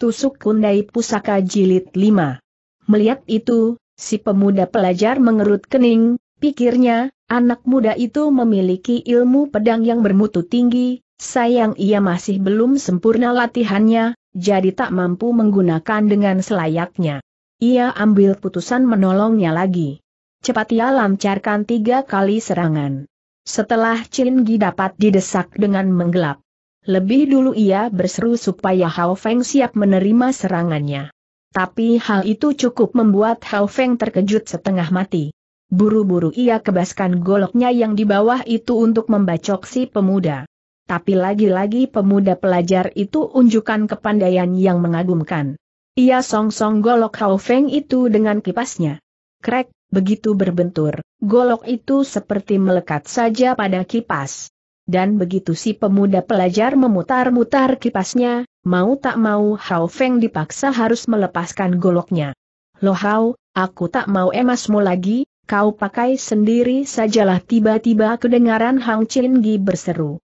Tusuk Kundai Pusaka Jilid 5. Melihat itu, si pemuda pelajar mengerut kening, pikirnya, anak muda itu memiliki ilmu pedang yang bermutu tinggi, sayang ia masih belum sempurna latihannya, jadi tak mampu menggunakan dengan selayaknya. Ia ambil putusan menolongnya lagi. Cepat ia lancarkan tiga kali serangan. Setelah Gi dapat didesak dengan menggelap. Lebih dulu ia berseru supaya Hao Feng siap menerima serangannya. Tapi hal itu cukup membuat Hao Feng terkejut setengah mati. Buru-buru ia kebaskan goloknya yang di bawah itu untuk membacok si pemuda. Tapi lagi-lagi pemuda pelajar itu unjukkan kepandaian yang mengagumkan. Ia song-song golok Hao Feng itu dengan kipasnya. Krek, begitu berbentur, golok itu seperti melekat saja pada kipas. Dan begitu si pemuda pelajar memutar-mutar kipasnya, mau tak mau Hao Feng dipaksa harus melepaskan goloknya. Loh Hao, aku tak mau emasmu lagi, kau pakai sendiri sajalah tiba-tiba kedengaran Hang Chin Gi berseru.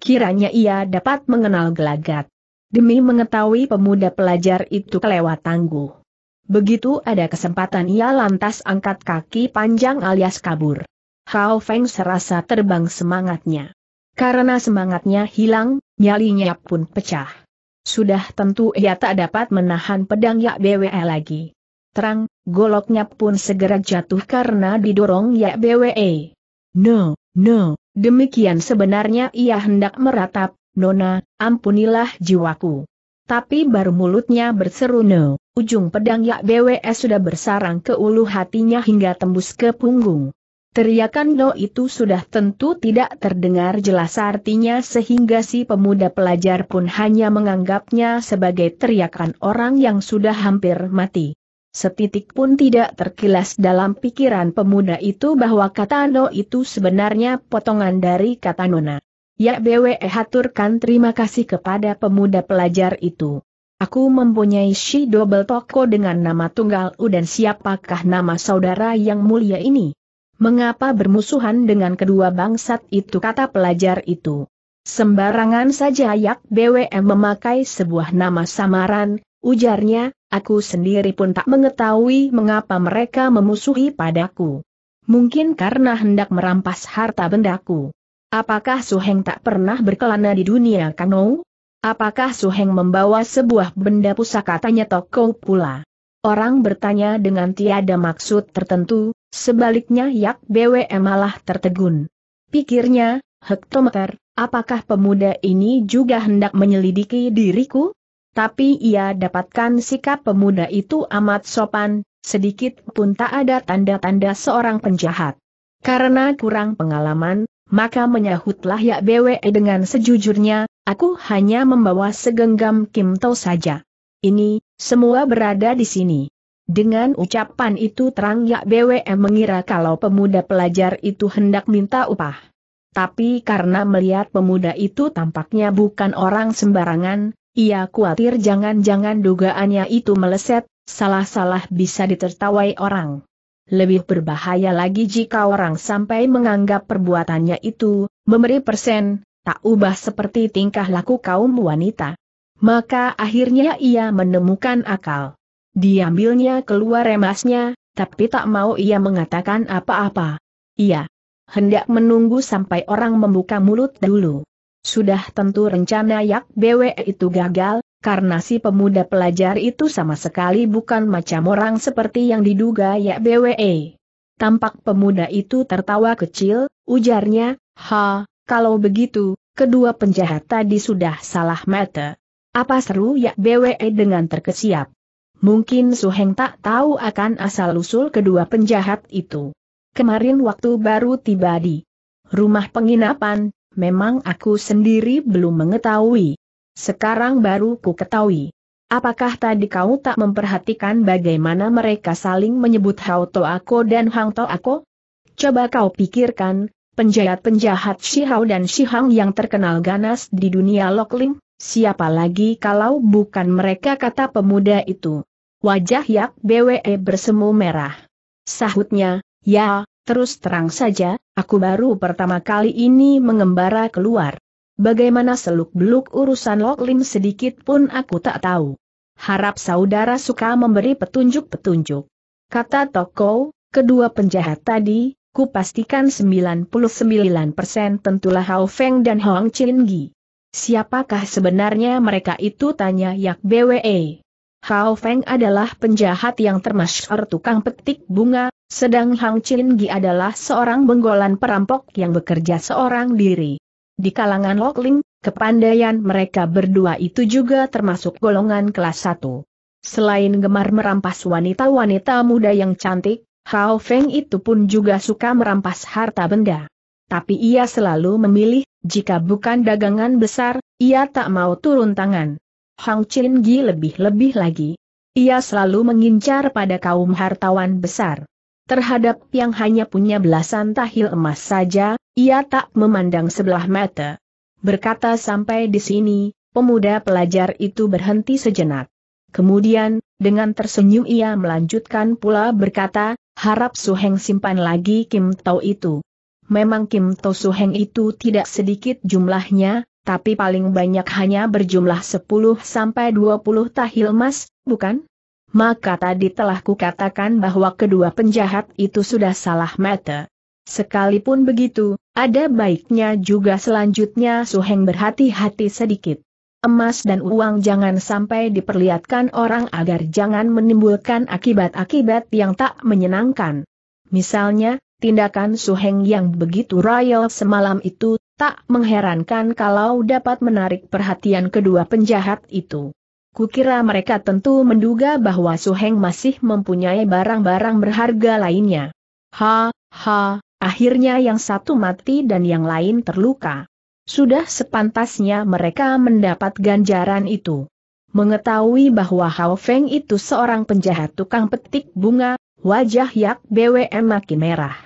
Kiranya ia dapat mengenal gelagat. Demi mengetahui pemuda pelajar itu kelewat tangguh. Begitu ada kesempatan ia lantas angkat kaki panjang alias kabur. Hao Feng serasa terbang semangatnya. Karena semangatnya hilang, nyalinya pun pecah. Sudah tentu ia tak dapat menahan pedang Yak BWE lagi. Terang, goloknya pun segera jatuh karena didorong Yak BWE. No, no, demikian sebenarnya ia hendak meratap, Nona, ampunilah jiwaku. Tapi baru mulutnya berseru no, ujung pedang Yak BWE sudah bersarang ke ulu hatinya hingga tembus ke punggung. Teriakan no itu sudah tentu tidak terdengar jelas artinya sehingga si pemuda pelajar pun hanya menganggapnya sebagai teriakan orang yang sudah hampir mati. Setitik pun tidak terkilas dalam pikiran pemuda itu bahwa kata no itu sebenarnya potongan dari kata nona. Ya BWE haturkan terima kasih kepada pemuda pelajar itu. Aku mempunyai si double toko dengan nama tunggal U dan siapakah nama saudara yang mulia ini? Mengapa bermusuhan dengan kedua bangsat itu kata pelajar itu. Sembarangan saja Yak BWM memakai sebuah nama samaran, ujarnya, aku sendiri pun tak mengetahui mengapa mereka memusuhi padaku. Mungkin karena hendak merampas harta bendaku. Apakah Suheng tak pernah berkelana di dunia kano? Apakah Suheng membawa sebuah benda pusaka tanya toko pula? Orang bertanya dengan tiada maksud tertentu, sebaliknya Yak BWM malah tertegun. Pikirnya, hektometer, apakah pemuda ini juga hendak menyelidiki diriku? Tapi ia dapatkan sikap pemuda itu amat sopan, sedikit pun tak ada tanda-tanda seorang penjahat. Karena kurang pengalaman, maka menyahutlah Yak BWE dengan sejujurnya, aku hanya membawa segenggam kimto saja. Ini, semua berada di sini. Dengan ucapan itu terang Yak BWM mengira kalau pemuda pelajar itu hendak minta upah. Tapi karena melihat pemuda itu tampaknya bukan orang sembarangan, ia khawatir jangan-jangan dugaannya itu meleset, salah-salah bisa ditertawai orang. Lebih berbahaya lagi jika orang sampai menganggap perbuatannya itu, memberi persen, tak ubah seperti tingkah laku kaum wanita. Maka akhirnya ia menemukan akal. Diambilnya keluar emasnya, tapi tak mau ia mengatakan apa-apa. Ia hendak menunggu sampai orang membuka mulut dulu. Sudah tentu rencana Yak BWE itu gagal, karena si pemuda pelajar itu sama sekali bukan macam orang seperti yang diduga Yak BWE. Tampak pemuda itu tertawa kecil, ujarnya, Ha, kalau begitu, kedua penjahat tadi sudah salah mata. Apa seru ya BWE dengan terkesiap? Mungkin Suheng tak tahu akan asal-usul kedua penjahat itu. Kemarin waktu baru tiba di rumah penginapan, memang aku sendiri belum mengetahui. Sekarang baru ku ketahui. Apakah tadi kau tak memperhatikan bagaimana mereka saling menyebut Hao To Ako dan Hang To Ako? Coba kau pikirkan, penjahat-penjahat Shihao dan Shihang yang terkenal ganas di dunia Lokling, Siapa lagi kalau bukan mereka kata pemuda itu. Wajah Yak BWE bersemu merah. Sahutnya, ya, terus terang saja, aku baru pertama kali ini mengembara keluar. Bagaimana seluk-beluk urusan Lok Lim sedikit pun aku tak tahu. harap saudara suka memberi petunjuk-petunjuk. Kata Toko, kedua penjahat tadi, kupastikan 99% tentulah Hao Feng dan Hong Chin Gi. Siapakah sebenarnya mereka itu tanya Yak Bwe. Hao Feng adalah penjahat yang termasyhur tukang petik bunga, sedang Hang Chin Gi adalah seorang benggolan perampok yang bekerja seorang diri. Di kalangan Lokling, kepandaian mereka berdua itu juga termasuk golongan kelas 1. Selain gemar merampas wanita-wanita muda yang cantik, Hao Feng itu pun juga suka merampas harta benda. Tapi ia selalu memilih, jika bukan dagangan besar, ia tak mau turun tangan. Hang Chin Gi lebih-lebih lagi. Ia selalu mengincar pada kaum hartawan besar. Terhadap yang hanya punya belasan tahil emas saja, ia tak memandang sebelah mata. Berkata sampai di sini, pemuda pelajar itu berhenti sejenak. Kemudian, dengan tersenyum ia melanjutkan pula berkata, harap Suheng simpan lagi Kim Tau itu. Memang Kim Tau Suheng itu tidak sedikit jumlahnya, tapi paling banyak hanya berjumlah 10 sampai 20 tahil emas, bukan? Maka tadi telah kukatakan bahwa kedua penjahat itu sudah salah mata. Sekalipun begitu, ada baiknya juga selanjutnya Suheng berhati-hati sedikit emas dan uang jangan sampai diperlihatkan orang agar jangan menimbulkan akibat-akibat yang tak menyenangkan. Misalnya, tindakan Suheng yang begitu royal semalam itu, tak mengherankan kalau dapat menarik perhatian kedua penjahat itu. Kukira mereka tentu menduga bahwa Suheng masih mempunyai barang-barang berharga lainnya. Ha, ha, akhirnya yang satu mati dan yang lain terluka. Sudah sepantasnya mereka mendapat ganjaran itu. Mengetahui bahwa Hao Feng itu seorang penjahat tukang petik bunga, wajah Yak BWM makin merah.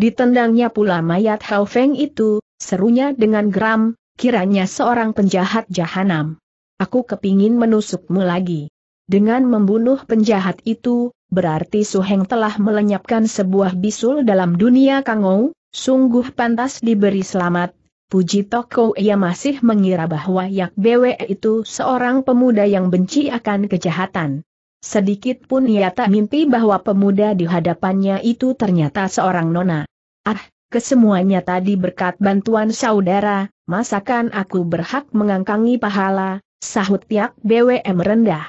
Ditendangnya pula mayat Hao Feng itu, serunya dengan geram, kiranya seorang penjahat jahanam. Aku kepingin menusukmu lagi. Dengan membunuh penjahat itu, berarti Suheng telah melenyapkan sebuah bisul dalam dunia Kangou, sungguh pantas diberi selamat, Puji Toko ia masih mengira bahwa Yak Bwe itu seorang pemuda yang benci akan kejahatan. Sedikit pun ia tak mimpi bahwa pemuda di hadapannya itu ternyata seorang nona. Ah, kesemuanya tadi berkat bantuan saudara, masakan aku berhak mengangkangi pahala, sahut Yak Bwe merendah.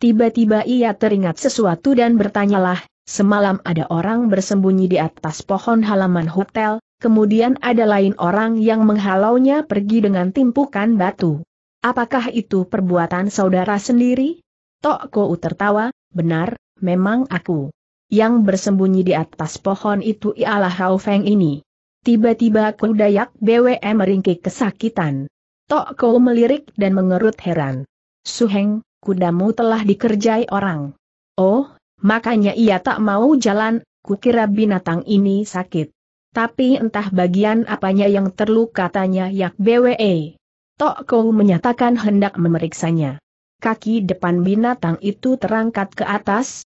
Tiba-tiba ia teringat sesuatu dan bertanyalah, semalam ada orang bersembunyi di atas pohon halaman hotel, kemudian ada lain orang yang menghalaunya pergi dengan timpukan batu. Apakah itu perbuatan saudara sendiri? Tok Kou tertawa, benar, memang aku. Yang bersembunyi di atas pohon itu ialah Hao Feng ini. Tiba-tiba kudayak BWM meringkik kesakitan. Tok Kou melirik dan mengerut heran. Suheng, kudamu telah dikerjai orang. Oh, makanya ia tak mau jalan, kukira binatang ini sakit. Tapi entah bagian apanya yang terluka tanya Yak Bwe. Tok Kou menyatakan hendak memeriksanya. Kaki depan binatang itu terangkat ke atas,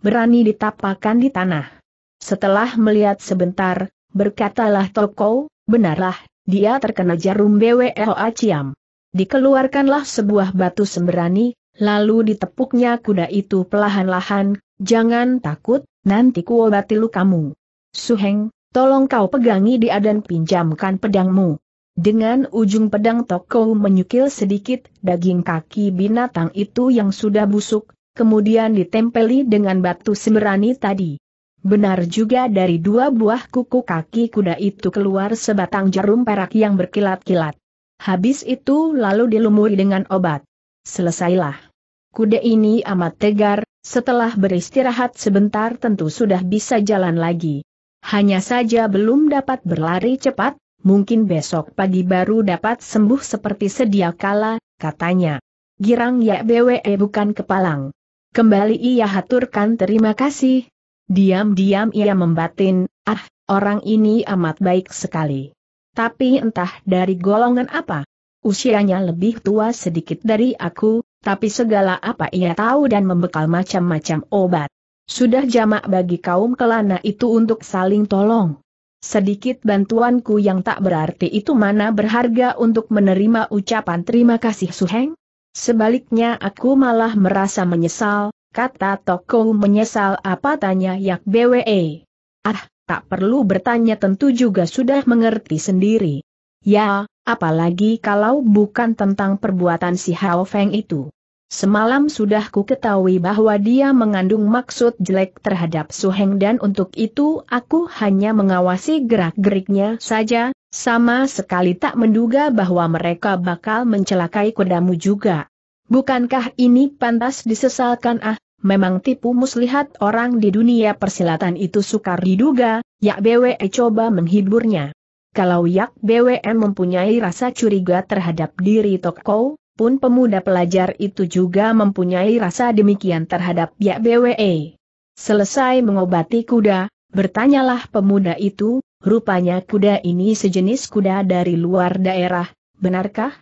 berani ditapakan di tanah. Setelah melihat sebentar, berkatalah Kou, benarlah, dia terkena jarum Bwe Hoa Ciam. Dikeluarkanlah sebuah batu semberani, lalu ditepuknya kuda itu pelahan-lahan, jangan takut, nanti kuobati lukamu. Suheng, Tolong kau pegangi dia dan pinjamkan pedangmu. Dengan ujung pedang Toko menyukil sedikit daging kaki binatang itu yang sudah busuk, kemudian ditempeli dengan batu semberani tadi. Benar juga dari dua buah kuku kaki kuda itu keluar sebatang jarum perak yang berkilat-kilat. Habis itu lalu dilumuri dengan obat. Selesailah. Kuda ini amat tegar, setelah beristirahat sebentar tentu sudah bisa jalan lagi. Hanya saja belum dapat berlari cepat, mungkin besok pagi baru dapat sembuh seperti sedia kala, katanya. Girang ya BWE bukan kepalang. Kembali ia haturkan terima kasih. Diam-diam ia membatin, ah, orang ini amat baik sekali. Tapi entah dari golongan apa. Usianya lebih tua sedikit dari aku, tapi segala apa ia tahu dan membekal macam-macam obat. Sudah jamak bagi kaum kelana itu untuk saling tolong. Sedikit bantuanku yang tak berarti itu mana berharga untuk menerima ucapan terima kasih Suheng? Sebaliknya aku malah merasa menyesal, kata Toko menyesal apa tanya Yak BWE. Ah, tak perlu bertanya tentu juga sudah mengerti sendiri. Ya, apalagi kalau bukan tentang perbuatan si Hao Feng itu. Semalam sudah ku ketahui bahwa dia mengandung maksud jelek terhadap Suheng dan untuk itu aku hanya mengawasi gerak-geriknya saja, sama sekali tak menduga bahwa mereka bakal mencelakai kudamu juga. Bukankah ini pantas disesalkan ah, memang tipu muslihat orang di dunia persilatan itu sukar diduga, Yak BWE coba menghiburnya. Kalau Yak BWE mempunyai rasa curiga terhadap diri Toko, pun pemuda pelajar itu juga mempunyai rasa demikian terhadap Yak BWE. Selesai mengobati kuda, bertanyalah pemuda itu, rupanya kuda ini sejenis kuda dari luar daerah, benarkah?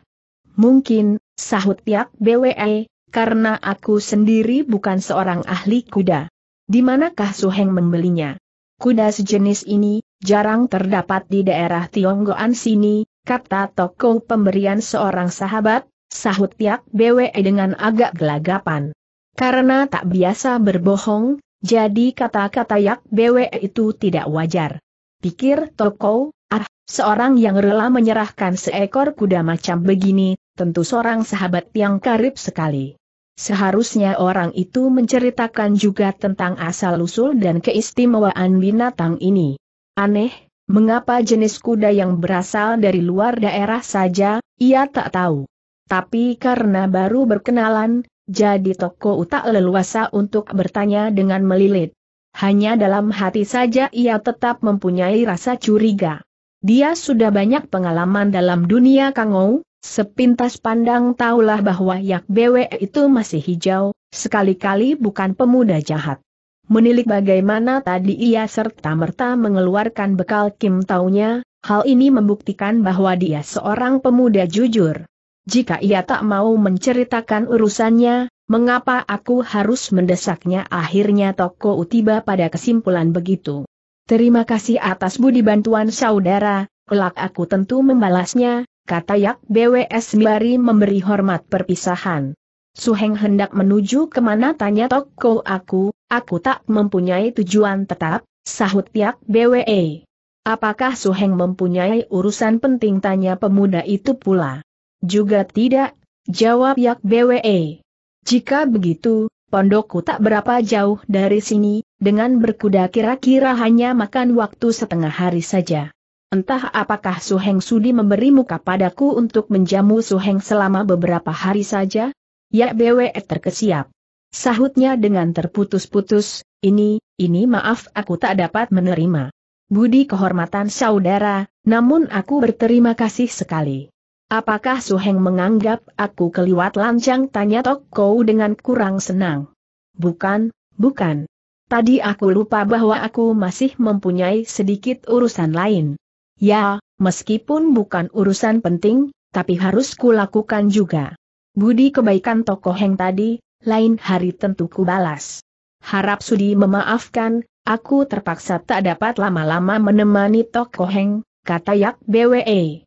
Mungkin, sahut Yak BWE, karena aku sendiri bukan seorang ahli kuda. Di manakah Suheng membelinya? Kuda sejenis ini, jarang terdapat di daerah Tionggoan sini, kata toko pemberian seorang sahabat, sahut Yak BWE dengan agak gelagapan. Karena tak biasa berbohong, jadi kata-kata Yak BWE itu tidak wajar. Pikir Toko, ah, seorang yang rela menyerahkan seekor kuda macam begini, tentu seorang sahabat yang karib sekali. Seharusnya orang itu menceritakan juga tentang asal-usul dan keistimewaan binatang ini. Aneh, mengapa jenis kuda yang berasal dari luar daerah saja, ia tak tahu. Tapi karena baru berkenalan, jadi toko tak leluasa untuk bertanya dengan melilit. Hanya dalam hati saja ia tetap mempunyai rasa curiga. Dia sudah banyak pengalaman dalam dunia kangou, sepintas pandang tahulah bahwa Yak Bwe itu masih hijau, sekali-kali bukan pemuda jahat. Menilik bagaimana tadi ia serta-merta mengeluarkan bekal Kim Taunya, hal ini membuktikan bahwa dia seorang pemuda jujur. Jika ia tak mau menceritakan urusannya, mengapa aku harus mendesaknya akhirnya toko tiba pada kesimpulan begitu. Terima kasih atas budi bantuan saudara, kelak aku tentu membalasnya, kata Yak BWS Miari memberi hormat perpisahan. Suheng hendak menuju ke mana tanya toko aku, aku tak mempunyai tujuan tetap, sahut Yak BWE. Apakah Suheng mempunyai urusan penting tanya pemuda itu pula? Juga tidak, jawab Yak BWE. Jika begitu, pondokku tak berapa jauh dari sini, dengan berkuda kira-kira hanya makan waktu setengah hari saja. Entah apakah Suheng Sudi memberi muka padaku untuk menjamu Suheng selama beberapa hari saja? Yak BWE terkesiap. Sahutnya dengan terputus-putus, ini, ini maaf aku tak dapat menerima. Budi kehormatan saudara, namun aku berterima kasih sekali. Apakah Suheng menganggap aku keliwat lancang tanya Toko dengan kurang senang? Bukan, bukan. Tadi aku lupa bahwa aku masih mempunyai sedikit urusan lain. Ya, meskipun bukan urusan penting, tapi harus kulakukan juga. Budi kebaikan Toko Heng tadi, lain hari tentu ku balas. Harap sudi memaafkan, aku terpaksa tak dapat lama-lama menemani Toko Heng, kata Yak BWE.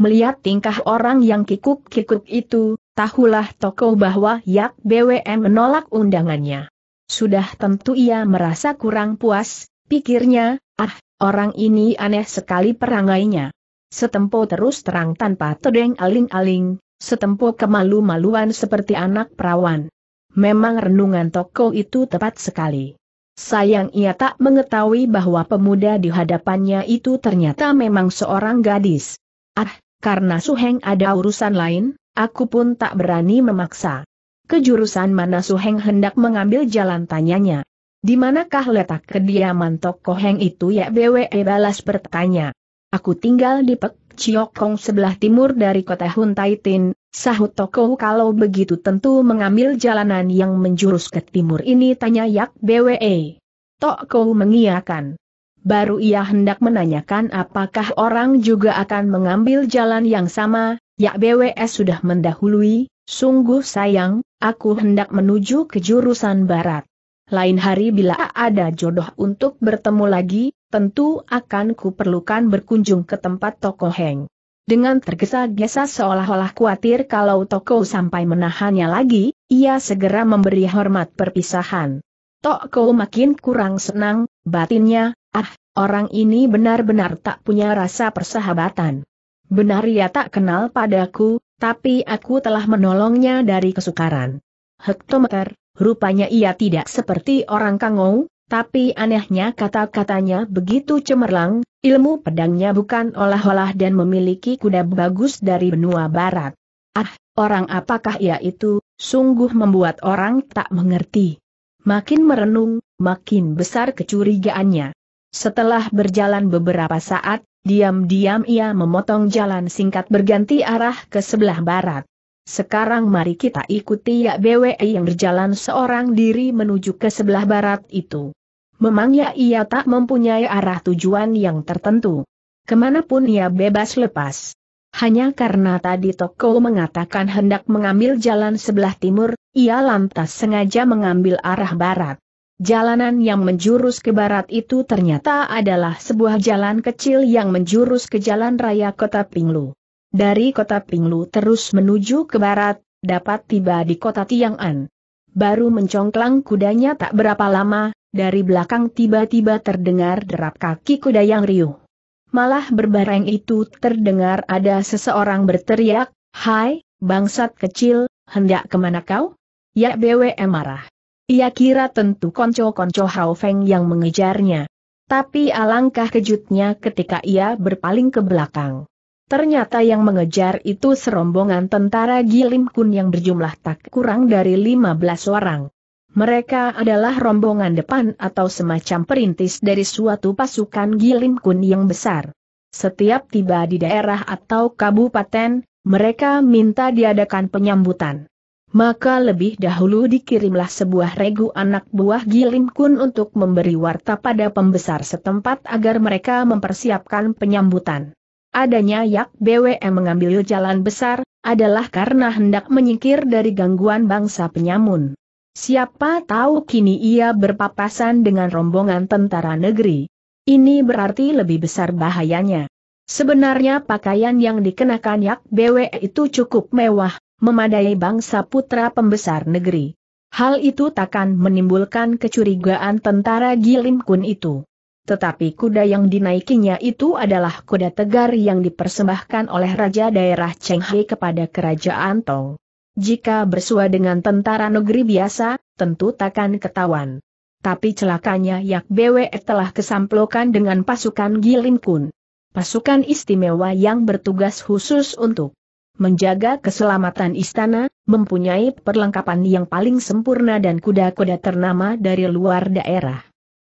Melihat tingkah orang yang kikuk-kikuk itu, tahulah tokoh bahwa Yak BWM menolak undangannya. Sudah tentu ia merasa kurang puas, pikirnya, ah, orang ini aneh sekali perangainya. Setempo terus terang tanpa tedeng aling-aling, setempo kemalu-maluan seperti anak perawan. Memang renungan toko itu tepat sekali. Sayang ia tak mengetahui bahwa pemuda di hadapannya itu ternyata memang seorang gadis. Ah, karena Suheng ada urusan lain, aku pun tak berani memaksa. Kejurusan mana Suheng hendak mengambil jalan tanyanya. Di manakah letak kediaman Toko Heng itu ya BWE balas bertanya. Aku tinggal di Pek Ciokong sebelah timur dari kota Huntaitin, sahut Toko kalau begitu tentu mengambil jalanan yang menjurus ke timur ini tanya Yak BWE. Toko mengiyakan. Baru ia hendak menanyakan apakah orang juga akan mengambil jalan yang sama, Yak BWS sudah mendahului, sungguh sayang, aku hendak menuju ke jurusan barat. Lain hari bila ada jodoh untuk bertemu lagi, tentu akan kuperlukan berkunjung ke tempat Toko Heng. Dengan tergesa-gesa seolah-olah khawatir kalau Toko sampai menahannya lagi, ia segera memberi hormat perpisahan. Toko makin kurang senang, batinnya, ah, orang ini benar-benar tak punya rasa persahabatan. Benar ia tak kenal padaku, tapi aku telah menolongnya dari kesukaran. Hektometer, rupanya ia tidak seperti orang Kangou, tapi anehnya kata-katanya begitu cemerlang, ilmu pedangnya bukan olah-olah dan memiliki kuda bagus dari benua barat. Ah, orang apakah ia itu, sungguh membuat orang tak mengerti. Makin merenung, makin besar kecurigaannya. Setelah berjalan beberapa saat, diam-diam ia memotong jalan singkat berganti arah ke sebelah barat. Sekarang mari kita ikuti Yak BWI yang berjalan seorang diri menuju ke sebelah barat itu. Memangnya ia tak mempunyai arah tujuan yang tertentu. Ke mana pun ia bebas lepas. Hanya karena tadi Toko mengatakan hendak mengambil jalan sebelah timur, ia lantas sengaja mengambil arah barat. Jalanan yang menjurus ke barat itu ternyata adalah sebuah jalan kecil yang menjurus ke jalan raya kota Pinglu. Dari kota Pinglu terus menuju ke barat, dapat tiba di kota Tiangan. Baru mencongklang kudanya tak berapa lama, dari belakang tiba-tiba terdengar derap kaki kuda yang riuh. Malah berbareng itu terdengar ada seseorang berteriak, Hai, bangsat kecil, hendak ke mana kau? Ya BWM marah. Ia kira tentu konco-konco Hao Feng yang mengejarnya. Tapi alangkah kejutnya ketika ia berpaling ke belakang. Ternyata yang mengejar itu serombongan tentara Gilim Kun yang berjumlah tak kurang dari 15 orang. Mereka adalah rombongan depan atau semacam perintis dari suatu pasukan Gilim Kun yang besar. Setiap tiba di daerah atau kabupaten, mereka minta diadakan penyambutan. Maka lebih dahulu dikirimlah sebuah regu anak buah Gilim Kun untuk memberi warta pada pembesar setempat agar mereka mempersiapkan penyambutan. Adanya Yak BWM mengambil jalan besar, adalah karena hendak menyingkir dari gangguan bangsa penyamun. Siapa tahu kini ia berpapasan dengan rombongan tentara negeri. Ini berarti lebih besar bahayanya. Sebenarnya pakaian yang dikenakan Yak BW itu cukup mewah, memadai bangsa putra pembesar negeri. Hal itu takkan menimbulkan kecurigaan tentara Gilim Kun itu. Tetapi kuda yang dinaikinya itu adalah kuda tegar yang dipersembahkan oleh Raja daerah Cheng He kepada Kerajaan Tong. Jika bersua dengan tentara negeri biasa, tentu takkan ketahuan. Tapi celakanya Yak Bwe telah kesamplokan dengan pasukan Gilim Kun. Pasukan istimewa yang bertugas khusus untuk menjaga keselamatan istana, mempunyai perlengkapan yang paling sempurna dan kuda-kuda ternama dari luar daerah.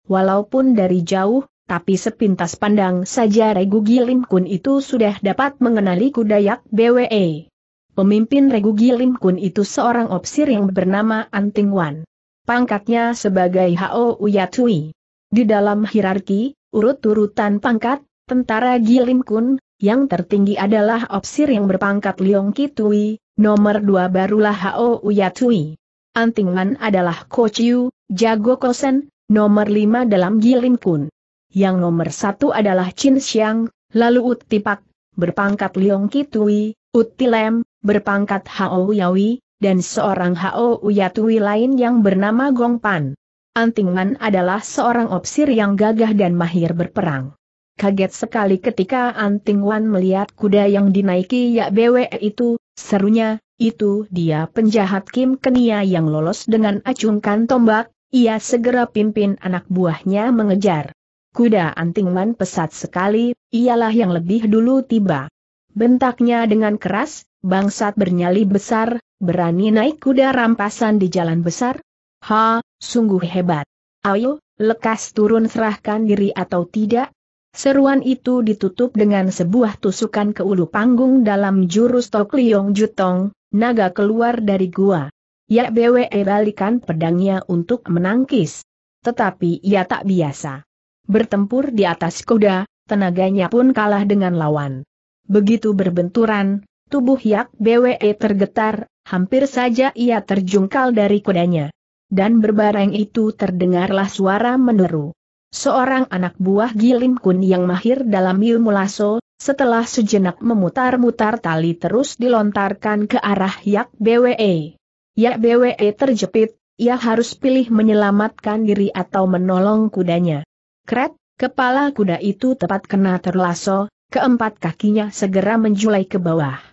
Walaupun dari jauh, tapi sepintas pandang saja Regu Gilim Kun itu sudah dapat mengenali kuda Yak Bwe. Pemimpin Regu Gilim Kun itu seorang opsir yang bernama Anting Wan. Pangkatnya sebagai Hao Uyatui. Di dalam hierarki, urut-urutan pangkat, tentara Gilim Kun, yang tertinggi adalah opsir yang berpangkat Leong Kitui, nomor dua barulah Hao Uyatui. Anting Wan adalah Kochiu, Jago Kosen, nomor lima dalam Gilim Kun. Yang nomor satu adalah Chin Xiang, lalu Utipak, berpangkat Leong Kitui, Utilem, berpangkat Hao Yawi, dan seorang Hao Uyatui lain yang bernama Gong Pan. Antingan adalah seorang opsir yang gagah dan mahir berperang. Kaget sekali ketika Antingwan melihat kuda yang dinaiki Yak Bwe itu, serunya, itu dia penjahat Kim Kenia yang lolos dengan acungkan tombak, ia segera pimpin anak buahnya mengejar. Kuda Antingwan pesat sekali, ialah yang lebih dulu tiba. Bentaknya dengan keras, bangsat bernyali besar, berani naik kuda rampasan di jalan besar? Ha, sungguh hebat. Ayo, lekas turun serahkan diri atau tidak? Seruan itu ditutup dengan sebuah tusukan ke ulu panggung dalam jurus Tok Liong Jutong, naga keluar dari gua. Ya BWE balikan pedangnya untuk menangkis. Tetapi ia tak biasa. Bertempur di atas kuda, tenaganya pun kalah dengan lawan. Begitu berbenturan, Tubuh Yak Bwe tergetar, hampir saja ia terjungkal dari kudanya. Dan berbareng itu terdengarlah suara menderu. Seorang anak buah Gilim Kun yang mahir dalam ilmu lasso, Setelah sejenak memutar-mutar tali terus dilontarkan ke arah Yak BWE. Yak BWE terjepit, ia harus pilih menyelamatkan diri atau menolong kudanya. Kret, kepala kuda itu tepat kena terlaso, keempat kakinya segera menjulai ke bawah.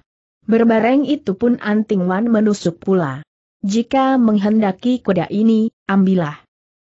Berbareng itu pun Anting Wan menusuk pula. Jika menghendaki kuda ini, ambillah.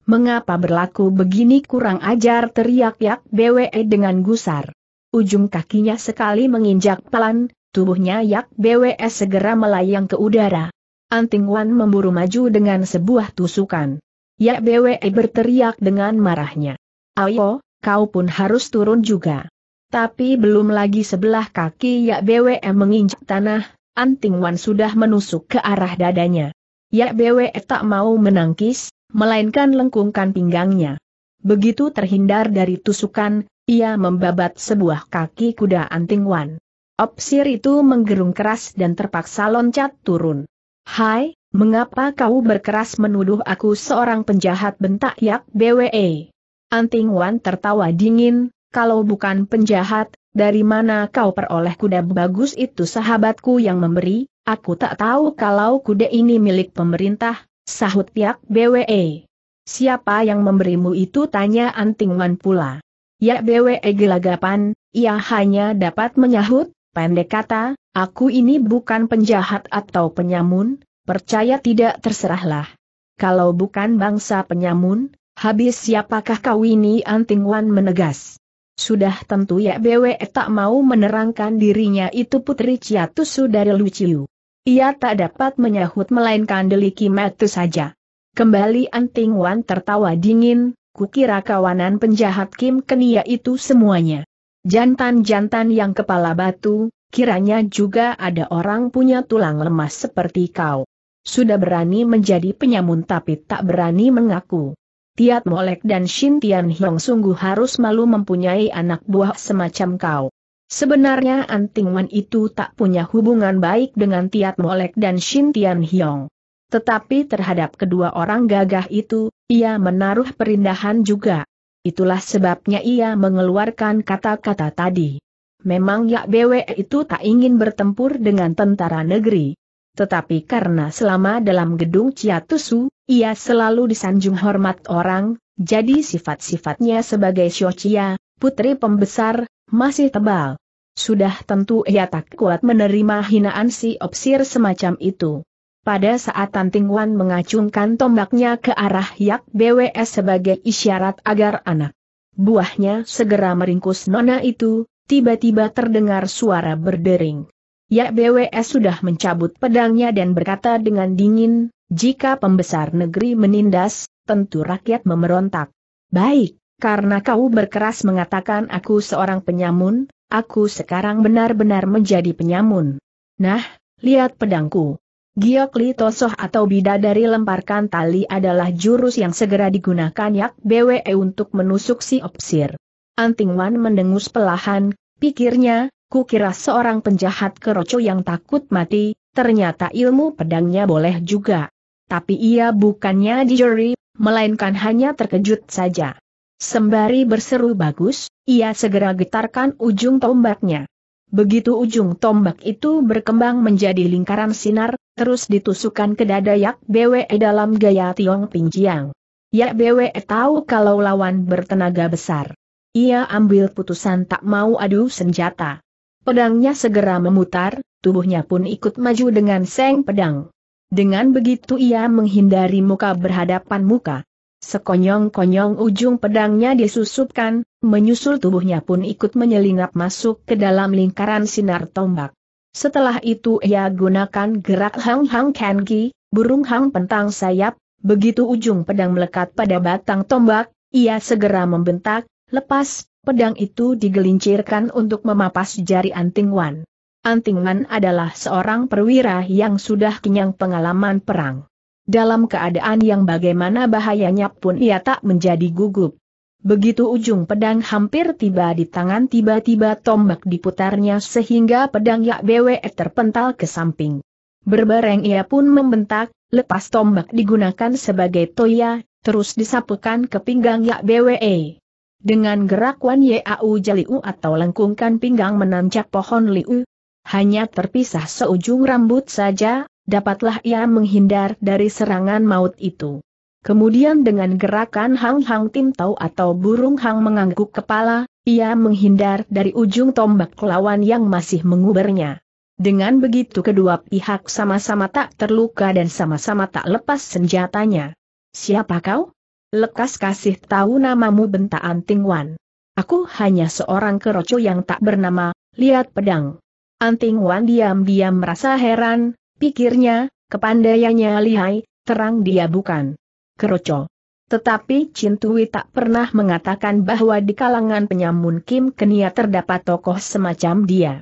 Mengapa berlaku begini kurang ajar teriak Yak BWE dengan gusar. Ujung kakinya sekali menginjak pelan, tubuhnya Yak BWE segera melayang ke udara. Anting Wan memburu maju dengan sebuah tusukan. Yak BWE berteriak dengan marahnya. Ayo, kau pun harus turun juga. Tapi belum lagi sebelah kaki Yak BWE menginjak tanah, Anting Wan sudah menusuk ke arah dadanya. Yak BWE tak mau menangkis, melainkan lengkungkan pinggangnya. Begitu terhindar dari tusukan, ia membabat sebuah kaki kuda Anting Wan. Opsir itu menggerung keras dan terpaksa loncat turun. Hai, mengapa kau berkeras menuduh aku seorang penjahat bentak Yak BWE? Anting Wan tertawa dingin, kalau bukan penjahat, dari mana kau peroleh kuda bagus itu sahabatku yang memberi, aku tak tahu kalau kuda ini milik pemerintah, sahut Yak BWE. Siapa yang memberimu itu tanya Anting Wan pula. Ya BWE gelagapan, ia hanya dapat menyahut, pendek kata, aku ini bukan penjahat atau penyamun, percaya tidak terserahlah. Kalau bukan bangsa penyamun, habis siapakah kau ini Anting Wan menegas. Sudah tentu ya BWE tak mau menerangkan dirinya itu putri Ciatusu dari Luciu. Ia tak dapat menyahut melainkan deliki matu saja. Kembali Anting Wan tertawa dingin, kukira kawanan penjahat Kim Kenia itu semuanya. Jantan-jantan yang kepala batu, kiranya juga ada orang punya tulang lemas seperti kau. Sudah berani menjadi penyamun tapi tak berani mengaku. Tiat Molek dan Shin Tian Hiong sungguh harus malu mempunyai anak buah semacam kau. Sebenarnya Anting Wan itu tak punya hubungan baik dengan Tiat Molek dan Shin Tian Hiong. Tetapi terhadap kedua orang gagah itu, ia menaruh perindahan juga. Itulah sebabnya ia mengeluarkan kata-kata tadi. Memang Yak Bwe itu tak ingin bertempur dengan tentara negeri. Tetapi karena selama dalam gedung Ciatusu, ia selalu disanjung hormat orang, jadi sifat-sifatnya sebagai Shochia, putri pembesar, masih tebal. Sudah tentu ia tak kuat menerima hinaan si opsir semacam itu. Pada saat Tanting Wan mengacungkan tombaknya ke arah Yak BWS sebagai isyarat agar anak buahnya segera meringkus nona itu, tiba-tiba terdengar suara berdering. Yak BWS sudah mencabut pedangnya dan berkata dengan dingin, jika pembesar negeri menindas, tentu rakyat memerontak. Baik, karena kau berkeras mengatakan aku seorang penyamun, aku sekarang benar-benar menjadi penyamun. Nah, lihat pedangku. Giok Li Tosoh atau bidadari lemparkan tali adalah jurus yang segera digunakan Yak Bwe untuk menusuk si Opsir. Anting Wan mendengus pelahan, pikirnya, kukira seorang penjahat keroco yang takut mati, ternyata ilmu pedangnya boleh juga. Tapi ia bukannya dijeri, melainkan hanya terkejut saja. Sembari berseru bagus, ia segera getarkan ujung tombaknya. Begitu ujung tombak itu berkembang menjadi lingkaran sinar, terus ditusukkan ke dada Yak Bwe dalam gaya Tiong Pingjiang. Yak Bwe tahu kalau lawan bertenaga besar. Ia ambil putusan tak mau adu senjata. Pedangnya segera memutar, tubuhnya pun ikut maju dengan seng pedang. Dengan begitu ia menghindari muka berhadapan muka. Sekonyong-konyong ujung pedangnya disusupkan, menyusul tubuhnya pun ikut menyelinap masuk ke dalam lingkaran sinar tombak. Setelah itu ia gunakan gerak Hang Hang Kanki, burung hang pentang sayap, begitu ujung pedang melekat pada batang tombak, ia segera membentak, lepas, pedang itu digelincirkan untuk memapas jari Anting Wan. Anting Wan adalah seorang perwira yang sudah kenyang pengalaman perang. Dalam keadaan yang bagaimana bahayanya pun ia tak menjadi gugup. Begitu ujung pedang hampir tiba di tangan tiba-tiba tombak diputarnya sehingga pedang Yak Bwe terpental ke samping. Berbareng ia pun membentak, lepas tombak digunakan sebagai toya, terus disapukan ke pinggang Yak Bwe. Dengan gerak Wan Yau Jaliu atau lengkungkan pinggang menancap pohon liu, hanya terpisah seujung rambut saja, dapatlah ia menghindar dari serangan maut itu. Kemudian dengan gerakan hang-hang tim tau atau burung hang mengangguk kepala, ia menghindar dari ujung tombak lawan yang masih mengubernya. Dengan begitu kedua pihak sama-sama tak terluka dan sama-sama tak lepas senjatanya. Siapa kau? Lekas kasih tahu namamu bentak Anting Wan. Aku hanya seorang keroco yang tak bernama, lihat pedang. Anting Wan diam-diam merasa heran, pikirnya, kepandaiannya lihai, terang dia bukan keroco. Tetapi Cintui tak pernah mengatakan bahwa di kalangan penyamun Kim Kenia terdapat tokoh semacam dia.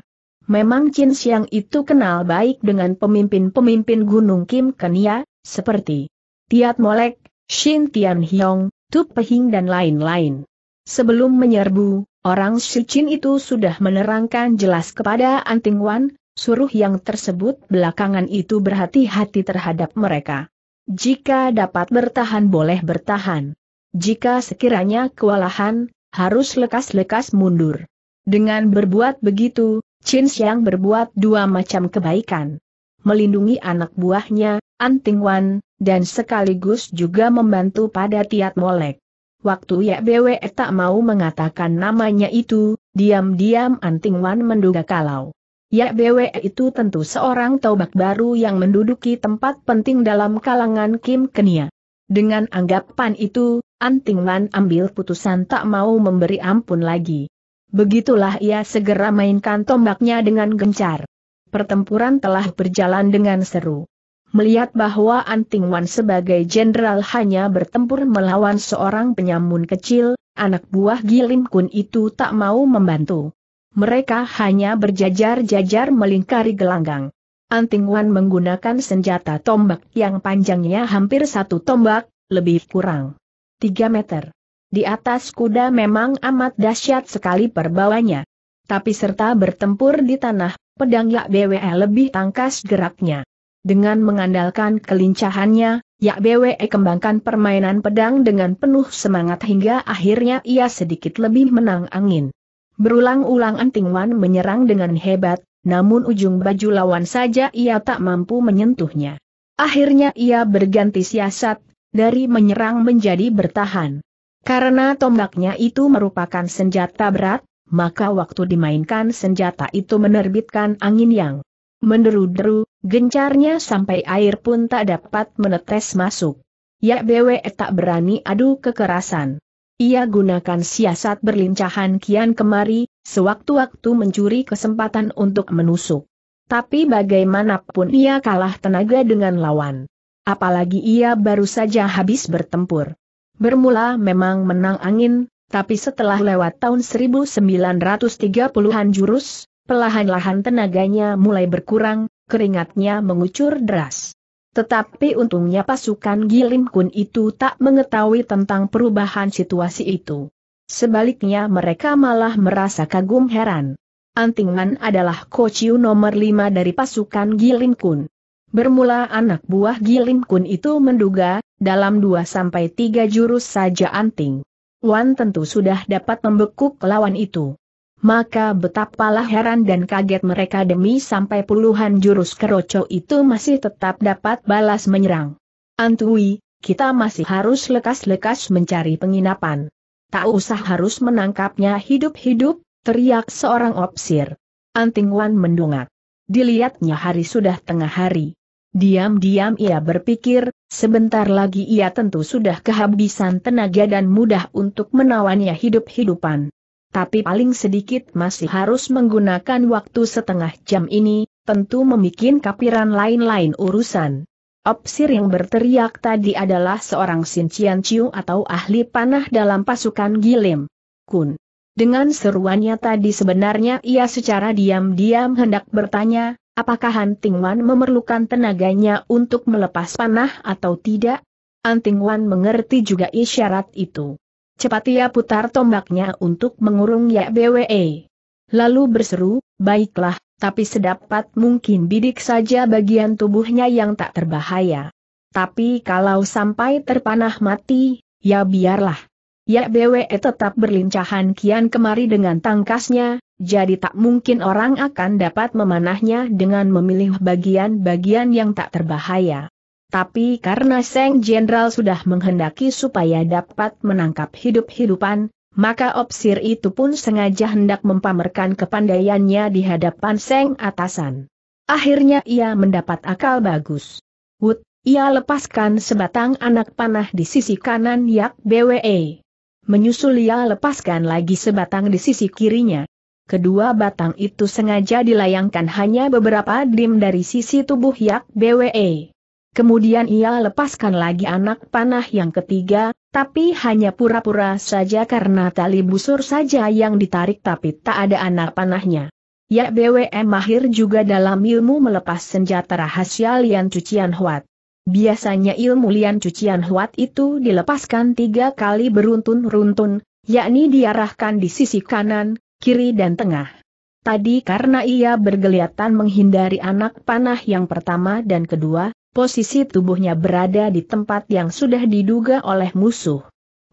Memang Chin Siang itu kenal baik dengan pemimpin-pemimpin Gunung Kim Kenia, seperti Tiat Molek, Shin Tian Hiong, Tu Pehing dan lain-lain. Sebelum menyerbu, orang Chin itu sudah menerangkan jelas kepada Anting Wan, suruh yang tersebut belakangan itu berhati-hati terhadap mereka. Jika dapat bertahan boleh bertahan. Jika sekiranya kewalahan, harus lekas-lekas mundur. Dengan berbuat begitu, Chin Xiang berbuat dua macam kebaikan. Melindungi anak buahnya, Anting Wan, dan sekaligus juga membantu pada Tiat Molek. Waktu Ya Bwe tak mau mengatakan namanya itu, diam-diam Anting Wan menduga kalau Ya BW itu tentu seorang taubak baru yang menduduki tempat penting dalam kalangan Kim Kenia. Dengan anggapan itu, Anting Wan ambil putusan tak mau memberi ampun lagi. Begitulah ia segera mainkan tombaknya dengan gencar. Pertempuran telah berjalan dengan seru. Melihat bahwa Anting Wan sebagai jenderal hanya bertempur melawan seorang penyamun kecil, anak buah Gilim Kun itu tak mau membantu mereka hanya berjajar-jajar melingkari gelanggang. Anting Wan menggunakan senjata tombak yang panjangnya hampir satu tombak, lebih kurang tiga meter. Di atas kuda memang amat dahsyat sekali perbawanya. Tapi serta bertempur di tanah, pedang Yak BWE lebih tangkas geraknya. Dengan mengandalkan kelincahannya, Yak BWE kembangkan permainan pedang dengan penuh semangat hingga akhirnya ia sedikit lebih menang angin. Berulang-ulang Anting Wan menyerang dengan hebat, namun ujung baju lawan saja ia tak mampu menyentuhnya. Akhirnya ia berganti siasat, dari menyerang menjadi bertahan. Karena tombaknya itu merupakan senjata berat, maka waktu dimainkan senjata itu menerbitkan angin yang menderu-deru, gencarnya sampai air pun tak dapat menetes masuk. Ya BW tak berani adu kekerasan. Ia gunakan siasat berlincahan kian kemari, sewaktu-waktu mencuri kesempatan untuk menusuk. Tapi bagaimanapun ia kalah tenaga dengan lawan. Apalagi ia baru saja habis bertempur. Bermula memang menang angin, tapi setelah lewat tahun 1930-an jurus, pelahan-lahan tenaganya mulai berkurang, keringatnya mengucur deras. Tetapi untungnya pasukan Gilim Kun itu tak mengetahui tentang perubahan situasi itu. Sebaliknya mereka malah merasa kagum heran. Antingan adalah kociu nomor lima dari pasukan Gilim Kun. Bermula anak buah Gilim Kun itu menduga, dalam dua sampai tiga jurus saja Anting. Wan tentu sudah dapat membekuk lawan itu maka betapalah heran dan kaget mereka demi sampai puluhan jurus keroco itu masih tetap dapat balas menyerang. Antui, kita masih harus lekas-lekas mencari penginapan. Tak usah harus menangkapnya hidup-hidup, teriak seorang opsir. Anting Wan mendongak. Dilihatnya hari sudah tengah hari. Diam-diam ia berpikir, sebentar lagi ia tentu sudah kehabisan tenaga dan mudah untuk menawannya hidup-hidupan tapi paling sedikit masih harus menggunakan waktu setengah jam ini, tentu membuat kapiran lain-lain urusan. Opsir yang berteriak tadi adalah seorang Sin Chian Chiu atau ahli panah dalam pasukan Gilim. Kun. Dengan seruannya tadi sebenarnya ia secara diam-diam hendak bertanya, apakah Hanting Wan memerlukan tenaganya untuk melepas panah atau tidak? Anting Wan mengerti juga isyarat itu. Cepat ia putar tombaknya untuk mengurung Ya BWE. Lalu berseru, baiklah, tapi sedapat mungkin bidik saja bagian tubuhnya yang tak terbahaya. Tapi kalau sampai terpanah mati, ya biarlah. Ya BWE tetap berlincahan kian kemari dengan tangkasnya, jadi tak mungkin orang akan dapat memanahnya dengan memilih bagian-bagian yang tak terbahaya. Tapi karena Seng Jenderal sudah menghendaki supaya dapat menangkap hidup-hidupan, maka opsir itu pun sengaja hendak mempamerkan kepandaiannya di hadapan Seng Atasan. Akhirnya ia mendapat akal bagus. Wut, ia lepaskan sebatang anak panah di sisi kanan Yak BWE. Menyusul ia lepaskan lagi sebatang di sisi kirinya. Kedua batang itu sengaja dilayangkan hanya beberapa dim dari sisi tubuh Yak BWE. Kemudian ia lepaskan lagi anak panah yang ketiga, tapi hanya pura-pura saja karena tali busur saja yang ditarik tapi tak ada anak panahnya. Yak BWE mahir juga dalam ilmu melepas senjata rahasia lian cucian huat. Biasanya ilmu lian cucian huat itu dilepaskan tiga kali beruntun-runtun, yakni diarahkan di sisi kanan, kiri dan tengah. Tadi karena ia bergeliatan menghindari anak panah yang pertama dan kedua, posisi tubuhnya berada di tempat yang sudah diduga oleh musuh.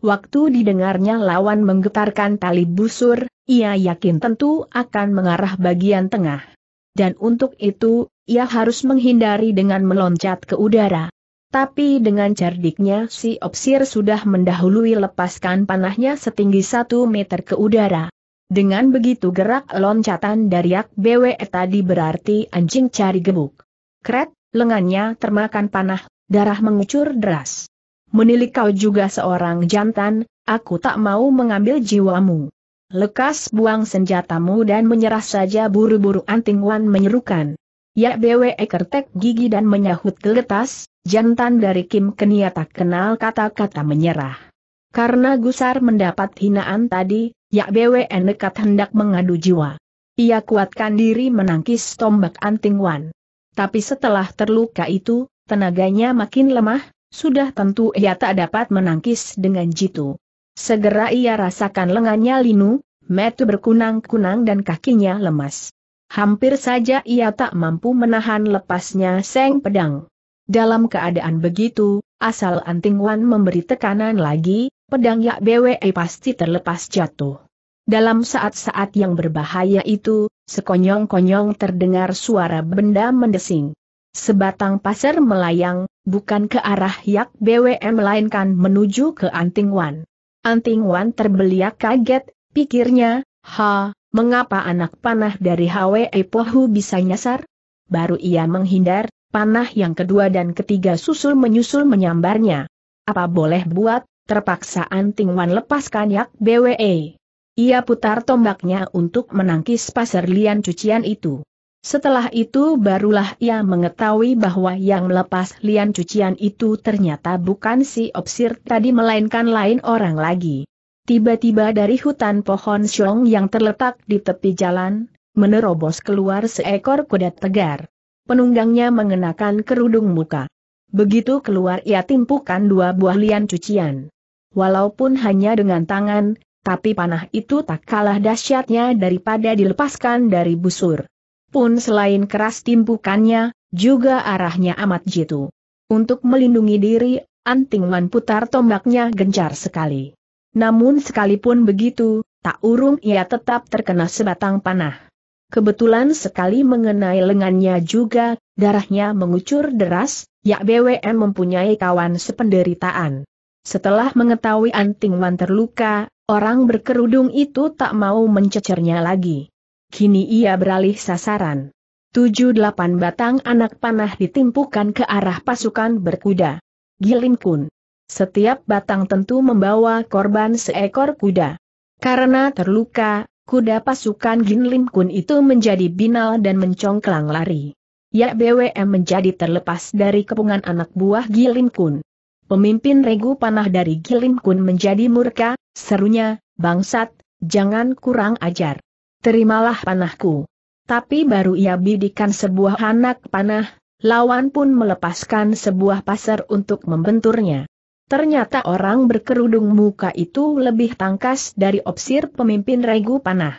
Waktu didengarnya lawan menggetarkan tali busur, ia yakin tentu akan mengarah bagian tengah. Dan untuk itu, ia harus menghindari dengan meloncat ke udara. Tapi dengan cerdiknya si Opsir sudah mendahului lepaskan panahnya setinggi satu meter ke udara. Dengan begitu gerak loncatan dari Yak BWE tadi berarti anjing cari gebuk. Kret, lengannya termakan panah, darah mengucur deras. Menilik kau juga seorang jantan, aku tak mau mengambil jiwamu. Lekas buang senjatamu dan menyerah saja buru-buru Anting Wan menyerukan. Ya BWE kertek gigi dan menyahut geletas, jantan dari Kim Kenia tak kenal kata-kata menyerah. Karena gusar mendapat hinaan tadi, Ya BWE nekat hendak mengadu jiwa. Ia kuatkan diri menangkis tombak Anting Wan. Tapi setelah terluka itu, tenaganya makin lemah, sudah tentu ia tak dapat menangkis dengan jitu. Segera ia rasakan lengannya linu, metu berkunang-kunang dan kakinya lemas. Hampir saja ia tak mampu menahan lepasnya seng pedang. Dalam keadaan begitu, asal Anting Wan memberi tekanan lagi, pedang Yak BWE pasti terlepas jatuh. Dalam saat-saat yang berbahaya itu, sekonyong-konyong terdengar suara benda mendesing. Sebatang pasir melayang, bukan ke arah Yak BWE melainkan menuju ke Anting Wan. Anting Wan terbeliak kaget, pikirnya, ha, Mengapa anak panah dari Hwe Pohu bisa nyasar? Baru ia menghindar, panah yang kedua dan ketiga susul menyusul menyambarnya. Apa boleh buat, terpaksa Anting Wan lepaskan Yak BWE. Ia putar tombaknya untuk menangkis pasar lian cucian itu. Setelah itu barulah ia mengetahui bahwa yang melepas lian cucian itu ternyata bukan si opsir tadi melainkan lain orang lagi. Tiba-tiba dari hutan pohon syong yang terletak di tepi jalan, menerobos keluar seekor kuda tegar. Penunggangnya mengenakan kerudung muka. Begitu keluar ia timpukan dua buah lian cucian. Walaupun hanya dengan tangan, tapi panah itu tak kalah dahsyatnya daripada dilepaskan dari busur. Pun selain keras timpukannya, juga arahnya amat jitu. Untuk melindungi diri, Anting Man putar tombaknya gencar sekali. Namun sekalipun begitu, tak urung ia tetap terkena sebatang panah. Kebetulan sekali mengenai lengannya juga, darahnya mengucur deras, Yak BWM mempunyai kawan sependeritaan. Setelah mengetahui Anting Wan terluka, orang berkerudung itu tak mau mencecernya lagi. Kini ia beralih sasaran. Tujuh delapan batang anak panah ditimpukan ke arah pasukan berkuda. Gilim Kun. Setiap batang tentu membawa korban seekor kuda. Karena terluka, kuda pasukan Gin Lim Kun itu menjadi binal dan mencongklang lari. Ya BWM menjadi terlepas dari kepungan anak buah Gilim Kun. Pemimpin regu panah dari Gilim Kun menjadi murka, serunya, bangsat, jangan kurang ajar. Terimalah panahku. Tapi baru ia bidikan sebuah anak panah, lawan pun melepaskan sebuah pasar untuk membenturnya. Ternyata orang berkerudung muka itu lebih tangkas dari opsir pemimpin regu panah.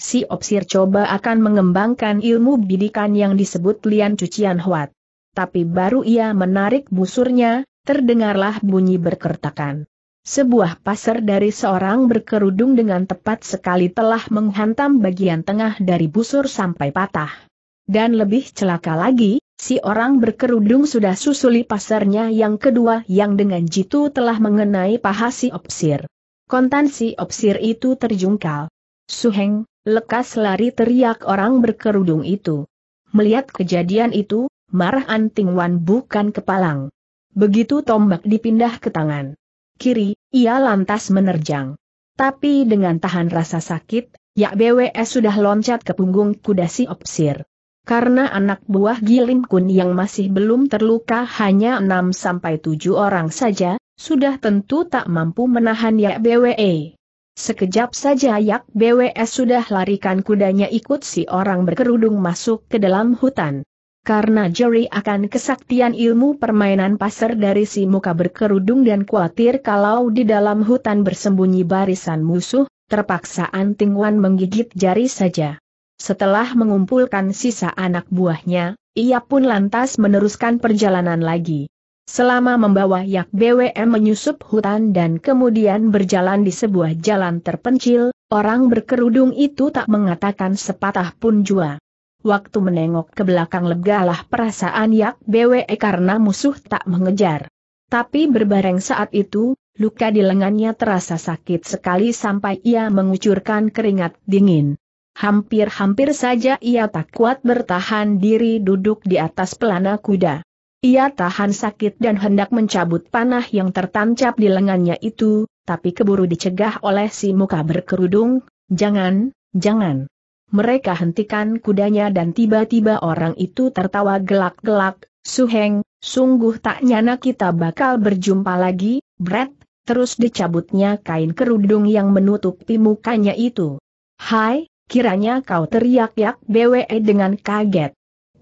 Si opsir coba akan mengembangkan ilmu bidikan yang disebut lian cucian huat. Tapi baru ia menarik busurnya, terdengarlah bunyi berkertakan. Sebuah pasar dari seorang berkerudung dengan tepat sekali telah menghantam bagian tengah dari busur sampai patah. Dan lebih celaka lagi, si orang berkerudung sudah susuli pasarnya yang kedua yang dengan jitu telah mengenai paha si opsir. Kontan si opsir itu terjungkal. Suheng, lekas lari teriak orang berkerudung itu. Melihat kejadian itu, marah Anting Wan bukan kepalang. Begitu tombak dipindah ke tangan kiri, ia lantas menerjang. Tapi dengan tahan rasa sakit, Yak BWS sudah loncat ke punggung kuda si opsir. Karena anak buah Gilim Kun yang masih belum terluka hanya 6-7 orang saja, sudah tentu tak mampu menahan Yak BWE. Sekejap saja Yak BWS sudah larikan kudanya ikut si orang berkerudung masuk ke dalam hutan. Karena Jerry akan kesaktian ilmu permainan pasar dari si muka berkerudung dan khawatir kalau di dalam hutan bersembunyi barisan musuh, terpaksa Anting Wan menggigit jari saja. Setelah mengumpulkan sisa anak buahnya, ia pun lantas meneruskan perjalanan lagi. Selama membawa Yak BWM menyusup hutan dan kemudian berjalan di sebuah jalan terpencil, orang berkerudung itu tak mengatakan sepatah pun jua. Waktu menengok ke belakang legalah perasaan Yak BWE karena musuh tak mengejar. Tapi berbareng saat itu, luka di lengannya terasa sakit sekali sampai ia mengucurkan keringat dingin. Hampir-hampir saja ia tak kuat bertahan diri duduk di atas pelana kuda. Ia tahan sakit dan hendak mencabut panah yang tertancap di lengannya itu, tapi keburu dicegah oleh si muka berkerudung, jangan, jangan. Mereka hentikan kudanya dan tiba-tiba orang itu tertawa gelak-gelak, Suheng, sungguh tak nyana kita bakal berjumpa lagi, Brett, terus dicabutnya kain kerudung yang menutupi mukanya itu. Hai, kiranya kau teriak-yak BWE dengan kaget.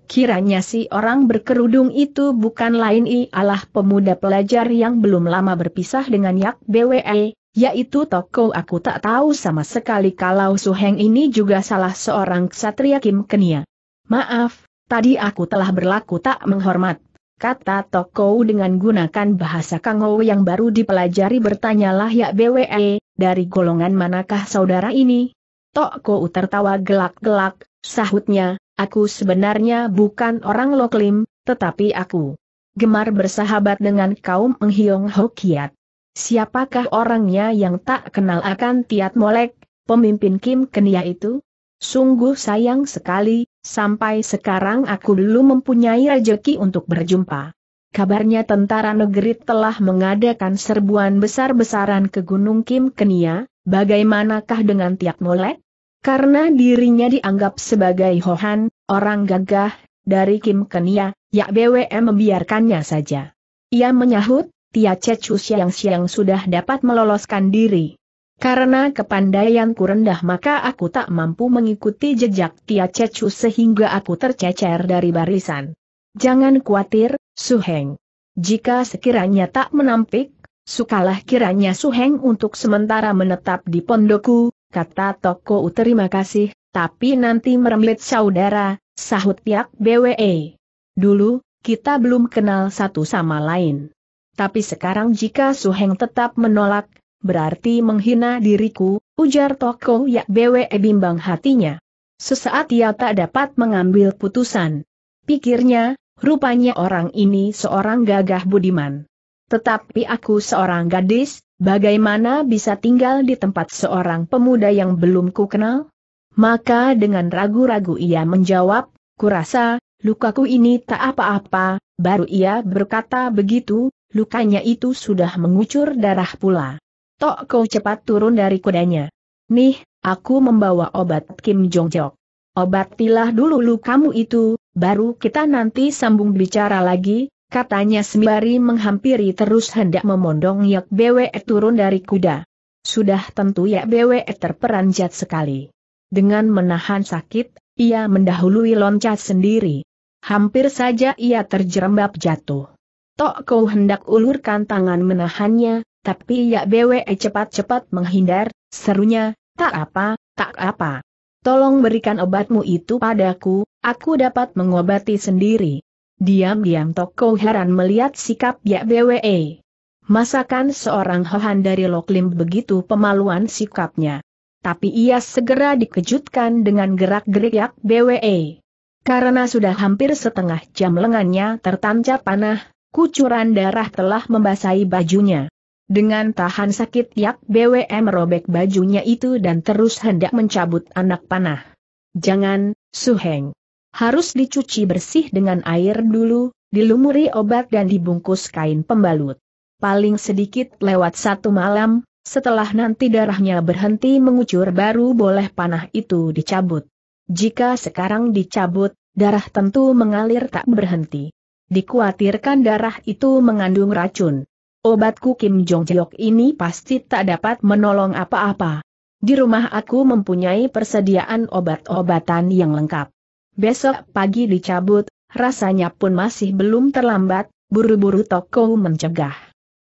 Kiranya si orang berkerudung itu bukan lain ialah pemuda pelajar yang belum lama berpisah dengan Yak BWE, yaitu toko aku tak tahu sama sekali kalau Suheng ini juga salah seorang ksatria Kim Kenia. Maaf, tadi aku telah berlaku tak menghormat. Kata toko dengan gunakan bahasa Kangou yang baru dipelajari bertanyalah Yak BWE, dari golongan manakah saudara ini? Tok Ko tertawa gelak-gelak, sahutnya, aku sebenarnya bukan orang Loklim, tetapi aku gemar bersahabat dengan kaum Enghiong Hokiat. Siapakah orangnya yang tak kenal akan Tiat Molek, pemimpin Kim Kenia itu? Sungguh sayang sekali, sampai sekarang aku belum mempunyai rejeki untuk berjumpa. Kabarnya tentara negeri telah mengadakan serbuan besar-besaran ke Gunung Kim Kenia, Bagaimanakah dengan Tiak Molek? Karena dirinya dianggap sebagai Hohan, orang gagah, dari Kim Kenia, Yak BWM membiarkannya saja. Ia menyahut, Tia Cecu siang-siang sudah dapat meloloskan diri. Karena kepandaianku rendah maka aku tak mampu mengikuti jejak Tia Cecu sehingga aku tercecer dari barisan. Jangan khawatir, Suheng. Jika sekiranya tak menampik, Sukalah kiranya Suheng untuk sementara menetap di pondokku, kata Toko terima kasih, tapi nanti merembet saudara, sahut pihak BWE. Dulu, kita belum kenal satu sama lain. Tapi sekarang jika Suheng tetap menolak, berarti menghina diriku, ujar Toko ya BWE bimbang hatinya. Sesaat ia tak dapat mengambil putusan. Pikirnya, rupanya orang ini seorang gagah budiman. Tetapi aku seorang gadis, bagaimana bisa tinggal di tempat seorang pemuda yang belum ku kenal? Maka dengan ragu-ragu ia menjawab, kurasa, lukaku ini tak apa-apa, baru ia berkata begitu, lukanya itu sudah mengucur darah pula. Tok kau cepat turun dari kudanya. Nih, aku membawa obat Kim Jong Jok. Obatilah dulu lukamu itu, baru kita nanti sambung bicara lagi, katanya sembari menghampiri terus hendak memondong Yak Bwe turun dari kuda. Sudah tentu Yak Bwe terperanjat sekali. Dengan menahan sakit, ia mendahului loncat sendiri. Hampir saja ia terjerembab jatuh. Tok kau hendak ulurkan tangan menahannya, tapi Yak Bwe cepat-cepat menghindar, serunya, tak apa, tak apa. Tolong berikan obatmu itu padaku, aku dapat mengobati sendiri. Diam-diam Toko heran melihat sikap Ya BWE. Masakan seorang Hohan dari Loklim begitu pemaluan sikapnya. Tapi ia segera dikejutkan dengan gerak-gerik Yak BWE. Karena sudah hampir setengah jam lengannya tertancap panah, kucuran darah telah membasahi bajunya. Dengan tahan sakit Yak BWE merobek bajunya itu dan terus hendak mencabut anak panah. Jangan, Suheng. Harus dicuci bersih dengan air dulu, dilumuri obat dan dibungkus kain pembalut paling sedikit lewat satu malam, setelah nanti darahnya berhenti mengucur baru boleh panah itu dicabut. Jika sekarang dicabut, darah tentu mengalir tak berhenti. Dikuatirkan darah itu mengandung racun. Obatku Kim Jong Jok ini pasti tak dapat menolong apa-apa. Di rumah aku mempunyai persediaan obat-obatan yang lengkap. Besok pagi dicabut, rasanya pun masih belum terlambat, buru-buru toko mencegah.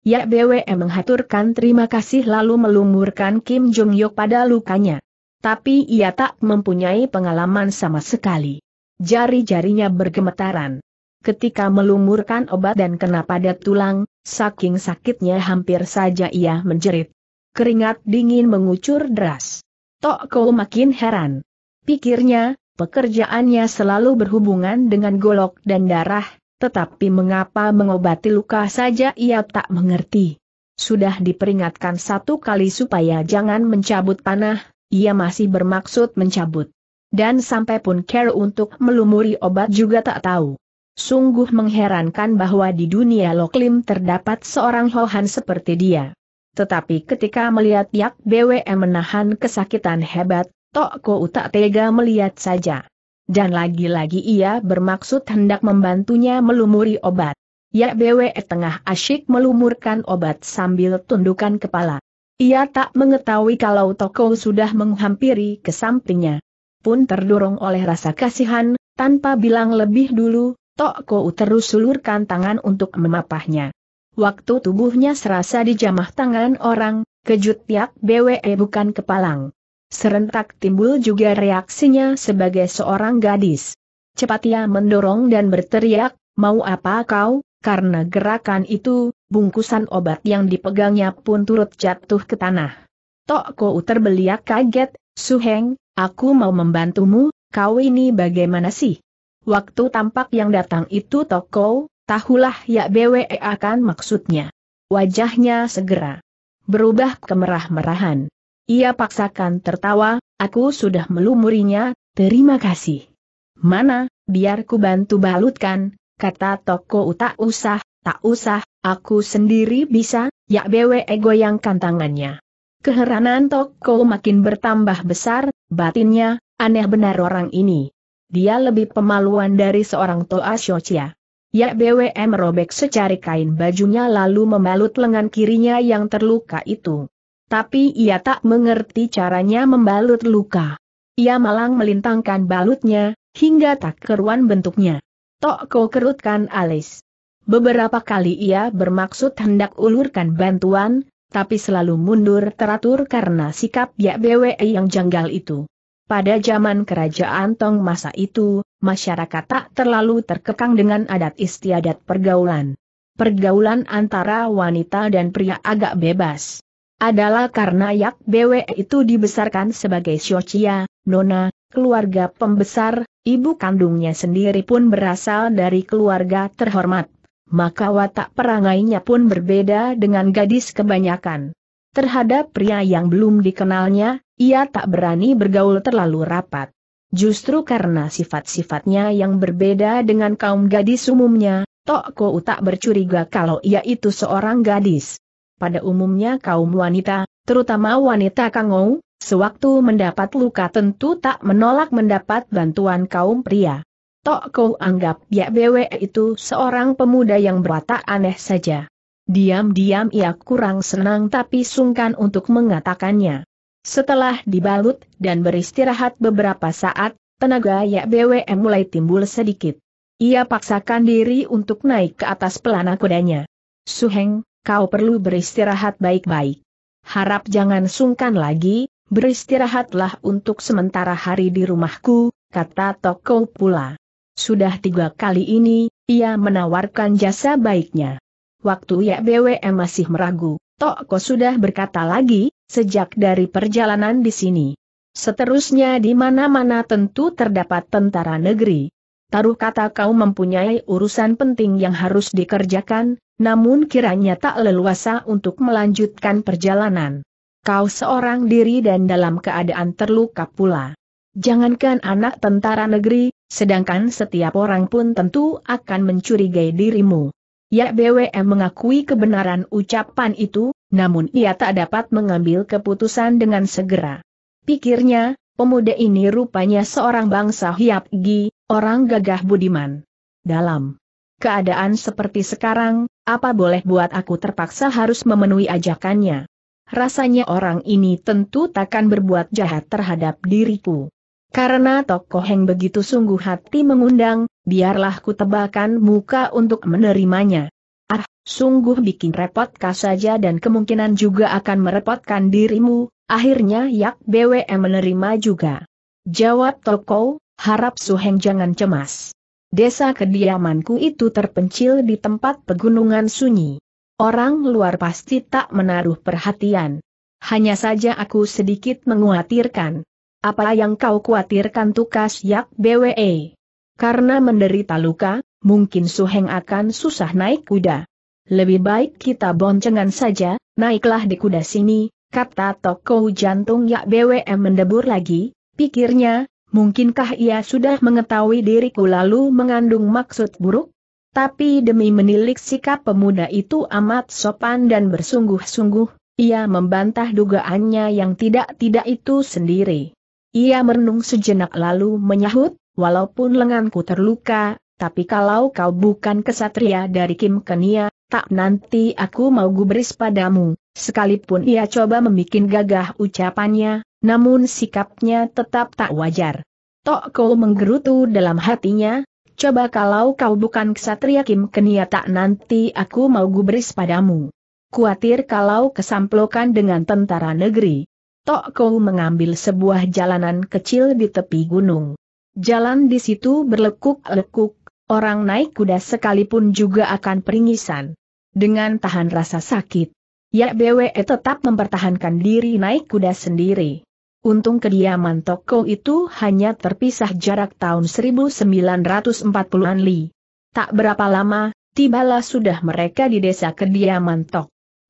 Ya BWE menghaturkan terima kasih lalu melumurkan Kim Jong Yok pada lukanya. Tapi ia tak mempunyai pengalaman sama sekali. Jari-jarinya bergemetaran. Ketika melumurkan obat dan kena pada tulang, saking sakitnya hampir saja ia menjerit. Keringat dingin mengucur deras. Tok kau makin heran. Pikirnya, pekerjaannya selalu berhubungan dengan golok dan darah, tetapi mengapa mengobati luka saja ia tak mengerti. Sudah diperingatkan satu kali supaya jangan mencabut panah, ia masih bermaksud mencabut. Dan sampai pun care untuk melumuri obat juga tak tahu. Sungguh mengherankan bahwa di dunia Loklim terdapat seorang Hohan seperti dia. Tetapi ketika melihat Yak BWM menahan kesakitan hebat, Tok Ko tak tega melihat saja dan lagi-lagi ia bermaksud hendak membantunya melumuri obat. Ya BWE tengah asyik melumurkan obat sambil tundukan kepala. Ia tak mengetahui kalau toko sudah menghampiri ke sampingnya. Pun terdorong oleh rasa kasihan, tanpa bilang lebih dulu, toko terus sulurkan tangan untuk memapahnya. Waktu tubuhnya serasa dijamah tangan orang, kejut tiap BWE bukan kepalang. Serentak timbul juga reaksinya sebagai seorang gadis. Cepat ia mendorong dan berteriak, mau apa kau? Karena gerakan itu, bungkusan obat yang dipegangnya pun turut jatuh ke tanah. Tok Ko terbeliak kaget, Suheng, aku mau membantumu, kau ini bagaimana sih? Waktu tampak yang datang itu Toko, tahulah ya BWE akan maksudnya. Wajahnya segera berubah kemerah-merahan. Ia paksakan tertawa, aku sudah melumurinya, terima kasih. Mana, biar ku bantu balutkan, kata toko tak usah, tak usah, aku sendiri bisa, ya bewe goyangkan tangannya. Keheranan toko makin bertambah besar, batinnya, aneh benar orang ini. Dia lebih pemaluan dari seorang Toa Shocia. Ya BWM robek secari kain bajunya lalu membalut lengan kirinya yang terluka itu tapi ia tak mengerti caranya membalut luka. Ia malang melintangkan balutnya, hingga tak keruan bentuknya. Tok ko kerutkan alis. Beberapa kali ia bermaksud hendak ulurkan bantuan, tapi selalu mundur teratur karena sikap Ya BWE yang janggal itu. Pada zaman kerajaan Tong masa itu, masyarakat tak terlalu terkekang dengan adat istiadat pergaulan. Pergaulan antara wanita dan pria agak bebas adalah karena Yak Bwe itu dibesarkan sebagai Siocia, Nona, keluarga pembesar, ibu kandungnya sendiri pun berasal dari keluarga terhormat. Maka watak perangainya pun berbeda dengan gadis kebanyakan. Terhadap pria yang belum dikenalnya, ia tak berani bergaul terlalu rapat. Justru karena sifat-sifatnya yang berbeda dengan kaum gadis umumnya, Tok tak bercuriga kalau ia itu seorang gadis pada umumnya kaum wanita, terutama wanita Kangou, sewaktu mendapat luka tentu tak menolak mendapat bantuan kaum pria. Tok anggap ya BW itu seorang pemuda yang berwatak aneh saja. Diam-diam ia kurang senang tapi sungkan untuk mengatakannya. Setelah dibalut dan beristirahat beberapa saat, tenaga ya BWM mulai timbul sedikit. Ia paksakan diri untuk naik ke atas pelana kudanya. Suheng, kau perlu beristirahat baik-baik. Harap jangan sungkan lagi, beristirahatlah untuk sementara hari di rumahku, kata Toko pula. Sudah tiga kali ini, ia menawarkan jasa baiknya. Waktu ya BWM masih meragu, Toko sudah berkata lagi, sejak dari perjalanan di sini. Seterusnya di mana-mana tentu terdapat tentara negeri. Taruh kata kau mempunyai urusan penting yang harus dikerjakan, namun kiranya tak leluasa untuk melanjutkan perjalanan. Kau seorang diri dan dalam keadaan terluka pula. Jangankan anak tentara negeri, sedangkan setiap orang pun tentu akan mencurigai dirimu. Ya BWM mengakui kebenaran ucapan itu, namun ia tak dapat mengambil keputusan dengan segera. Pikirnya, pemuda ini rupanya seorang bangsa Hiap Gi, orang gagah budiman. Dalam keadaan seperti sekarang, apa boleh buat aku terpaksa harus memenuhi ajakannya. Rasanya orang ini tentu takkan berbuat jahat terhadap diriku. Karena tokoh yang begitu sungguh hati mengundang, biarlah ku tebakan muka untuk menerimanya. Ah, sungguh bikin repot kau saja dan kemungkinan juga akan merepotkan dirimu, akhirnya Yak BWM menerima juga. Jawab tokoh, harap Suheng jangan cemas. Desa kediamanku itu terpencil di tempat pegunungan sunyi. Orang luar pasti tak menaruh perhatian. Hanya saja aku sedikit mengkhawatirkan. Apa yang kau khawatirkan tukas Yak BWE? Karena menderita luka, mungkin Suheng akan susah naik kuda. Lebih baik kita boncengan saja, naiklah di kuda sini, kata toko jantung Yak BWM mendebur lagi, pikirnya, Mungkinkah ia sudah mengetahui diriku lalu mengandung maksud buruk? Tapi demi menilik sikap pemuda itu amat sopan dan bersungguh-sungguh, ia membantah dugaannya yang tidak-tidak itu sendiri. Ia merenung sejenak lalu menyahut, walaupun lenganku terluka, tapi kalau kau bukan kesatria dari Kim Kenia, tak nanti aku mau gubris padamu. Sekalipun ia coba membuat gagah ucapannya, namun sikapnya tetap tak wajar. Tok Ko menggerutu dalam hatinya, coba kalau kau bukan ksatria Kim Kenia tak nanti aku mau gubris padamu. Kuatir kalau kesamplokan dengan tentara negeri. Tok Ko mengambil sebuah jalanan kecil di tepi gunung. Jalan di situ berlekuk-lekuk, orang naik kuda sekalipun juga akan peringisan. Dengan tahan rasa sakit, Ya BWE tetap mempertahankan diri naik kuda sendiri. Untung kediaman toko itu hanya terpisah jarak tahun 1940-an li. Tak berapa lama, tibalah sudah mereka di desa kediaman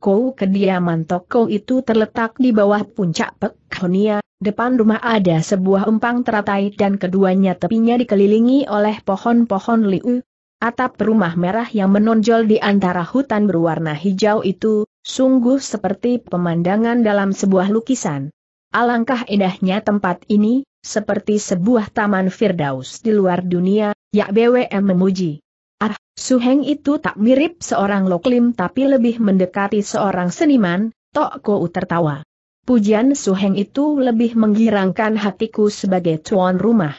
Toko. Kediaman toko itu terletak di bawah puncak Pekhonia, depan rumah ada sebuah empang teratai dan keduanya tepinya dikelilingi oleh pohon-pohon liu. Atap rumah merah yang menonjol di antara hutan berwarna hijau itu, sungguh seperti pemandangan dalam sebuah lukisan. Alangkah indahnya tempat ini, seperti sebuah taman Firdaus di luar dunia, Yak BWM memuji. Ah, Suheng itu tak mirip seorang loklim tapi lebih mendekati seorang seniman, Tok Ko tertawa. Pujian Suheng itu lebih menggirangkan hatiku sebagai tuan rumah.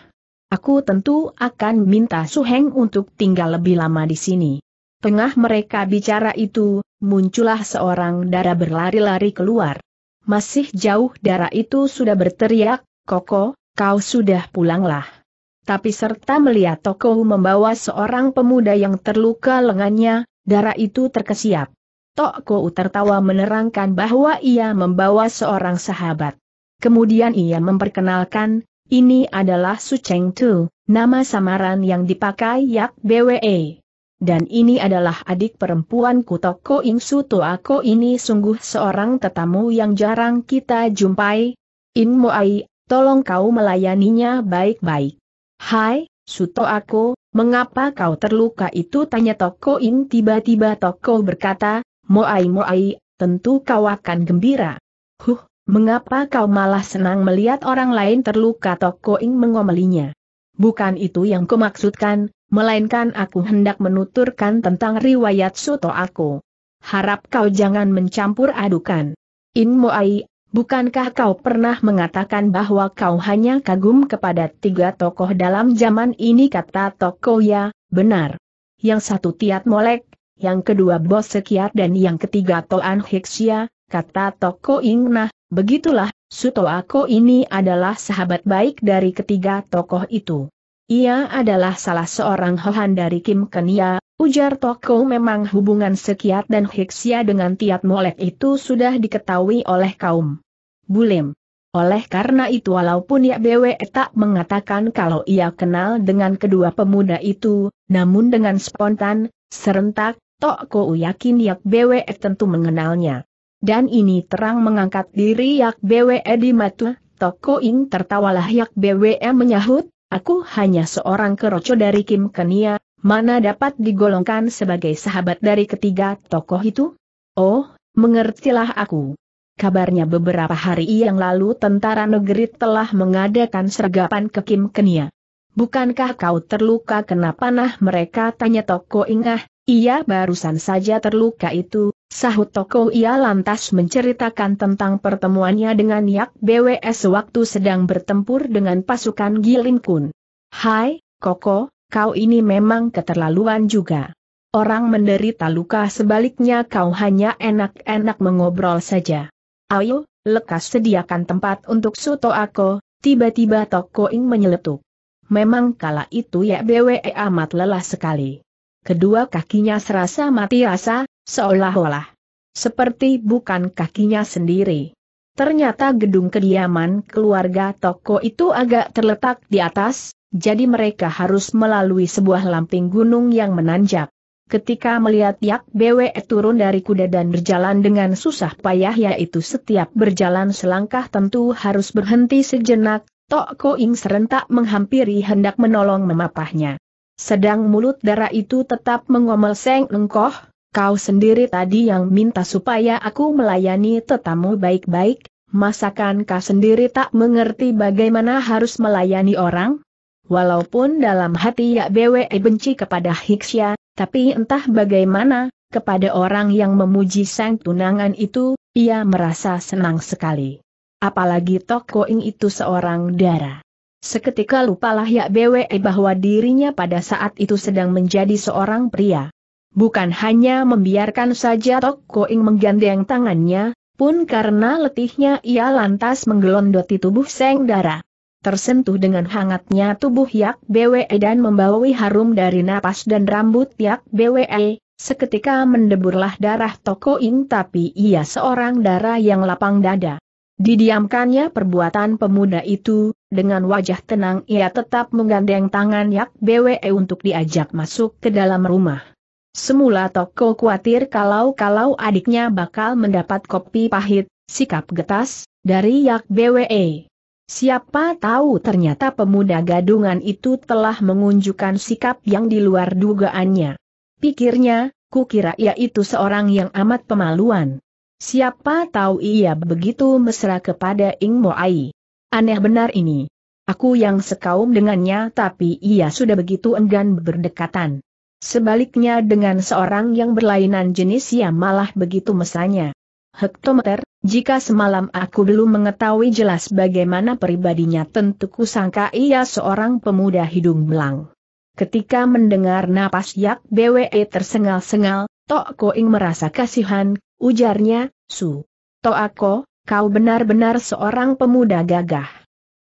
Aku tentu akan minta Suheng untuk tinggal lebih lama di sini. Tengah mereka bicara itu, muncullah seorang darah berlari-lari keluar. Masih jauh darah itu sudah berteriak, Koko, kau sudah pulanglah. Tapi serta melihat Toko membawa seorang pemuda yang terluka lengannya, darah itu terkesiap. Toko tertawa menerangkan bahwa ia membawa seorang sahabat. Kemudian ia memperkenalkan, ini adalah Su Cheng Tu, nama samaran yang dipakai Yak BWE dan ini adalah adik perempuan Kutoko Ing Suto Ako ini sungguh seorang tetamu yang jarang kita jumpai. In Moai, tolong kau melayaninya baik-baik. Hai, Suto Ako, mengapa kau terluka itu tanya Toko Ing tiba-tiba Toko berkata, Moai Moai, tentu kau akan gembira. Huh, mengapa kau malah senang melihat orang lain terluka Toko Ing mengomelinya. Bukan itu yang kumaksudkan, melainkan aku hendak menuturkan tentang riwayat soto aku. Harap kau jangan mencampur adukan. In Moai, bukankah kau pernah mengatakan bahwa kau hanya kagum kepada tiga tokoh dalam zaman ini kata tokoh ya, benar. Yang satu Tiat Molek, yang kedua Bos Sekiat dan yang ketiga Toan Hiksia, kata tokoh Nah, begitulah, Suto aku ini adalah sahabat baik dari ketiga tokoh itu. Ia adalah salah seorang Hohan dari Kim Kenia, Ujar Toko memang hubungan Sekiat dan Hiksia dengan Tiat Molek itu sudah diketahui oleh kaum Bulim. Oleh karena itu walaupun Ya Bwe tak mengatakan kalau ia kenal dengan kedua pemuda itu, namun dengan spontan, serentak, Toko yakin Yak Bwe tentu mengenalnya. Dan ini terang mengangkat diri Yak Bwe di mata, Toko Ing tertawalah Yak Bwe menyahut, aku hanya seorang keroco dari Kim Kenia, mana dapat digolongkan sebagai sahabat dari ketiga tokoh itu? Oh, mengertilah aku. Kabarnya beberapa hari yang lalu tentara negeri telah mengadakan sergapan ke Kim Kenia. Bukankah kau terluka kenapa nah mereka tanya Toko Ingah, iya barusan saja terluka itu, sahut Toko ia lantas menceritakan tentang pertemuannya dengan Yak BWS waktu sedang bertempur dengan pasukan Gilim Kun. Hai, Koko, kau ini memang keterlaluan juga. Orang menderita luka sebaliknya kau hanya enak-enak mengobrol saja. Ayo, lekas sediakan tempat untuk soto aku, tiba-tiba Toko Ing menyeletuk. Memang kala itu ya BWE amat lelah sekali. Kedua kakinya serasa mati rasa, seolah-olah. Seperti bukan kakinya sendiri. Ternyata gedung kediaman keluarga toko itu agak terletak di atas, jadi mereka harus melalui sebuah lamping gunung yang menanjak. Ketika melihat Yak Bwe turun dari kuda dan berjalan dengan susah payah yaitu setiap berjalan selangkah tentu harus berhenti sejenak, Tok Ko Ing serentak menghampiri hendak menolong memapahnya. Sedang mulut darah itu tetap mengomel Seng Engkoh, kau sendiri tadi yang minta supaya aku melayani tetamu baik-baik, masakan kau sendiri tak mengerti bagaimana harus melayani orang? Walaupun dalam hati Yak Bwe benci kepada Hiksya, tapi entah bagaimana, kepada orang yang memuji sang tunangan itu, ia merasa senang sekali. Apalagi Tok Ing itu seorang darah. Seketika lupalah Yak Bwe bahwa dirinya pada saat itu sedang menjadi seorang pria. Bukan hanya membiarkan saja Tok Ing menggandeng tangannya, pun karena letihnya ia lantas menggelondoti tubuh Seng Darah tersentuh dengan hangatnya tubuh Yak Bwe dan membawahi harum dari napas dan rambut Yak Bwe, seketika mendeburlah darah Toko Ing tapi ia seorang darah yang lapang dada. Didiamkannya perbuatan pemuda itu, dengan wajah tenang ia tetap menggandeng tangan Yak Bwe untuk diajak masuk ke dalam rumah. Semula Toko khawatir kalau-kalau adiknya bakal mendapat kopi pahit, sikap getas, dari Yak Bwe. Siapa tahu ternyata pemuda gadungan itu telah mengunjukkan sikap yang di luar dugaannya. Pikirnya, kukira ia itu seorang yang amat pemaluan. Siapa tahu ia begitu mesra kepada Ing Moai. Aneh benar ini. Aku yang sekaum dengannya tapi ia sudah begitu enggan berdekatan. Sebaliknya dengan seorang yang berlainan jenis ia malah begitu mesranya. Hektometer, jika semalam aku belum mengetahui jelas bagaimana pribadinya tentu kusangka ia seorang pemuda hidung belang. Ketika mendengar napas Yak BWE tersengal-sengal, Tok Koing merasa kasihan, ujarnya, Su. Tok Ako, kau benar-benar seorang pemuda gagah.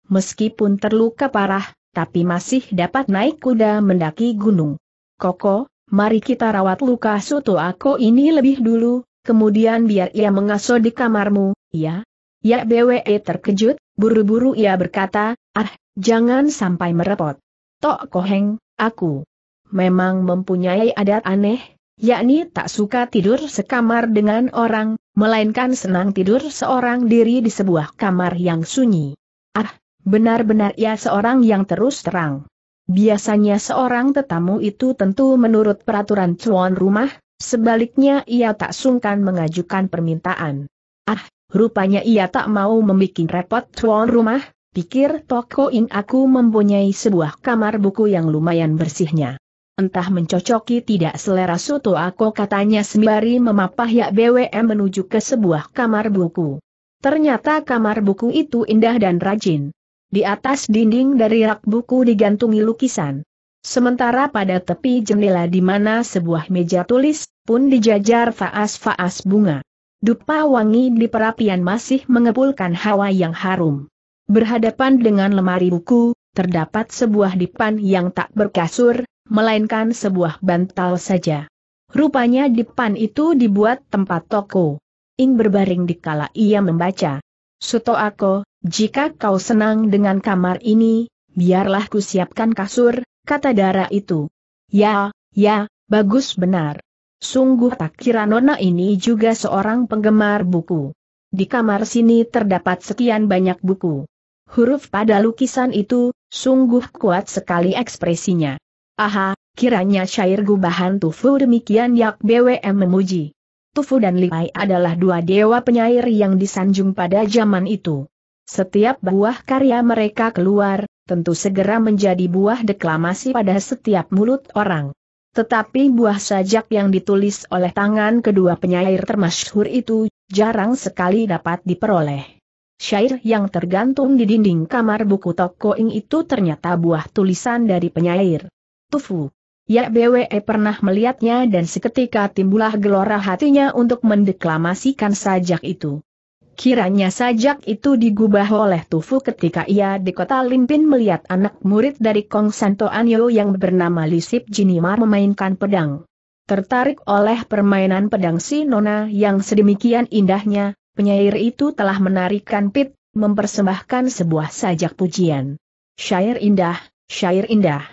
Meskipun terluka parah, tapi masih dapat naik kuda mendaki gunung. Koko, mari kita rawat luka Suto Ako ini lebih dulu, kemudian biar ia mengasuh di kamarmu, ya? Ya BWE terkejut, buru-buru ia berkata, ah, jangan sampai merepot. Tok Koheng, aku memang mempunyai adat aneh, yakni tak suka tidur sekamar dengan orang, melainkan senang tidur seorang diri di sebuah kamar yang sunyi. Ah, benar-benar ia seorang yang terus terang. Biasanya seorang tetamu itu tentu menurut peraturan tuan rumah, Sebaliknya ia tak sungkan mengajukan permintaan. Ah, rupanya ia tak mau membuat repot tuan rumah, pikir toko in aku mempunyai sebuah kamar buku yang lumayan bersihnya. Entah mencocoki tidak selera soto aku katanya sembari memapah Yak BWM menuju ke sebuah kamar buku. Ternyata kamar buku itu indah dan rajin. Di atas dinding dari rak buku digantungi lukisan. Sementara pada tepi jendela di mana sebuah meja tulis, pun dijajar faas-faas bunga. Dupa wangi di perapian masih mengepulkan hawa yang harum. Berhadapan dengan lemari buku, terdapat sebuah dipan yang tak berkasur, melainkan sebuah bantal saja. Rupanya di depan itu dibuat tempat toko. Ing berbaring di kala ia membaca. Suto aku, jika kau senang dengan kamar ini, biarlah ku siapkan kasur, kata Dara itu. Ya, ya, bagus benar. Sungguh tak kira nona ini juga seorang penggemar buku. Di kamar sini terdapat sekian banyak buku. Huruf pada lukisan itu, sungguh kuat sekali ekspresinya. Aha, kiranya syair gubahan Tufu demikian Yak BWM memuji. Tufu dan Lipai adalah dua dewa penyair yang disanjung pada zaman itu. Setiap buah karya mereka keluar, tentu segera menjadi buah deklamasi pada setiap mulut orang. Tetapi buah sajak yang ditulis oleh tangan kedua penyair termasyhur itu, jarang sekali dapat diperoleh. Syair yang tergantung di dinding kamar buku toko Ing itu ternyata buah tulisan dari penyair. Tufu. Ya BWE pernah melihatnya dan seketika timbullah gelora hatinya untuk mendeklamasikan sajak itu. Kiranya sajak itu digubah oleh Tufu ketika ia di kota Limpin melihat anak murid dari Kong Santo Anyo yang bernama Lisip Jinimar memainkan pedang. Tertarik oleh permainan pedang si Nona yang sedemikian indahnya, penyair itu telah menarikan pit, mempersembahkan sebuah sajak pujian. Syair indah, syair indah.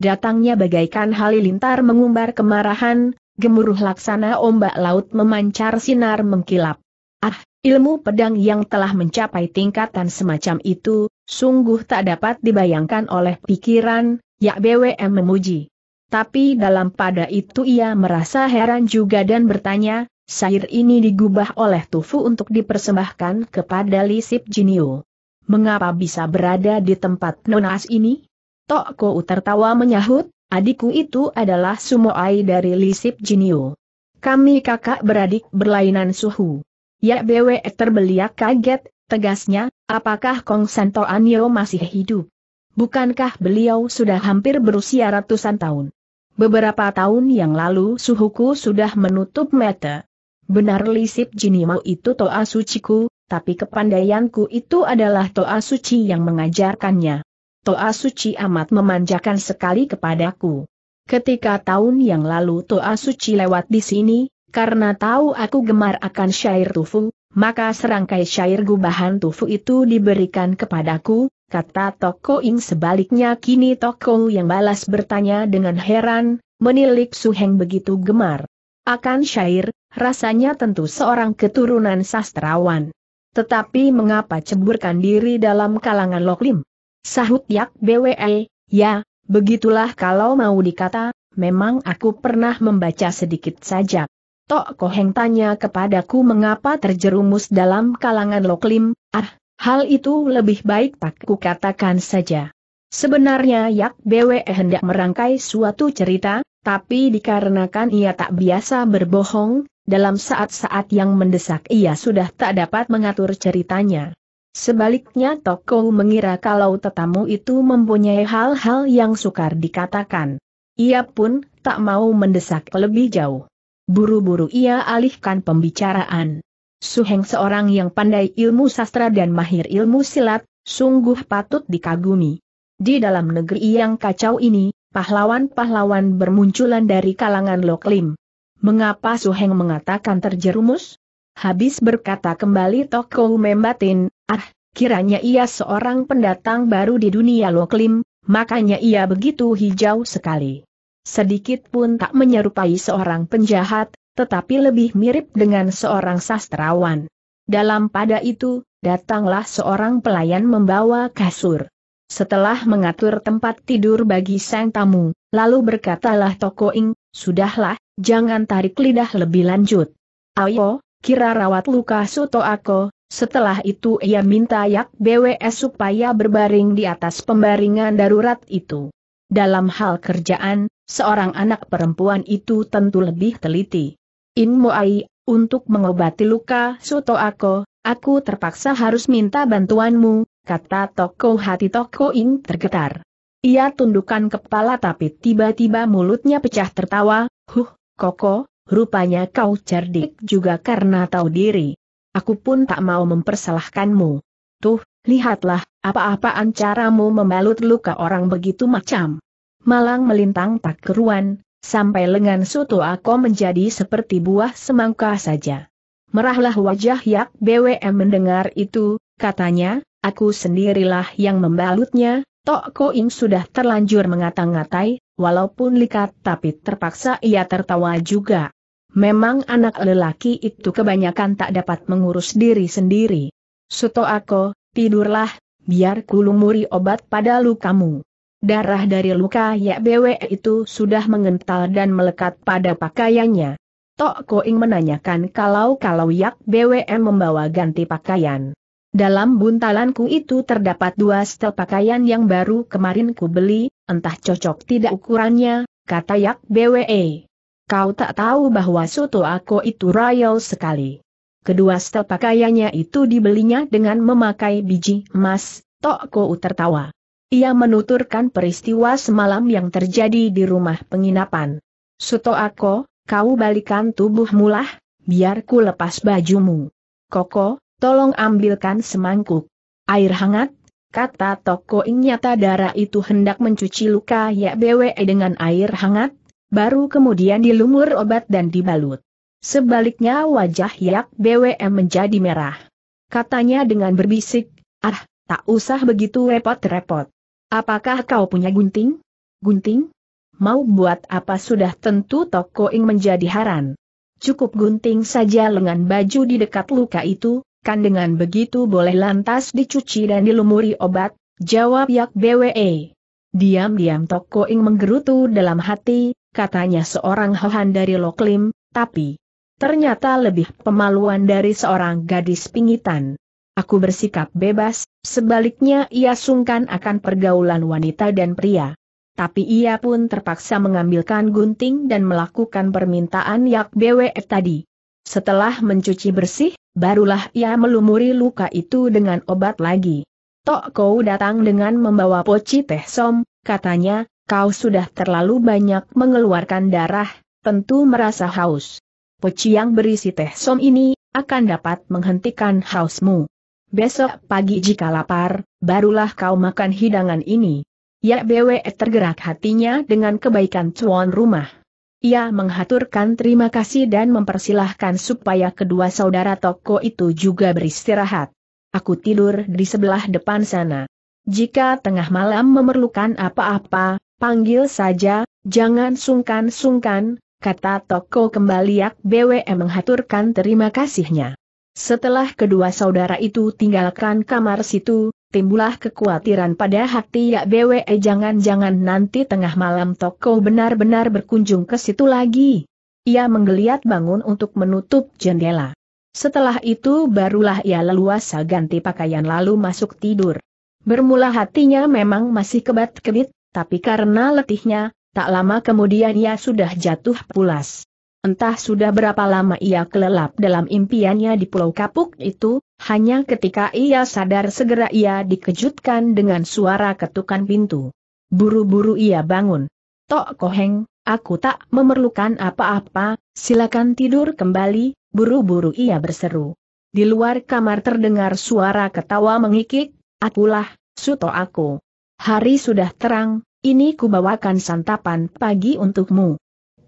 Datangnya bagaikan halilintar mengumbar kemarahan, gemuruh laksana ombak laut memancar sinar mengkilap. Ah, ilmu pedang yang telah mencapai tingkatan semacam itu, sungguh tak dapat dibayangkan oleh pikiran, Yak BWM memuji. Tapi dalam pada itu ia merasa heran juga dan bertanya, syair ini digubah oleh Tufu untuk dipersembahkan kepada Lisip Jinio. Mengapa bisa berada di tempat nonas ini? Toko tertawa menyahut, adikku itu adalah Sumoai dari Lisip Jinio. Kami kakak beradik berlainan suhu. Ya BW terbeliak kaget, tegasnya, apakah Kong Santo Anyo masih hidup? Bukankah beliau sudah hampir berusia ratusan tahun? Beberapa tahun yang lalu suhuku sudah menutup mata. Benar lisip jinimau itu toa suciku, tapi kepandaianku itu adalah toa suci yang mengajarkannya. Toa suci amat memanjakan sekali kepadaku. Ketika tahun yang lalu Toa Suci lewat di sini, karena tahu aku gemar akan syair tufu, maka serangkai syair gubahan tufu itu diberikan kepadaku, kata Toko Ing sebaliknya kini Toko yang balas bertanya dengan heran, menilik Suheng begitu gemar. Akan syair, rasanya tentu seorang keturunan sastrawan. Tetapi mengapa ceburkan diri dalam kalangan loklim? Sahut Yak BWE, ya, begitulah kalau mau dikata, memang aku pernah membaca sedikit saja. Tok Koheng tanya kepadaku mengapa terjerumus dalam kalangan loklim, ah, hal itu lebih baik tak ku katakan saja. Sebenarnya Yak BWE hendak merangkai suatu cerita, tapi dikarenakan ia tak biasa berbohong, dalam saat-saat yang mendesak ia sudah tak dapat mengatur ceritanya. Sebaliknya Toko mengira kalau tetamu itu mempunyai hal-hal yang sukar dikatakan. Ia pun tak mau mendesak lebih jauh. Buru-buru ia alihkan pembicaraan. Suheng seorang yang pandai ilmu sastra dan mahir ilmu silat, sungguh patut dikagumi. Di dalam negeri yang kacau ini, pahlawan-pahlawan bermunculan dari kalangan Loklim. Mengapa Suheng mengatakan terjerumus? Habis berkata kembali Toko membatin, ah, kiranya ia seorang pendatang baru di dunia Loklim, makanya ia begitu hijau sekali sedikit pun tak menyerupai seorang penjahat, tetapi lebih mirip dengan seorang sastrawan. Dalam pada itu, datanglah seorang pelayan membawa kasur. Setelah mengatur tempat tidur bagi sang tamu, lalu berkatalah Toko Ing, sudahlah, jangan tarik lidah lebih lanjut. Ayo, kira rawat luka soto aku, setelah itu ia minta Yak BWS supaya berbaring di atas pembaringan darurat itu. Dalam hal kerjaan, seorang anak perempuan itu tentu lebih teliti. In Moai, untuk mengobati luka Soto Ako, aku terpaksa harus minta bantuanmu, kata Toko hati Toko In tergetar. Ia tundukkan kepala tapi tiba-tiba mulutnya pecah tertawa, huh, Koko, rupanya kau cerdik juga karena tahu diri. Aku pun tak mau mempersalahkanmu. Tuh, lihatlah, apa-apaan caramu membalut luka orang begitu macam. malang melintang tak keruan, sampai lengan soto aku menjadi seperti buah semangka saja. Merahlah wajah Yak BWM mendengar itu, katanya, aku sendirilah yang membalutnya, Tok Ko Ing sudah terlanjur mengata-ngatai, walaupun likat tapi terpaksa ia tertawa juga. Memang anak lelaki itu kebanyakan tak dapat mengurus diri sendiri. Suto aku, tidurlah, biar kulumuri obat pada lukamu. Darah dari luka Yak BW itu sudah mengental dan melekat pada pakaiannya. Tok Koing menanyakan kalau-kalau Yak BWM membawa ganti pakaian. Dalam buntalanku itu terdapat dua setel pakaian yang baru kemarin ku beli, entah cocok tidak ukurannya, kata Yak BWE. Kau tak tahu bahwa soto aku itu royal sekali. Kedua setel pakaiannya itu dibelinya dengan memakai biji emas, Tok Ko tertawa. Ia menuturkan peristiwa semalam yang terjadi di rumah penginapan. Suto Ako, kau balikan tubuhmu lah, biar ku lepas bajumu. Koko, tolong ambilkan semangkuk. Air hangat, kata Toko Ing nyata darah itu hendak mencuci luka ya BWE dengan air hangat, baru kemudian dilumur obat dan dibalut. Sebaliknya wajah Yak BWM menjadi merah. Katanya dengan berbisik, ah, tak usah begitu repot-repot. Apakah kau punya gunting? Gunting? Mau buat apa sudah tentu Toko Ing menjadi haran. Cukup gunting saja lengan baju di dekat luka itu, kan dengan begitu boleh lantas dicuci dan dilumuri obat, jawab Yak BWE. Diam-diam Toko Ing menggerutu dalam hati, katanya seorang hohan dari Loklim, tapi ternyata lebih pemaluan dari seorang gadis pingitan aku bersikap bebas, sebaliknya ia sungkan akan pergaulan wanita dan pria. Tapi ia pun terpaksa mengambilkan gunting dan melakukan permintaan Yak BWF tadi. Setelah mencuci bersih, barulah ia melumuri luka itu dengan obat lagi. Tok kau datang dengan membawa poci teh som, katanya, kau sudah terlalu banyak mengeluarkan darah, tentu merasa haus. Poci yang berisi teh som ini, akan dapat menghentikan hausmu. Besok pagi jika lapar, barulah kau makan hidangan ini. Ya BW tergerak hatinya dengan kebaikan tuan rumah. Ia menghaturkan terima kasih dan mempersilahkan supaya kedua saudara toko itu juga beristirahat. Aku tidur di sebelah depan sana. Jika tengah malam memerlukan apa-apa, panggil saja, jangan sungkan-sungkan, kata toko kembali Yak BWM menghaturkan terima kasihnya. Setelah kedua saudara itu tinggalkan kamar situ, timbullah kekhawatiran pada hati ya BWE jangan-jangan nanti tengah malam toko benar-benar berkunjung ke situ lagi. Ia menggeliat bangun untuk menutup jendela. Setelah itu barulah ia leluasa ganti pakaian lalu masuk tidur. Bermula hatinya memang masih kebat-kebit, tapi karena letihnya, tak lama kemudian ia sudah jatuh pulas. Entah sudah berapa lama ia kelelap dalam impiannya di Pulau Kapuk itu, hanya ketika ia sadar segera ia dikejutkan dengan suara ketukan pintu. Buru-buru ia bangun. Tok Koheng, aku tak memerlukan apa-apa, silakan tidur kembali, buru-buru ia berseru. Di luar kamar terdengar suara ketawa mengikik, akulah, suto aku. Hari sudah terang, ini kubawakan santapan pagi untukmu.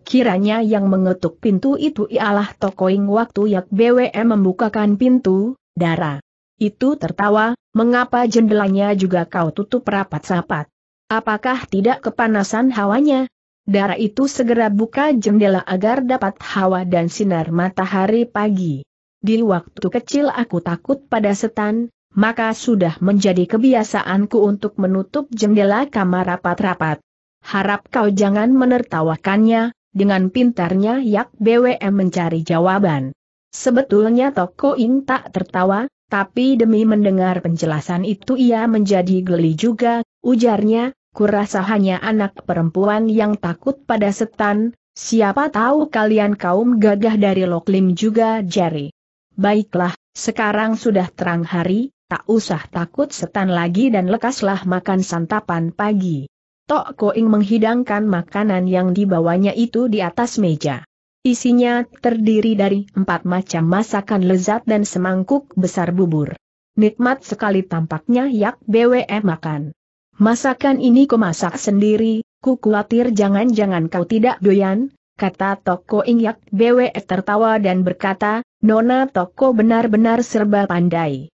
Kiranya yang mengetuk pintu itu ialah Tokoing waktu Yak BWM membukakan pintu, Dara. Itu tertawa, mengapa jendelanya juga kau tutup rapat-rapat? Apakah tidak kepanasan hawanya? Dara itu segera buka jendela agar dapat hawa dan sinar matahari pagi. Di waktu kecil aku takut pada setan, maka sudah menjadi kebiasaanku untuk menutup jendela kamar rapat-rapat. Harap kau jangan menertawakannya, dengan pintarnya Yak BWM mencari jawaban. Sebetulnya Toko In tak tertawa, tapi demi mendengar penjelasan itu ia menjadi geli juga, ujarnya, kurasa hanya anak perempuan yang takut pada setan, siapa tahu kalian kaum gagah dari Loklim juga Jerry. Baiklah, sekarang sudah terang hari, tak usah takut setan lagi dan lekaslah makan santapan pagi. Tok Koing menghidangkan makanan yang dibawanya itu di atas meja. Isinya terdiri dari empat macam masakan lezat dan semangkuk besar bubur. Nikmat sekali tampaknya Yak BWM makan. Masakan ini masak sendiri, Ku khawatir jangan-jangan kau tidak doyan, kata Toko Ingyak BWE tertawa dan berkata, Nona Toko benar-benar serba pandai.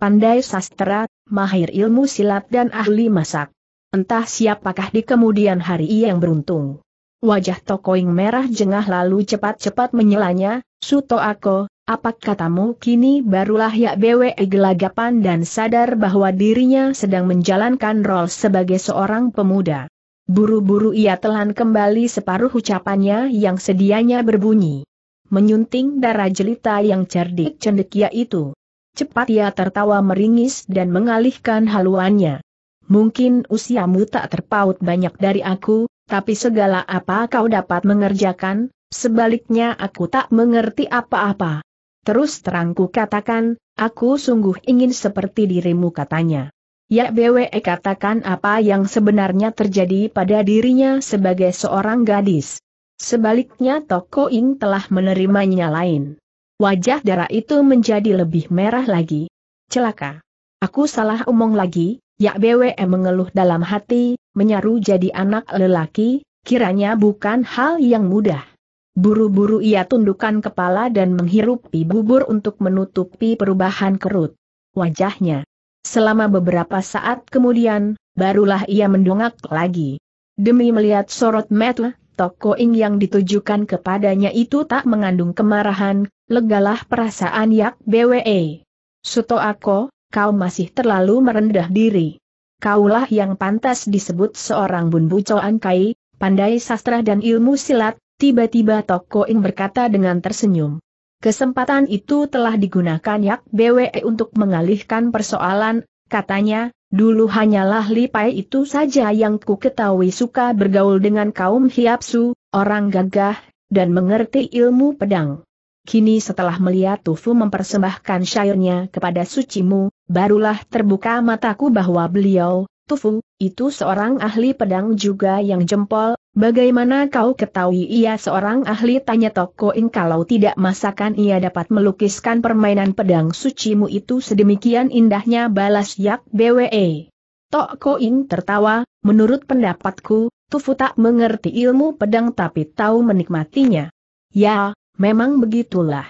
Pandai sastra, mahir ilmu silat dan ahli masak. Entah siapakah di kemudian hari yang beruntung. Wajah Tokoing merah jengah lalu cepat-cepat menyelanya, Suto Ako, apa katamu kini barulah ya BWE gelagapan dan sadar bahwa dirinya sedang menjalankan rol sebagai seorang pemuda. Buru-buru ia telan kembali separuh ucapannya yang sedianya berbunyi. Menyunting darah jelita yang cerdik cendekia itu. Cepat ia tertawa meringis dan mengalihkan haluannya. Mungkin usiamu tak terpaut banyak dari aku, tapi segala apa kau dapat mengerjakan, sebaliknya aku tak mengerti apa-apa. Terus terangku katakan, aku sungguh ingin seperti dirimu katanya. Ya BWE katakan apa yang sebenarnya terjadi pada dirinya sebagai seorang gadis. Sebaliknya Toko Ing telah menerimanya lain. Wajah darah itu menjadi lebih merah lagi. Celaka. Aku salah omong lagi, Ya BWE mengeluh dalam hati, menyaru jadi anak lelaki, kiranya bukan hal yang mudah. Buru-buru ia tundukkan kepala dan menghirupi bubur untuk menutupi perubahan kerut. Wajahnya Selama beberapa saat kemudian, barulah ia mendongak lagi. Demi melihat sorot mata, Toko Ing yang ditujukan kepadanya itu tak mengandung kemarahan, legalah perasaan Yak BWE. Suto Ako, kau masih terlalu merendah diri. Kaulah yang pantas disebut seorang Bun Bucoan Kai, pandai sastra dan ilmu silat, tiba-tiba Toko Ing berkata dengan tersenyum. Kesempatan itu telah digunakan Yak BWE untuk mengalihkan persoalan, katanya, dulu hanyalah Lipai itu saja yang ku ketahui suka bergaul dengan kaum Hiapsu, orang gagah, dan mengerti ilmu pedang. Kini setelah melihat Tufu mempersembahkan syairnya kepada sucimu, barulah terbuka mataku bahwa beliau, Tufu, itu seorang ahli pedang juga yang jempol, Bagaimana kau ketahui ia seorang ahli tanya Toko Ing kalau tidak masakan ia dapat melukiskan permainan pedang sucimu itu sedemikian indahnya balas Yak BWE. Toko Ing tertawa, menurut pendapatku, Tufu tak mengerti ilmu pedang tapi tahu menikmatinya. Ya, memang begitulah.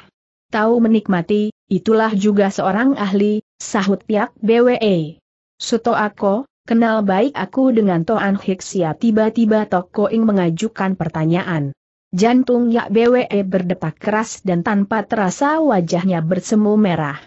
Tahu menikmati, itulah juga seorang ahli, sahut Yak BWE. Suto Ako, Kenal baik aku dengan Toan Hiksia tiba-tiba Toko Ing mengajukan pertanyaan. Jantung Yak BWE berdetak keras dan tanpa terasa wajahnya bersemu merah.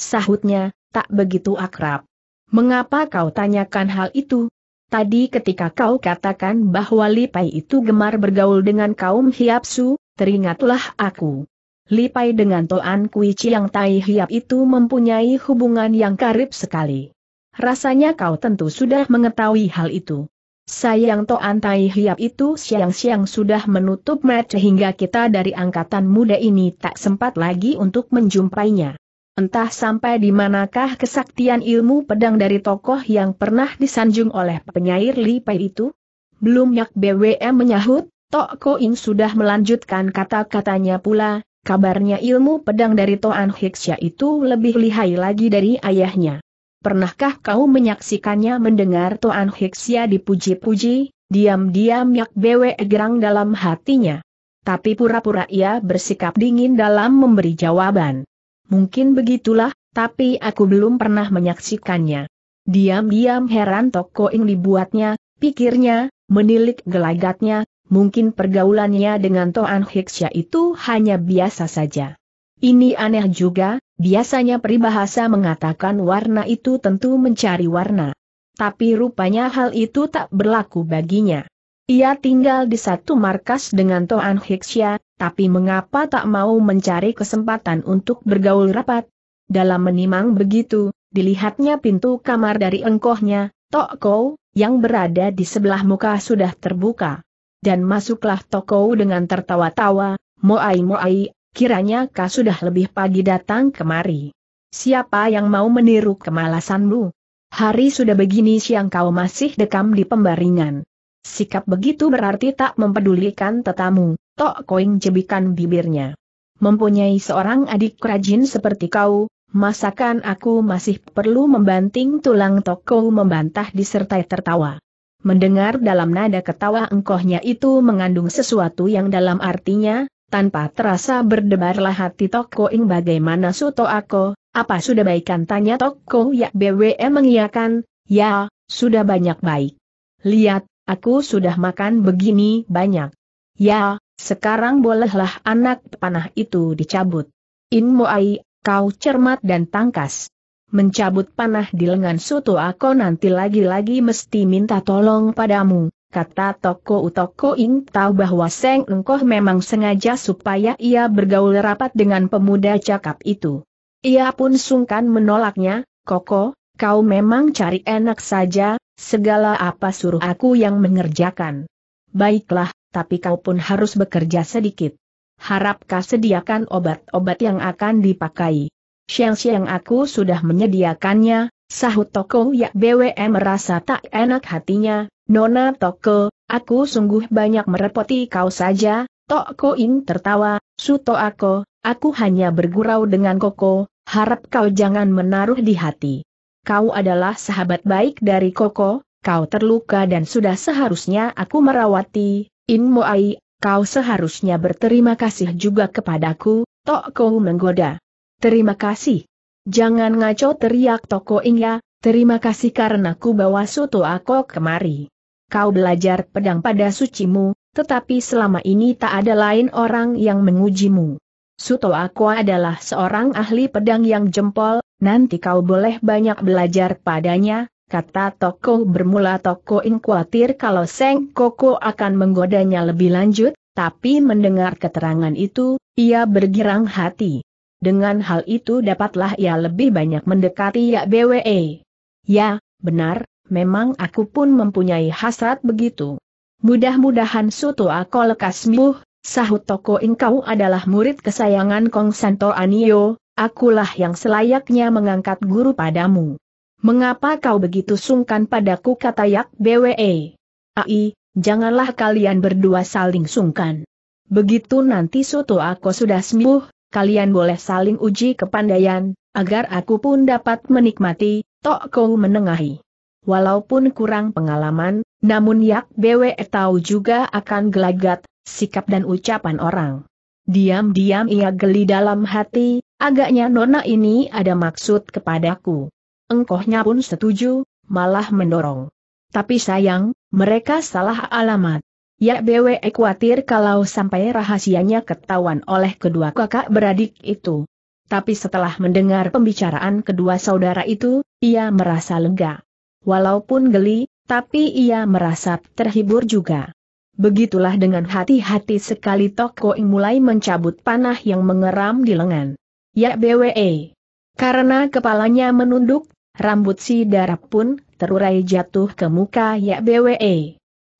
Sahutnya, tak begitu akrab. Mengapa kau tanyakan hal itu? Tadi ketika kau katakan bahwa Lipai itu gemar bergaul dengan kaum Hiapsu, teringatlah aku. Lipai dengan Toan Kui Chiang Tai Hiap itu mempunyai hubungan yang karib sekali. Rasanya kau tentu sudah mengetahui hal itu. Sayang Toan Tai Hiap itu siang-siang sudah menutup mata hingga kita dari angkatan muda ini tak sempat lagi untuk menjumpainya. Entah sampai di manakah kesaktian ilmu pedang dari tokoh yang pernah disanjung oleh penyair Li Pai itu? Belum Yak BWM menyahut, Tok Ko In sudah melanjutkan kata-katanya pula, kabarnya ilmu pedang dari Toan Hiksya itu lebih lihai lagi dari ayahnya. Pernahkah kau menyaksikannya mendengar Toan Hiksia dipuji-puji, diam-diam Yak Bwe gerang dalam hatinya. Tapi pura-pura ia bersikap dingin dalam memberi jawaban. Mungkin begitulah, tapi aku belum pernah menyaksikannya. Diam-diam heran toko ing dibuatnya, pikirnya, menilik gelagatnya, mungkin pergaulannya dengan Toan Hiksia itu hanya biasa saja. Ini aneh juga, Biasanya peribahasa mengatakan warna itu tentu mencari warna. Tapi rupanya hal itu tak berlaku baginya. Ia tinggal di satu markas dengan Toan Hiksya, tapi mengapa tak mau mencari kesempatan untuk bergaul rapat? Dalam menimang begitu, dilihatnya pintu kamar dari engkohnya, Toko, yang berada di sebelah muka sudah terbuka. Dan masuklah Toko dengan tertawa-tawa, Moai-moai, kiranya kau sudah lebih pagi datang kemari. Siapa yang mau meniru kemalasanmu? Hari sudah begini siang kau masih dekam di pembaringan. Sikap begitu berarti tak mempedulikan tetamu, Tok Koing jebikan bibirnya. Mempunyai seorang adik rajin seperti kau, masakan aku masih perlu membanting tulang Toko membantah disertai tertawa. Mendengar dalam nada ketawa engkohnya itu mengandung sesuatu yang dalam artinya, tanpa terasa berdebarlah hati Toko Ing bagaimana Suto Ako, apa sudah baikan tanya Toko ya BWE mengiyakan, ya, sudah banyak baik. Lihat, aku sudah makan begini banyak. Ya, sekarang bolehlah anak panah itu dicabut. In Moai, kau cermat dan tangkas mencabut panah di lengan Suto Ako nanti lagi-lagi mesti minta tolong padamu, kata Toko Utoko Ing tahu bahwa Seng Engkoh memang sengaja supaya ia bergaul rapat dengan pemuda cakap itu. Ia pun sungkan menolaknya, Koko, kau memang cari enak saja, segala apa suruh aku yang mengerjakan. Baiklah, tapi kau pun harus bekerja sedikit. Harap kau sediakan obat-obat yang akan dipakai. Siang-siang aku sudah menyediakannya, sahut Toko ya BWM merasa tak enak hatinya, Nona Toko, aku sungguh banyak merepoti kau saja, Toko Ing tertawa, Suto aku, aku hanya bergurau dengan Koko, harap kau jangan menaruh di hati. Kau adalah sahabat baik dari Koko, kau terluka dan sudah seharusnya aku merawati, In Moai, kau seharusnya berterima kasih juga kepadaku, Toko menggoda. Terima kasih. Jangan ngaco teriak Toko Ingya, terima kasih karena ku bawa soto aku kemari. Kau belajar pedang pada sucimu, tetapi selama ini tak ada lain orang yang mengujimu. Suto aku adalah seorang ahli pedang yang jempol, nanti kau boleh banyak belajar padanya, kata Toko bermula Toko Ing khawatir kalau Seng Koko akan menggodanya lebih lanjut, tapi mendengar keterangan itu, ia bergirang hati. Dengan hal itu dapatlah ia lebih banyak mendekati Ya BWE. Ya, benar, memang aku pun mempunyai hasrat begitu. Mudah-mudahan suatu aku lekas sembuh, sahut toko engkau adalah murid kesayangan Kong Santo Anio, akulah yang selayaknya mengangkat guru padamu. Mengapa kau begitu sungkan padaku kata Yak BWE? Ai, janganlah kalian berdua saling sungkan. Begitu nanti soto aku sudah sembuh, kalian boleh saling uji kepandaian, agar aku pun dapat menikmati, Tok Kong menengahi. Walaupun kurang pengalaman, namun Yak Bwe tahu juga akan gelagat, sikap dan ucapan orang. Diam-diam ia geli dalam hati, agaknya nona ini ada maksud kepadaku. Engkohnya pun setuju, malah mendorong. Tapi sayang, mereka salah alamat. Ya BW khawatir kalau sampai rahasianya ketahuan oleh kedua kakak beradik itu. Tapi setelah mendengar pembicaraan kedua saudara itu, ia merasa lega. Walaupun geli, tapi ia merasa terhibur juga. Begitulah dengan hati-hati sekali Toko mulai mencabut panah yang mengeram di lengan. Ya BWE. Karena kepalanya menunduk, rambut si darah pun terurai jatuh ke muka Ya BWE.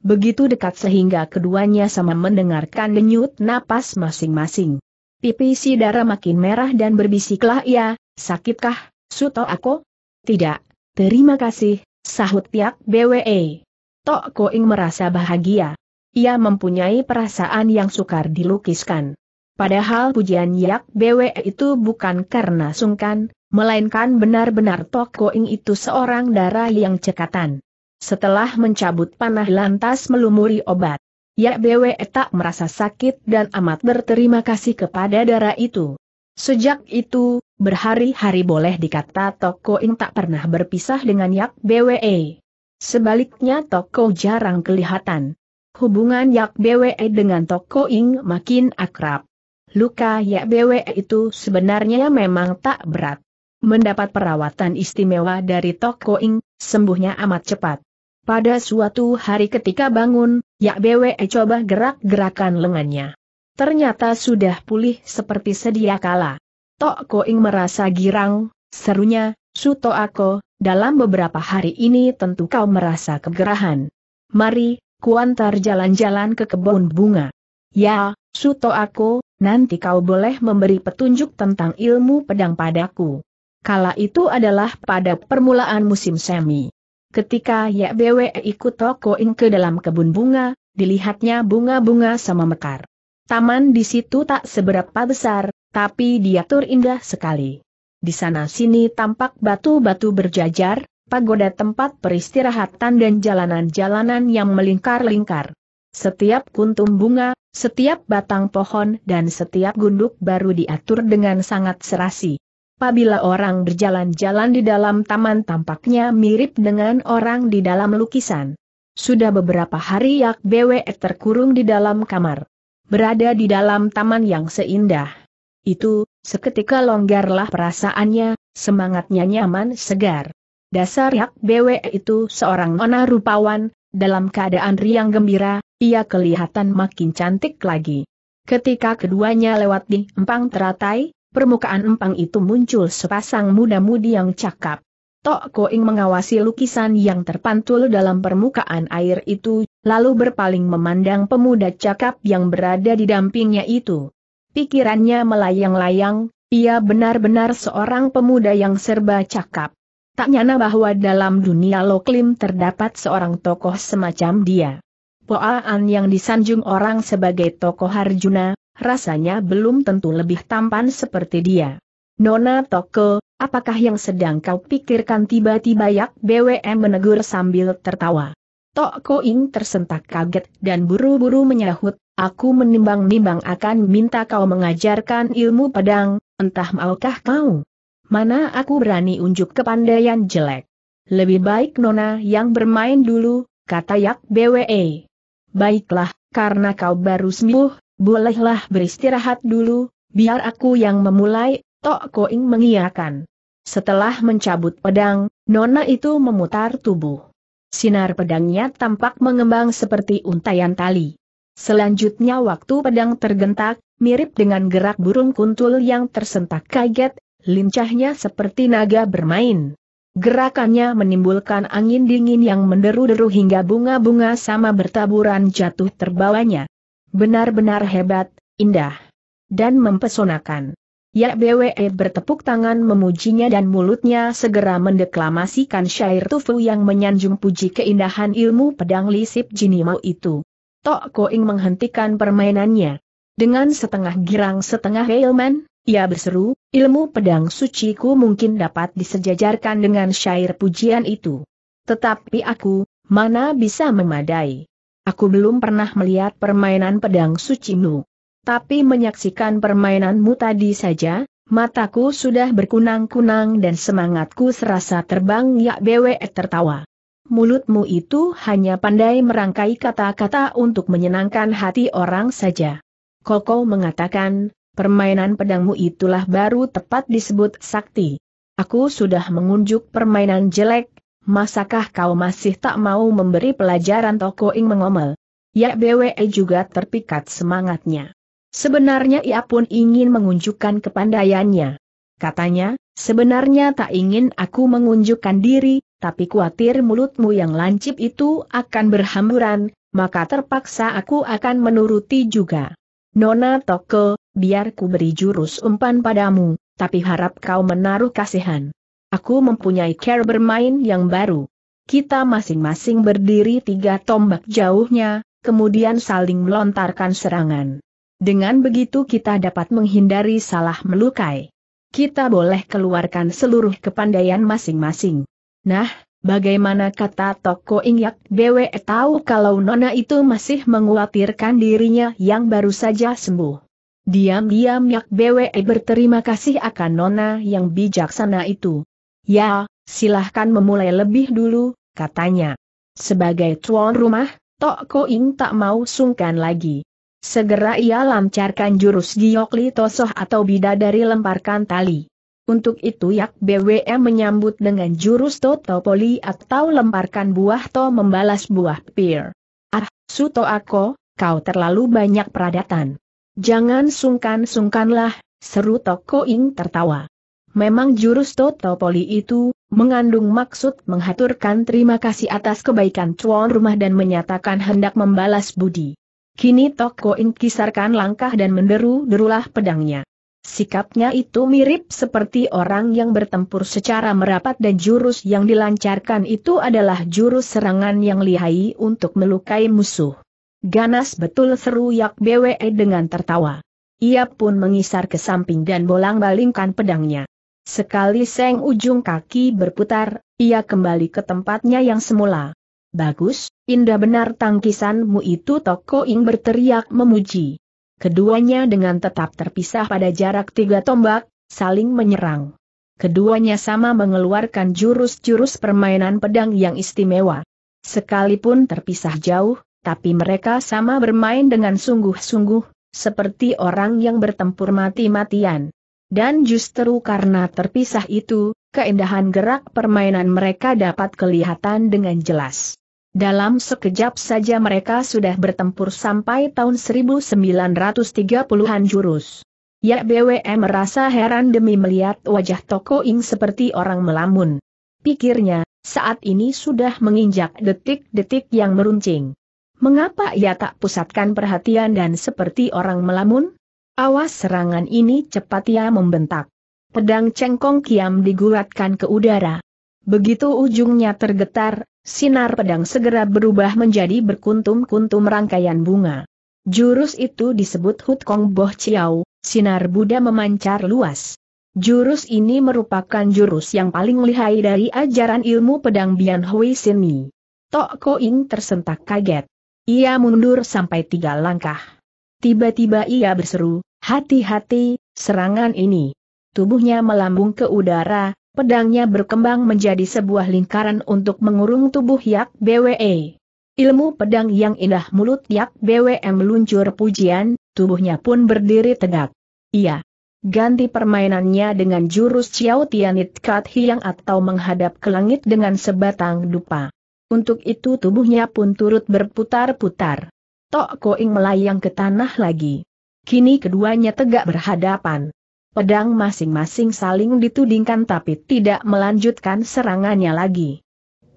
Begitu dekat sehingga keduanya sama mendengarkan denyut napas masing-masing. Pipi si darah makin merah dan berbisiklah ia, sakitkah, Suto aku? Tidak, terima kasih, sahut Tiak BWE. Tok Koing merasa bahagia. Ia mempunyai perasaan yang sukar dilukiskan. Padahal pujian Yak BWE itu bukan karena sungkan, melainkan benar-benar Tok Koing itu seorang darah yang cekatan. Setelah mencabut panah lantas melumuri obat. Ya BW tak merasa sakit dan amat berterima kasih kepada darah itu. Sejak itu, berhari-hari boleh dikata Toko Ing tak pernah berpisah dengan Yak BWE. Sebaliknya Toko jarang kelihatan. Hubungan Yak BWE dengan Toko Ing makin akrab. Luka Yak BWE itu sebenarnya memang tak berat. Mendapat perawatan istimewa dari Toko Ing, sembuhnya amat cepat. Pada suatu hari ketika bangun, Yak Bwe coba gerak-gerakan lengannya. Ternyata sudah pulih seperti sedia kala. Tok Koing merasa girang, serunya, Suto Ako, dalam beberapa hari ini tentu kau merasa kegerahan. Mari, kuantar jalan-jalan ke kebun bunga. Ya, Suto Ako, nanti kau boleh memberi petunjuk tentang ilmu pedang padaku. Kala itu adalah pada permulaan musim semi. Ketika YBW ikut Toko Ing ke dalam kebun bunga, dilihatnya bunga-bunga sama mekar. Taman di situ tak seberapa besar, tapi diatur indah sekali. Di sana sini tampak batu-batu berjajar, pagoda tempat peristirahatan dan jalanan-jalanan yang melingkar-lingkar. Setiap kuntum bunga, setiap batang pohon dan setiap gunduk baru diatur dengan sangat serasi. Apabila orang berjalan-jalan di dalam taman tampaknya mirip dengan orang di dalam lukisan. Sudah beberapa hari Yak Bwe terkurung di dalam kamar. Berada di dalam taman yang seindah. Itu, seketika longgarlah perasaannya, semangatnya nyaman segar. Dasar Yak Bwe itu seorang nona rupawan, dalam keadaan riang gembira, ia kelihatan makin cantik lagi. Ketika keduanya lewat di empang teratai, permukaan empang itu muncul sepasang muda-mudi yang cakap. Tok Koing mengawasi lukisan yang terpantul dalam permukaan air itu, lalu berpaling memandang pemuda cakap yang berada di dampingnya itu. Pikirannya melayang-layang, ia benar-benar seorang pemuda yang serba cakap. Tak nyana bahwa dalam dunia loklim terdapat seorang tokoh semacam dia. Poaan yang disanjung orang sebagai tokoh Harjuna, rasanya belum tentu lebih tampan seperti dia. Nona Toko, apakah yang sedang kau pikirkan tiba-tiba Yak BWM menegur sambil tertawa. Tok Koing tersentak kaget dan buru-buru menyahut, aku menimbang-nimbang akan minta kau mengajarkan ilmu pedang, entah maukah kau? Mana aku berani unjuk kepandaian jelek. Lebih baik Nona yang bermain dulu, kata Yak BWE. Baiklah, karena kau baru sembuh, bolehlah beristirahat dulu, biar aku yang memulai, Tok Koing mengiyakan. Setelah mencabut pedang, Nona itu memutar tubuh. Sinar pedangnya tampak mengembang seperti untayan tali. Selanjutnya waktu pedang tergentak, mirip dengan gerak burung kuntul yang tersentak kaget, lincahnya seperti naga bermain. Gerakannya menimbulkan angin dingin yang menderu-deru hingga bunga-bunga sama bertaburan jatuh terbawanya. Benar-benar hebat, indah, dan mempesonakan. Ya BWE bertepuk tangan memujinya dan mulutnya segera mendeklamasikan syair tufu yang menyanjung puji keindahan ilmu pedang lisip jinimau itu. Tok Koing menghentikan permainannya. Dengan setengah girang setengah ailman, ia berseru, ilmu pedang suciku mungkin dapat disejajarkan dengan syair pujian itu. Tetapi aku, mana bisa memadai. Aku belum pernah melihat permainan pedang sucimu. Tapi menyaksikan permainanmu tadi saja, mataku sudah berkunang-kunang dan semangatku serasa terbang ya bewe tertawa. Mulutmu itu hanya pandai merangkai kata-kata untuk menyenangkan hati orang saja. Koko mengatakan, Permainan pedangmu itulah baru tepat disebut sakti. Aku sudah mengunjuk permainan jelek, masakah kau masih tak mau memberi pelajaran Toko Ing mengomel? Ya BWE juga terpikat semangatnya. Sebenarnya ia pun ingin mengunjukkan kepandaiannya. Katanya, sebenarnya tak ingin aku mengunjukkan diri, tapi khawatir mulutmu yang lancip itu akan berhamburan, maka terpaksa aku akan menuruti juga. Nona Toko, biar ku beri jurus umpan padamu, tapi harap kau menaruh kasihan. Aku mempunyai cara bermain yang baru. Kita masing-masing berdiri tiga tombak jauhnya, kemudian saling melontarkan serangan. Dengan begitu kita dapat menghindari salah melukai. Kita boleh keluarkan seluruh kepandaian masing-masing. Nah, bagaimana kata Toko Ingyak BWE tahu kalau Nona itu masih menguatirkan dirinya yang baru saja sembuh. Diam-diam Yak Bwe berterima kasih akan Nona yang bijaksana itu. Ya, silahkan memulai lebih dulu, katanya. Sebagai tuan rumah, Tok Koing tak mau sungkan lagi. Segera ia lancarkan jurus Giokli Tosoh atau bidadari lemparkan tali. Untuk itu Yak BWM menyambut dengan jurus Totopoli atau lemparkan buah To membalas buah pir. Ah, Suto Ako, kau terlalu banyak peradatan. Jangan sungkan-sungkanlah, seru Toko Ing tertawa. Memang jurus Toto Poli itu, mengandung maksud menghaturkan terima kasih atas kebaikan tuan rumah dan menyatakan hendak membalas budi. Kini Toko Ing kisarkan langkah dan menderu-derulah pedangnya. Sikapnya itu mirip seperti orang yang bertempur secara merapat dan jurus yang dilancarkan itu adalah jurus serangan yang lihai untuk melukai musuh. Ganas betul seru Yak Bwe dengan tertawa. Ia pun mengisar ke samping dan bolang-balingkan pedangnya. Sekali seng ujung kaki berputar, ia kembali ke tempatnya yang semula. Bagus, indah benar tangkisanmu itu Toko Ing berteriak memuji. Keduanya dengan tetap terpisah pada jarak tiga tombak, saling menyerang. Keduanya sama mengeluarkan jurus-jurus permainan pedang yang istimewa. Sekalipun terpisah jauh, tapi mereka sama bermain dengan sungguh-sungguh, seperti orang yang bertempur mati-matian. Dan justru karena terpisah itu, keindahan gerak permainan mereka dapat kelihatan dengan jelas. Dalam sekejap saja mereka sudah bertempur sampai tahun 1930-an jurus. Ya BWM merasa heran demi melihat wajah Toko Ing seperti orang melamun. Pikirnya, saat ini sudah menginjak detik-detik yang meruncing. Mengapa ia tak pusatkan perhatian dan seperti orang melamun? Awas serangan ini cepat ia membentak. Pedang cengkong kiam diguratkan ke udara. Begitu ujungnya tergetar, sinar pedang segera berubah menjadi berkuntum-kuntum rangkaian bunga. Jurus itu disebut Hut Kong Boh Chiao, sinar Buddha memancar luas. Jurus ini merupakan jurus yang paling lihai dari ajaran ilmu pedang Bian Hui Sini. Tok Ko Ing tersentak kaget. Ia mundur sampai tiga langkah. Tiba-tiba ia berseru, Hati-hati, serangan ini. Tubuhnya melambung ke udara, pedangnya berkembang menjadi sebuah lingkaran untuk mengurung tubuh Yak BWE. Ilmu pedang yang indah mulut Yak BWE meluncur pujian, tubuhnya pun berdiri tegak. Ia ganti permainannya dengan jurus Chiao Tianit Kat Hiang atau menghadap ke langit dengan sebatang dupa. Untuk itu tubuhnya pun turut berputar-putar. Tok Koing melayang ke tanah lagi. Kini keduanya tegak berhadapan. Pedang masing-masing saling ditudingkan tapi tidak melanjutkan serangannya lagi.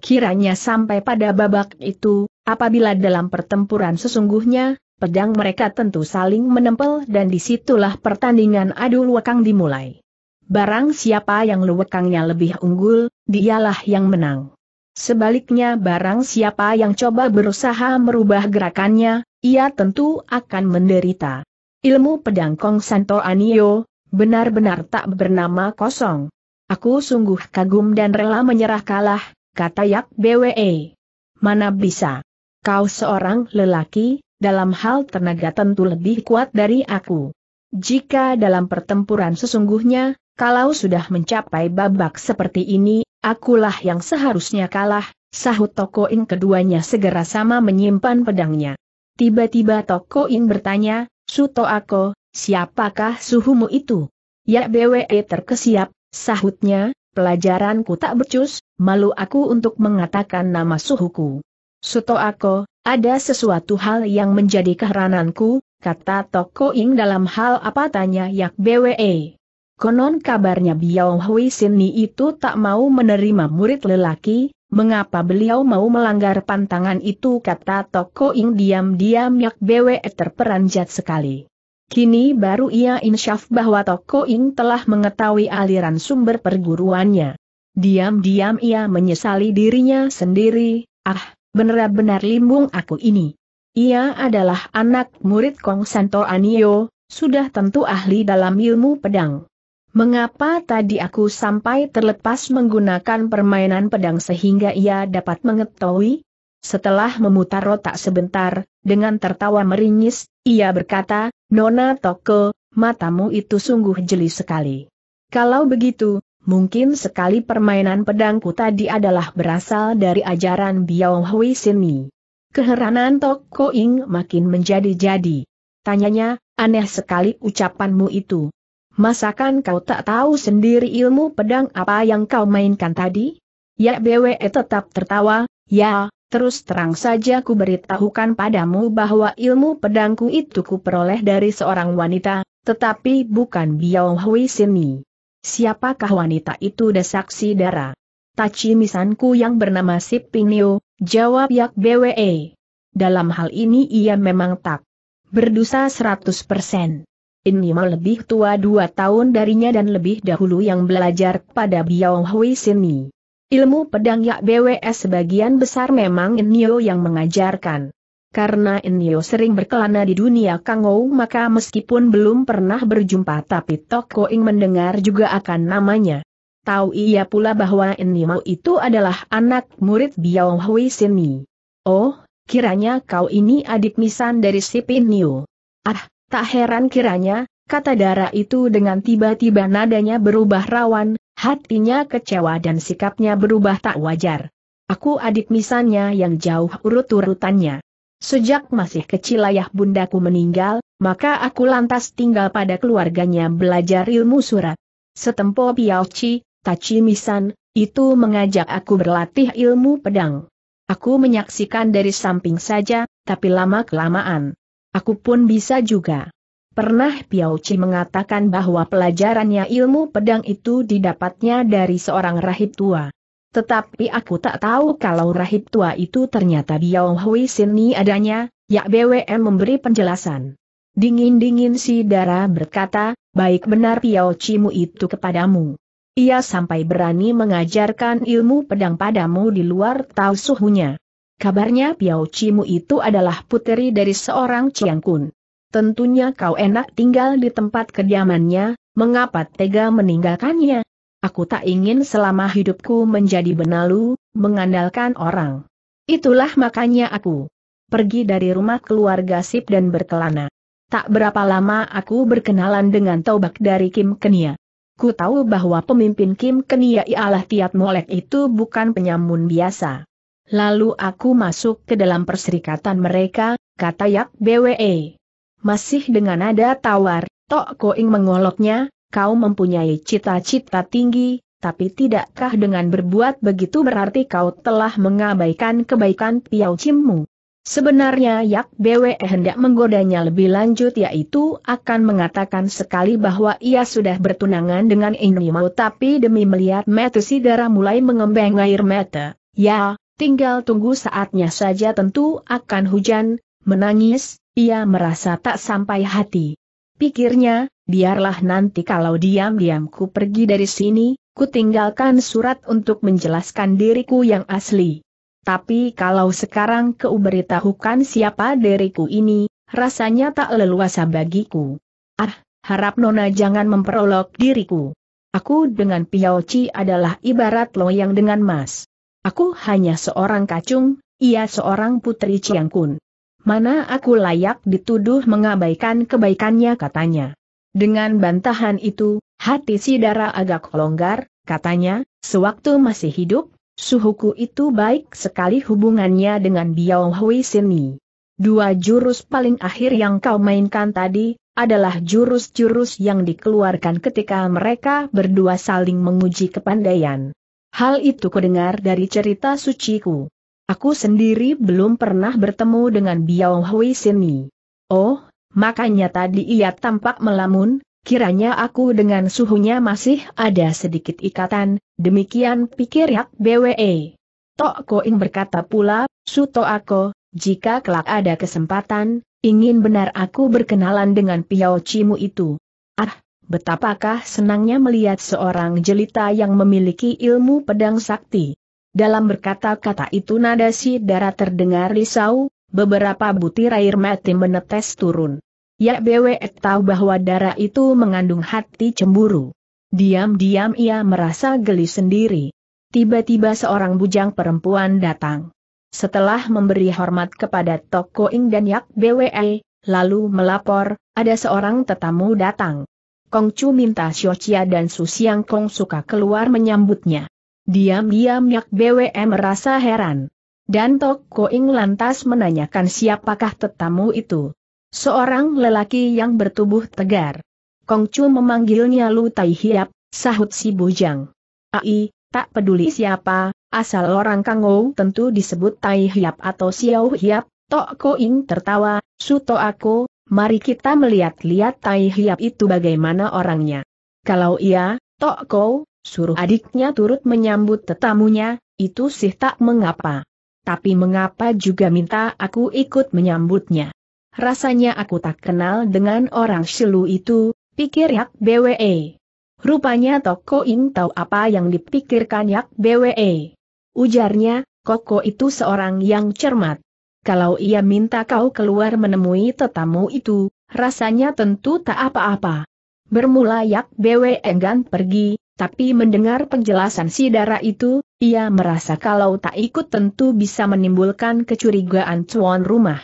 Kiranya sampai pada babak itu, apabila dalam pertempuran sesungguhnya, pedang mereka tentu saling menempel dan di situlah pertandingan adu luwekang dimulai. Barang siapa yang luwekangnya lebih unggul, dialah yang menang. Sebaliknya barang siapa yang coba berusaha merubah gerakannya, ia tentu akan menderita. Ilmu pedang Kong Santo Anio, benar-benar tak bernama kosong. Aku sungguh kagum dan rela menyerah kalah, kata Yak BWE. Mana bisa. Kau seorang lelaki, dalam hal tenaga tentu lebih kuat dari aku. Jika dalam pertempuran sesungguhnya, kalau sudah mencapai babak seperti ini, akulah yang seharusnya kalah, sahut Tokoin keduanya segera sama menyimpan pedangnya. Tiba-tiba Tokoin bertanya, Suto Ako, siapakah suhumu itu? Ya BWE terkesiap, sahutnya, pelajaranku tak becus, malu aku untuk mengatakan nama suhuku. Suto Ako, ada sesuatu hal yang menjadi keherananku, kata Toko Ing dalam hal apa tanya Yak BWE. Konon kabarnya Biao Hui Sini itu tak mau menerima murid lelaki, mengapa beliau mau melanggar pantangan itu kata Toko Ing diam-diam Yak BWE terperanjat sekali. Kini baru ia insyaf bahwa Toko Ing telah mengetahui aliran sumber perguruannya. Diam-diam ia menyesali dirinya sendiri, ah, benar-benar limbung aku ini. Ia adalah anak murid Kong Santo Anio, sudah tentu ahli dalam ilmu pedang. Mengapa tadi aku sampai terlepas menggunakan permainan pedang sehingga ia dapat mengetahui? Setelah memutar otak sebentar, dengan tertawa meringis, ia berkata, Nona Toko, matamu itu sungguh jeli sekali. Kalau begitu, mungkin sekali permainan pedangku tadi adalah berasal dari ajaran Biao Hui Sini. Keheranan Toko Ing makin menjadi-jadi. Tanyanya, aneh sekali ucapanmu itu. Masakan kau tak tahu sendiri ilmu pedang apa yang kau mainkan tadi? Ya BWE tetap tertawa, ya, Terus terang saja ku beritahukan padamu bahwa ilmu pedangku itu ku peroleh dari seorang wanita, tetapi bukan Biao Hui Sini. Siapakah wanita itu desaksi darah? Tachi misanku yang bernama Sip Pinio, jawab Yak BWE. Dalam hal ini ia memang tak berdosa 100%. Ini mau lebih tua dua tahun darinya dan lebih dahulu yang belajar pada Biao Hui Sini. Ilmu pedang Yak BWS sebagian besar memang Inyo yang mengajarkan. Karena Inyo sering berkelana di dunia Kangou maka meskipun belum pernah berjumpa tapi Tok Koing mendengar juga akan namanya. tahu ia pula bahwa Enimo itu adalah anak murid Biao Hui Sini. Oh, kiranya kau ini adik misan dari si Pinio. Ah, tak heran kiranya, kata Dara itu dengan tiba-tiba nadanya berubah rawan, hatinya kecewa dan sikapnya berubah tak wajar. Aku adik misannya yang jauh urut-urutannya. Sejak masih kecil ayah bundaku meninggal, maka aku lantas tinggal pada keluarganya belajar ilmu surat. Setempo Piao Chi, Tachi Misan, itu mengajak aku berlatih ilmu pedang. Aku menyaksikan dari samping saja, tapi lama-kelamaan. Aku pun bisa juga. Pernah Piao Chi mengatakan bahwa pelajarannya ilmu pedang itu didapatnya dari seorang rahib tua. Tetapi aku tak tahu kalau rahib tua itu ternyata Biao Hui Sini adanya, Ya BWM memberi penjelasan. Dingin-dingin si Dara berkata, baik benar Piao Cimu itu kepadamu. Ia sampai berani mengajarkan ilmu pedang padamu di luar tahu suhunya. Kabarnya Piao Cimu itu adalah puteri dari seorang Chiang Kun. Tentunya kau enak tinggal di tempat kediamannya, mengapa tega meninggalkannya? Aku tak ingin selama hidupku menjadi benalu, mengandalkan orang. Itulah makanya aku pergi dari rumah keluarga Sip dan berkelana. Tak berapa lama aku berkenalan dengan Taubak dari Kim Kenia. Ku tahu bahwa pemimpin Kim Kenia ialah Tiat Molek itu bukan penyamun biasa. Lalu aku masuk ke dalam perserikatan mereka, kata Yak BWE. Masih dengan nada tawar, Tok Koing mengoloknya, kau mempunyai cita-cita tinggi, tapi tidakkah dengan berbuat begitu berarti kau telah mengabaikan kebaikan Piao Cimmu? Sebenarnya Yak Bwe hendak menggodanya lebih lanjut yaitu akan mengatakan sekali bahwa ia sudah bertunangan dengan Ingrimau tapi demi melihat mata si darah mulai mengembang air mata, ya, tinggal tunggu saatnya saja tentu akan hujan, menangis, ia merasa tak sampai hati. Pikirnya, biarlah nanti kalau diam-diam ku pergi dari sini, ku tinggalkan surat untuk menjelaskan diriku yang asli. Tapi kalau sekarang kau beritahukan siapa diriku ini, rasanya tak leluasa bagiku. Ah, harap Nona jangan memperolok diriku. Aku dengan Piao adalah ibarat loyang dengan mas. Aku hanya seorang kacung, ia seorang putri Chiang Kun. Mana aku layak dituduh mengabaikan kebaikannya katanya. Dengan bantahan itu, hati si Dara agak longgar, katanya, sewaktu masih hidup, suhuku itu baik sekali hubungannya dengan Biao Hui Sini. Dua jurus paling akhir yang kau mainkan tadi, adalah jurus-jurus yang dikeluarkan ketika mereka berdua saling menguji kepandaian. Hal itu kudengar dari cerita suciku. Aku sendiri belum pernah bertemu dengan Biao Hui Sini. Oh, Makanya tadi ia tampak melamun, kiranya aku dengan suhunya masih ada sedikit ikatan, demikian pikir Yak BWE. Tok Koing berkata pula, Suto aku, jika kelak ada kesempatan, ingin benar aku berkenalan dengan Piao Cimu itu. Ah, betapakah senangnya melihat seorang jelita yang memiliki ilmu pedang sakti. Dalam berkata-kata itu nada si darah terdengar risau, beberapa butir air mati menetes turun. Ya BWE tahu bahwa darah itu mengandung hati cemburu. Diam-diam ia merasa geli sendiri. Tiba-tiba seorang bujang perempuan datang. Setelah memberi hormat kepada Toko Ing dan Yak BWE, lalu melapor, ada seorang tetamu datang. Kong Chu minta Xiochia dan Su Siang Kong suka keluar menyambutnya. Diam-diam Yak BWE merasa heran. Dan Toko Ing lantas menanyakan siapakah tetamu itu. Seorang lelaki yang bertubuh tegar. Kong Chu memanggilnya Lu Tai Hiap, sahut si bujang. Ai, tak peduli siapa, asal orang Kangou tentu disebut Tai Hiap atau Xiao Hiap, Tok Ko Ing tertawa, Suto aku, mari kita melihat-lihat Tai Hiap itu bagaimana orangnya. Kalau ia, Tok Ko, suruh adiknya turut menyambut tetamunya, itu sih tak mengapa tapi mengapa juga minta aku ikut menyambutnya. Rasanya aku tak kenal dengan orang Shilu itu, pikir Yak BWE. Rupanya Toko Ing tahu apa yang dipikirkan Yak BWE. Ujarnya, Koko itu seorang yang cermat. Kalau ia minta kau keluar menemui tetamu itu, rasanya tentu tak apa-apa. Bermula Yak BWE enggan pergi, tapi mendengar penjelasan si darah itu, ia merasa kalau tak ikut tentu bisa menimbulkan kecurigaan tuan rumah.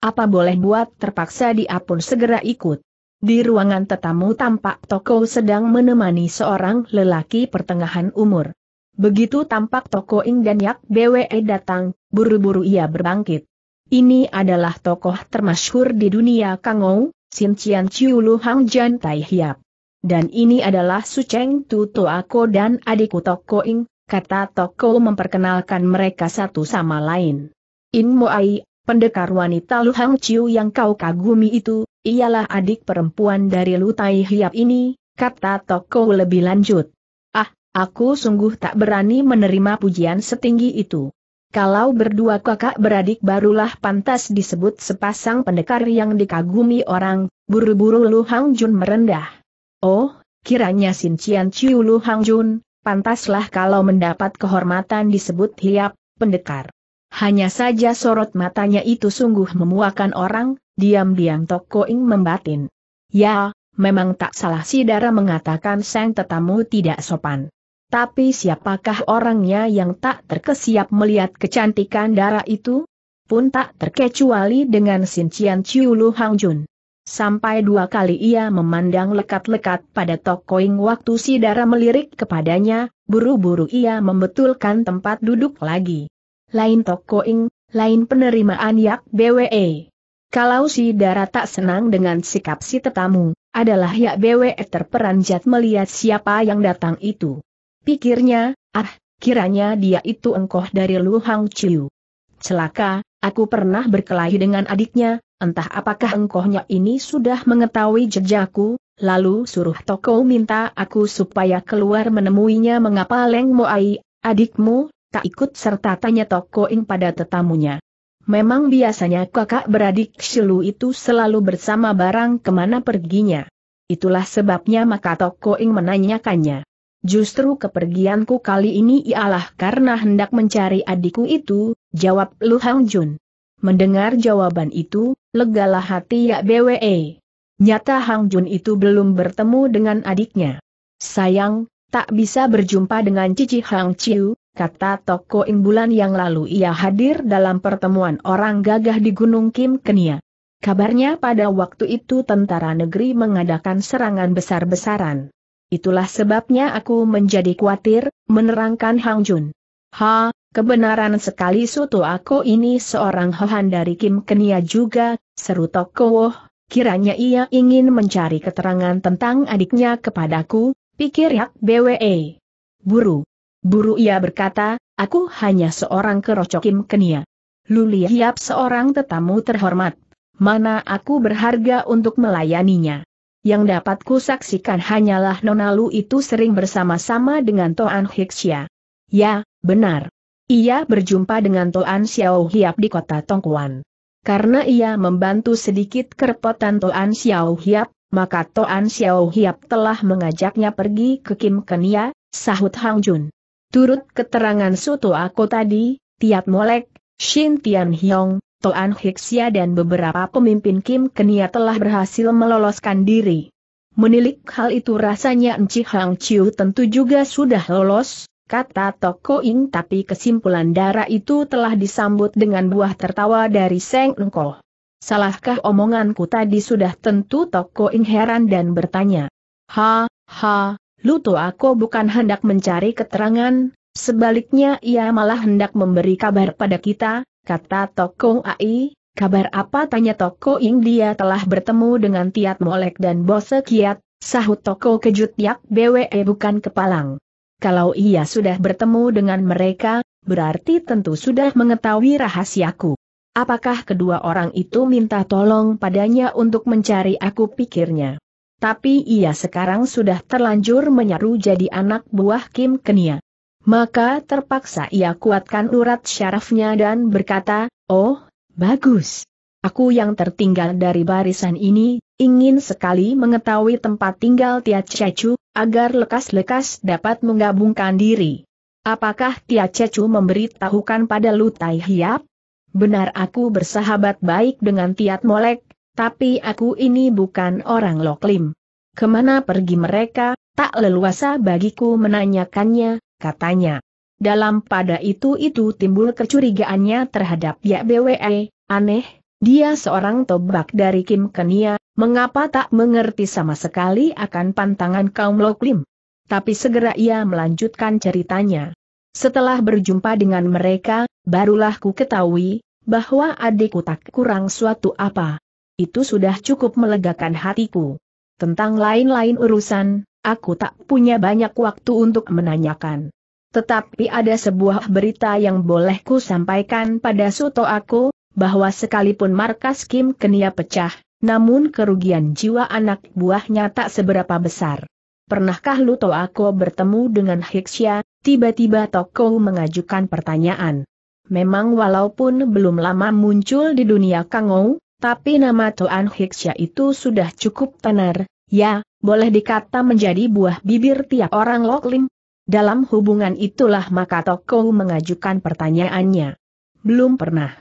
Apa boleh buat terpaksa dia pun segera ikut. Di ruangan tetamu tampak toko sedang menemani seorang lelaki pertengahan umur. Begitu tampak toko Ing dan Yak BWE datang, buru-buru ia berbangkit. Ini adalah tokoh termasyhur di dunia Kangou, Sin Chian Chiu Lu Hang Jan Tai Hiap. Dan ini adalah Su Cheng Tu Ako dan adikku Toko Ing, kata Toko memperkenalkan mereka satu sama lain. In Moai, pendekar wanita Lu Hang Chiu yang kau kagumi itu, ialah adik perempuan dari Lu Tai Hiap ini, kata Toko lebih lanjut. Ah, aku sungguh tak berani menerima pujian setinggi itu. Kalau berdua kakak beradik barulah pantas disebut sepasang pendekar yang dikagumi orang, buru-buru Lu Hang Jun merendah. Oh, kiranya Sin Chian Chiu Lu Hang Jun, pantaslah kalau mendapat kehormatan disebut hiap, pendekar. Hanya saja sorot matanya itu sungguh memuakan orang, diam-diam Toko Ing membatin. Ya, memang tak salah si Dara mengatakan sang tetamu tidak sopan. Tapi siapakah orangnya yang tak terkesiap melihat kecantikan Dara itu? Pun tak terkecuali dengan Sin Chian Chiu Lu Hang Jun. Sampai dua kali ia memandang lekat-lekat pada Tokoing waktu si Dara melirik kepadanya, buru-buru ia membetulkan tempat duduk lagi. Lain Tokoing, lain penerimaan Yak BWE. Kalau si Dara tak senang dengan sikap si tetamu, adalah Yak BWE terperanjat melihat siapa yang datang itu. Pikirnya, ah, kiranya dia itu engkoh dari Lu Hang Chiu. Celaka, aku pernah berkelahi dengan adiknya, entah apakah engkohnya ini sudah mengetahui jejakku, lalu suruh toko minta aku supaya keluar menemuinya mengapa Leng Moai, adikmu, tak ikut serta tanya toko ing pada tetamunya. Memang biasanya kakak beradik Shilu itu selalu bersama barang ke mana perginya. Itulah sebabnya maka toko ing menanyakannya. Justru kepergianku kali ini ialah karena hendak mencari adikku itu, jawab Lu Hang Jun. Mendengar jawaban itu, legalah hati ya BWE. Nyata Hang Jun itu belum bertemu dengan adiknya. Sayang, tak bisa berjumpa dengan Cici Hang Chiu, kata toko Ing bulan yang lalu ia hadir dalam pertemuan orang gagah di Gunung Kim Kenia. Kabarnya pada waktu itu tentara negeri mengadakan serangan besar-besaran. Itulah sebabnya aku menjadi khawatir, menerangkan Hang Jun. Ha, kebenaran sekali Suto aku ini seorang hohan dari Kim Kenia juga, seru Tokowoh, kiranya ia ingin mencari keterangan tentang adiknya kepadaku, pikir Yak BWE. Buru. Buru ia berkata, aku hanya seorang kerocok Kim Kenia. Luli Hiap seorang tetamu terhormat. Mana aku berharga untuk melayaninya. Yang dapat ku saksikan hanyalah Nona Lu itu sering bersama-sama dengan Toan Hiksia. Ya, benar. Ia berjumpa dengan Toan Xiao Hiap di kota Tongkuan. Karena ia membantu sedikit kerepotan Toan Xiao Hiap, maka Toan Xiao Hiap telah mengajaknya pergi ke Kim Kenia, sahut Hang Jun. Turut keterangan Suto Ako tadi, Tiat Molek, Shin Tian Hiong, Toan Hiksia dan beberapa pemimpin Kim Kenia telah berhasil meloloskan diri. Menilik hal itu rasanya Enci Hang Chiu tentu juga sudah lolos, kata Toko Ing tapi kesimpulan darah itu telah disambut dengan buah tertawa dari Seng Engkoh. Salahkah omonganku tadi sudah tentu Toko Ing heran dan bertanya. Ha, ha, Luto aku bukan hendak mencari keterangan, sebaliknya ia malah hendak memberi kabar pada kita, kata Toko Ai, kabar apa tanya Toko Ing dia telah bertemu dengan Tiat Molek dan Bose Kiat, sahut Toko kejut yak BWE bukan kepalang. Kalau ia sudah bertemu dengan mereka, berarti tentu sudah mengetahui rahasiaku. Apakah kedua orang itu minta tolong padanya untuk mencari aku pikirnya. Tapi ia sekarang sudah terlanjur menyaru jadi anak buah Kim Kenia. Maka terpaksa ia kuatkan urat syarafnya dan berkata, Oh, bagus. Aku yang tertinggal dari barisan ini, ingin sekali mengetahui tempat tinggal Tia Cecu, agar lekas-lekas dapat menggabungkan diri. Apakah Tia Cecu memberitahukan pada Lu Tai Hiap? Benar aku bersahabat baik dengan Tiat Molek, tapi aku ini bukan orang Loklim. Ke mana pergi mereka, tak leluasa bagiku menanyakannya, katanya. Dalam pada itu-itu timbul kecurigaannya terhadap Ya BWE, aneh, dia seorang tobak dari Kim Kenia, mengapa tak mengerti sama sekali akan pantangan kaum Loklim. Tapi segera ia melanjutkan ceritanya. Setelah berjumpa dengan mereka, barulah ku ketahui, bahwa adikku tak kurang suatu apa. Itu sudah cukup melegakan hatiku. Tentang lain-lain urusan, aku tak punya banyak waktu untuk menanyakan. Tetapi ada sebuah berita yang boleh ku sampaikan pada Suto aku, bahwa sekalipun markas Kim Kenia pecah, namun kerugian jiwa anak buahnya tak seberapa besar. Pernahkah Luto aku bertemu dengan Hiksya? Tiba-tiba Toko mengajukan pertanyaan. Memang walaupun belum lama muncul di dunia Kangou, tapi nama Toan Hiksya itu sudah cukup tenar, ya, boleh dikata menjadi buah bibir tiap orang Loklim. Dalam hubungan itulah maka Toko mengajukan pertanyaannya. Belum pernah.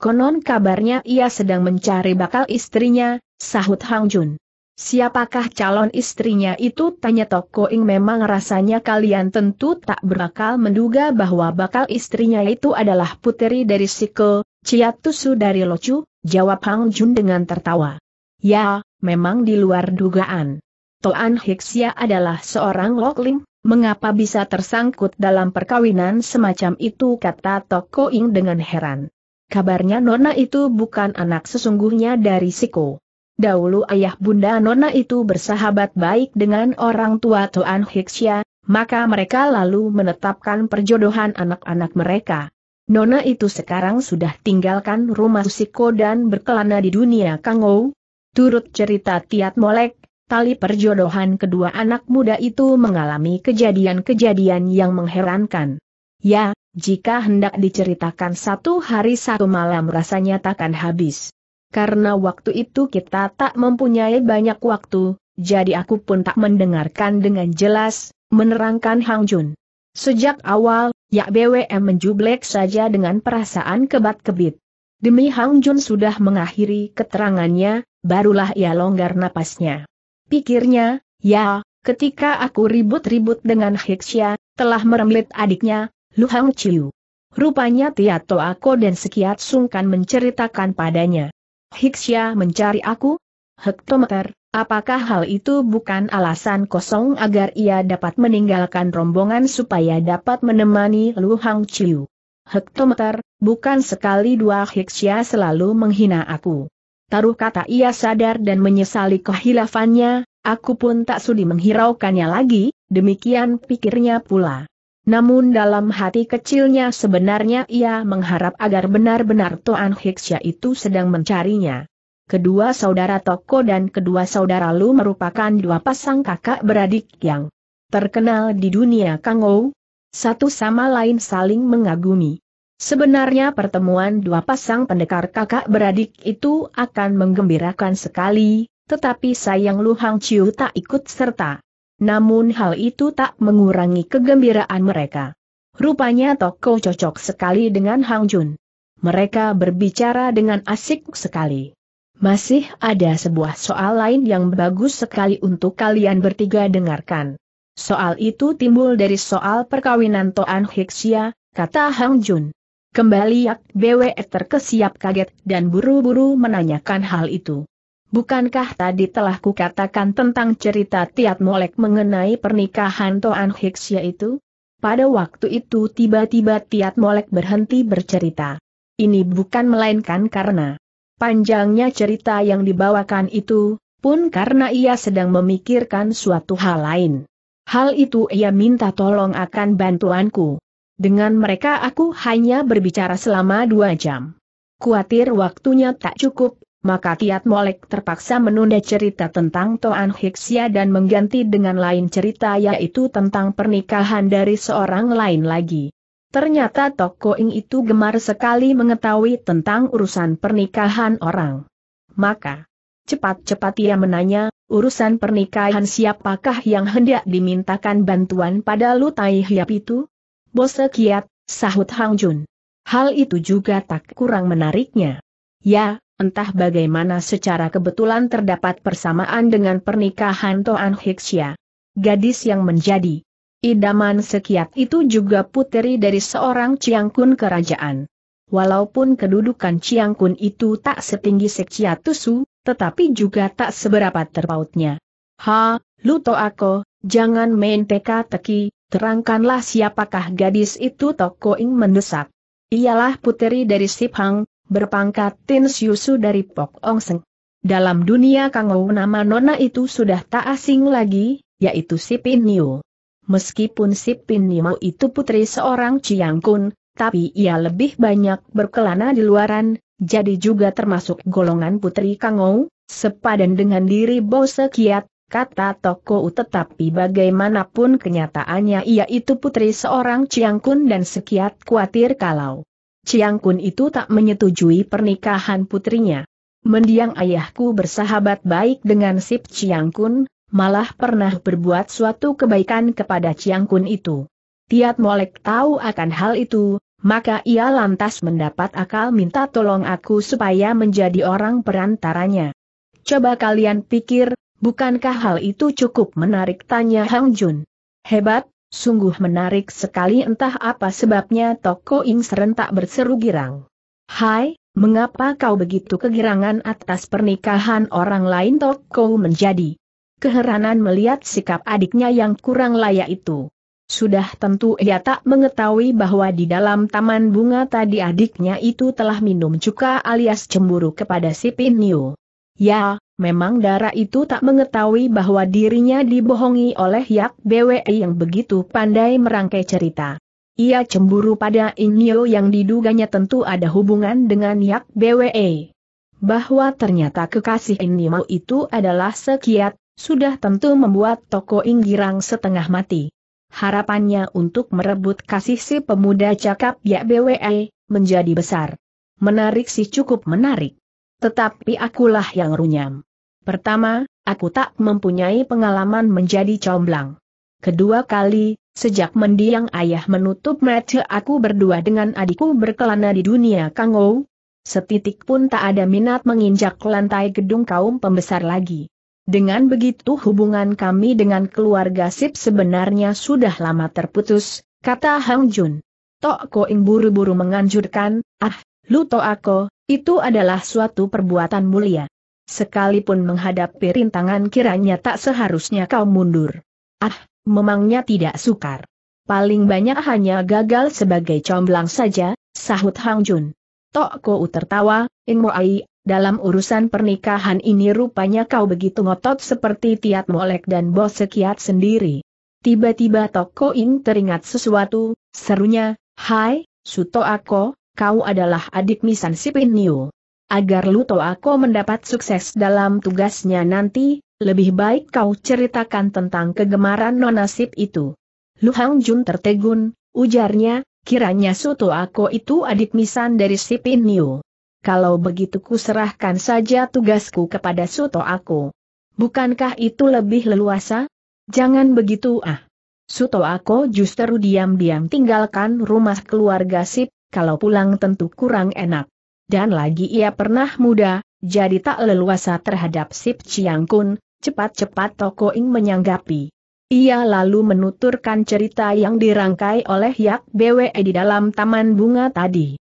Konon kabarnya ia sedang mencari bakal istrinya, sahut Hang Jun. Siapakah calon istrinya itu? Tanya Toko Ing memang rasanya kalian tentu tak berakal menduga bahwa bakal istrinya itu adalah puteri dari Siko, Ciatusu dari Locu, jawab Hang Jun dengan tertawa. Ya, memang di luar dugaan. Toan Hiksia adalah seorang Lokling, Mengapa bisa tersangkut dalam perkawinan semacam itu kata Toko Ing dengan heran. Kabarnya Nona itu bukan anak sesungguhnya dari Siko. Dahulu ayah bunda Nona itu bersahabat baik dengan orang tua Toan Hiksya, maka mereka lalu menetapkan perjodohan anak-anak mereka. Nona itu sekarang sudah tinggalkan rumah Siko dan berkelana di dunia Kangou. Turut cerita Tiat Molek, tali perjodohan kedua anak muda itu mengalami kejadian-kejadian yang mengherankan. Ya, jika hendak diceritakan satu hari satu malam rasanya takkan habis. Karena waktu itu kita tak mempunyai banyak waktu, jadi aku pun tak mendengarkan dengan jelas, menerangkan Hang Jun. Sejak awal, Yak BWM menjublek saja dengan perasaan kebat-kebit. Demi Hang Jun sudah mengakhiri keterangannya, barulah ia longgar napasnya. Pikirnya, ya, ketika aku ribut-ribut dengan Hiksya, telah meremlit adiknya, Lu Hang Chiu. Rupanya Tiato aku dan sekiat sungkan menceritakan padanya. Hiksya mencari aku? Hektometer, apakah hal itu bukan alasan kosong agar ia dapat meninggalkan rombongan supaya dapat menemani Lu Hang Chiu? Hektometer, bukan sekali dua Hiksya selalu menghina aku. Taruh kata ia sadar dan menyesali kehilafannya, aku pun tak sudi menghiraukannya lagi, demikian pikirnya pula. Namun dalam hati kecilnya sebenarnya ia mengharap agar benar-benar Toan Hiksya itu sedang mencarinya. Kedua saudara Toko dan kedua saudara Lu merupakan dua pasang kakak beradik yang terkenal di dunia Kangou, satu sama lain saling mengagumi. Sebenarnya pertemuan dua pasang pendekar kakak beradik itu akan menggembirakan sekali, tetapi sayang Lu Hang Chiu tak ikut serta. Namun hal itu tak mengurangi kegembiraan mereka. Rupanya Toko cocok sekali dengan Hang Jun. Mereka berbicara dengan asik sekali. Masih ada sebuah soal lain yang bagus sekali untuk kalian bertiga dengarkan. Soal itu timbul dari soal perkawinan Toan Hiksia, kata Hang Jun. Kembali Yak BWE terkesiap kaget dan buru-buru menanyakan hal itu. Bukankah tadi telah kukatakan tentang cerita Tiat Molek mengenai pernikahan Toan Hiksya itu? Pada waktu itu tiba-tiba Tiat Molek berhenti bercerita. Ini bukan melainkan karena panjangnya cerita yang dibawakan itu, pun karena ia sedang memikirkan suatu hal lain. Hal itu ia minta tolong akan bantuanku. Dengan mereka aku hanya berbicara selama dua jam. Kuatir waktunya tak cukup, maka Tiat Molek terpaksa menunda cerita tentang Toan Hiksia dan mengganti dengan lain cerita yaitu tentang pernikahan dari seorang lain lagi. Ternyata Toko Ing itu gemar sekali mengetahui tentang urusan pernikahan orang. Maka, cepat-cepat ia menanya, urusan pernikahan siapakah yang hendak dimintakan bantuan pada Lutai Hiap itu? Bos sekiat, sahut Hang Jun. Hal itu juga tak kurang menariknya. Ya, entah bagaimana secara kebetulan terdapat persamaan dengan pernikahan Toan Hiksia. Gadis yang menjadi idaman sekiat itu juga puteri dari seorang Ciangkun kerajaan. Walaupun kedudukan Ciangkun itu tak setinggi Sekcia Tusu, tetapi juga tak seberapa terpautnya. Ha, Luto aku, jangan main teka-teki, terangkanlah siapakah gadis itu Toko Ing mendesak. Ialah puteri dari Siphang, berpangkat Tin Siusu dari Pok Ong Seng. Dalam dunia Kangou nama nona itu sudah tak asing lagi, yaitu Sipin Niu. Meskipun Sipin Niu itu putri seorang Chiang Kun, tapi ia lebih banyak berkelana di luaran, jadi juga termasuk golongan putri Kangou, sepadan dengan diri Bose Kiat, kata Toko tetapi bagaimanapun kenyataannya ia itu putri seorang Chiang Kun dan sekiat khawatir kalau Chiang Kun itu tak menyetujui pernikahan putrinya. Mendiang ayahku bersahabat baik dengan Sip Chiang Kun, malah pernah berbuat suatu kebaikan kepada Chiang Kun itu. Tiat Molek tahu akan hal itu, maka ia lantas mendapat akal minta tolong aku supaya menjadi orang perantaranya. Coba kalian pikir, bukankah hal itu cukup menarik tanya Hang Jun? Hebat, Sungguh menarik sekali entah apa sebabnya Toko Ing serentak berseru girang. Hai, mengapa kau begitu kegirangan atas pernikahan orang lain Toko menjadi? Keheranan melihat sikap adiknya yang kurang layak itu. Sudah tentu ia tak mengetahui bahwa di dalam taman bunga tadi adiknya itu telah minum cuka alias cemburu kepada si Pinyo. Ya, memang Dara itu tak mengetahui bahwa dirinya dibohongi oleh Yak BWE yang begitu pandai merangkai cerita. Ia cemburu pada Inyo yang diduganya tentu ada hubungan dengan Yak BWE. Bahwa ternyata kekasih Inyo itu adalah sekiat, sudah tentu membuat toko Inggirang setengah mati. Harapannya untuk merebut kasih si pemuda cakap Yak BWE, menjadi besar. Menarik sih cukup menarik. Tetapi akulah yang runyam. Pertama, aku tak mempunyai pengalaman menjadi comblang. Kedua kali, sejak mendiang ayah menutup mata aku berdua dengan adikku berkelana di dunia Kangou, setitik pun tak ada minat menginjak lantai gedung kaum pembesar lagi. Dengan begitu hubungan kami dengan keluarga Sip sebenarnya sudah lama terputus, kata Hang Jun. Tok Ko Ing buru-buru menganjurkan, ah, lu Tok Ako, itu adalah suatu perbuatan mulia sekalipun menghadapi rintangan kiranya tak seharusnya kau mundur. Ah, memangnya tidak sukar. Paling banyak hanya gagal sebagai comblang saja, sahut Hang Jun. Tok Ko tertawa, In Ai, dalam urusan pernikahan ini rupanya kau begitu ngotot seperti Tiat Molek dan Bos Sekiat sendiri. Tiba-tiba Tok Ko In teringat sesuatu, serunya, Hai, Suto Ako, kau adalah adik Misan Sipin Niu. Agar Luto aku mendapat sukses dalam tugasnya nanti, lebih baik kau ceritakan tentang kegemaran nonasib itu. Lu Hang Jun tertegun, ujarnya, kiranya Suto aku itu adik misan dari Sipin Niu. Kalau begitu ku serahkan saja tugasku kepada Suto aku. Bukankah itu lebih leluasa? Jangan begitu ah. Suto aku justru diam-diam tinggalkan rumah keluarga Sip, kalau pulang tentu kurang enak dan lagi ia pernah muda, jadi tak leluasa terhadap Sip Chiang Kun, cepat-cepat Toko Ing menyanggapi. Ia lalu menuturkan cerita yang dirangkai oleh Yak Bwe di dalam taman bunga tadi.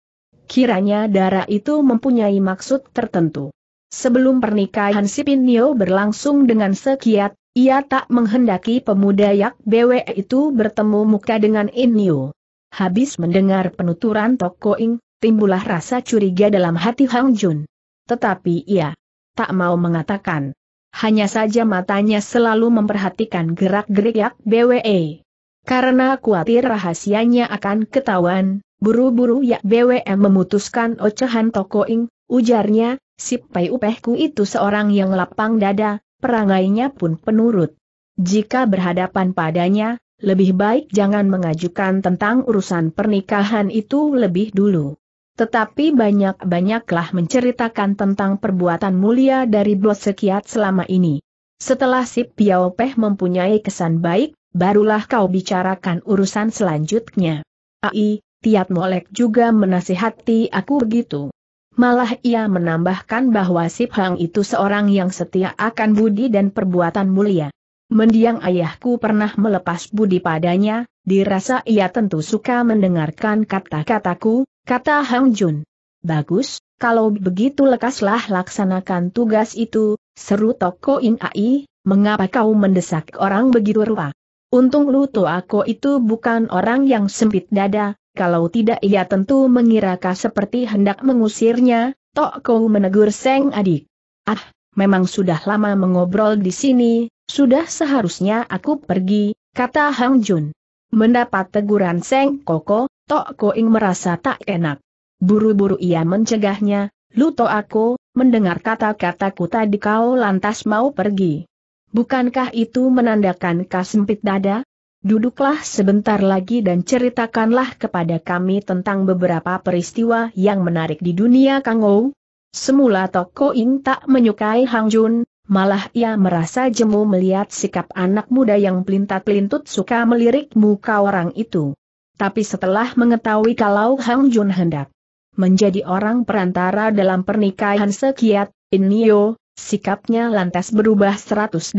Kiranya darah itu mempunyai maksud tertentu. Sebelum pernikahan Sipin Nio berlangsung dengan sekiat, ia tak menghendaki pemuda Yak Bwe itu bertemu muka dengan Inyo. Habis mendengar penuturan Toko Ing, timbullah rasa curiga dalam hati Hang Jun. Tetapi ia tak mau mengatakan. Hanya saja matanya selalu memperhatikan gerak-gerik BWE. Karena khawatir rahasianya akan ketahuan, buru-buru Yak BWE memutuskan ocehan Toko Ing, ujarnya, si Pai Upehku itu seorang yang lapang dada, perangainya pun penurut. Jika berhadapan padanya, lebih baik jangan mengajukan tentang urusan pernikahan itu lebih dulu. Tetapi banyak-banyaklah menceritakan tentang perbuatan mulia dari bos sekiat selama ini. Setelah si Piao Peh mempunyai kesan baik, barulah kau bicarakan urusan selanjutnya. Ai, Tiat Molek juga menasihati aku begitu. Malah ia menambahkan bahwa Sip Hang itu seorang yang setia akan budi dan perbuatan mulia. Mendiang ayahku pernah melepas budi padanya, dirasa ia tentu suka mendengarkan kata-kataku, kata Hang Jun. Bagus, kalau begitu lekaslah laksanakan tugas itu, seru Toko In Ai, mengapa kau mendesak orang begitu rupa? Untung Luto aku itu bukan orang yang sempit dada, kalau tidak ia tentu mengira kau seperti hendak mengusirnya, Toko menegur Seng adik. Ah, memang sudah lama mengobrol di sini, sudah seharusnya aku pergi, kata Hang Jun. Mendapat teguran Seng Koko, Tok Koing merasa tak enak. Buru-buru ia mencegahnya, Luto aku, mendengar kata-kataku tadi kau lantas mau pergi. Bukankah itu menandakan kau sempit dada? Duduklah sebentar lagi dan ceritakanlah kepada kami tentang beberapa peristiwa yang menarik di dunia Kangou. Semula Toko Ing tak menyukai Hang Jun, malah ia merasa jemu melihat sikap anak muda yang pelintat-pelintut suka melirik muka orang itu. Tapi setelah mengetahui kalau Hang Jun hendak menjadi orang perantara dalam pernikahan sekiat, Inyo, sikapnya lantas berubah 180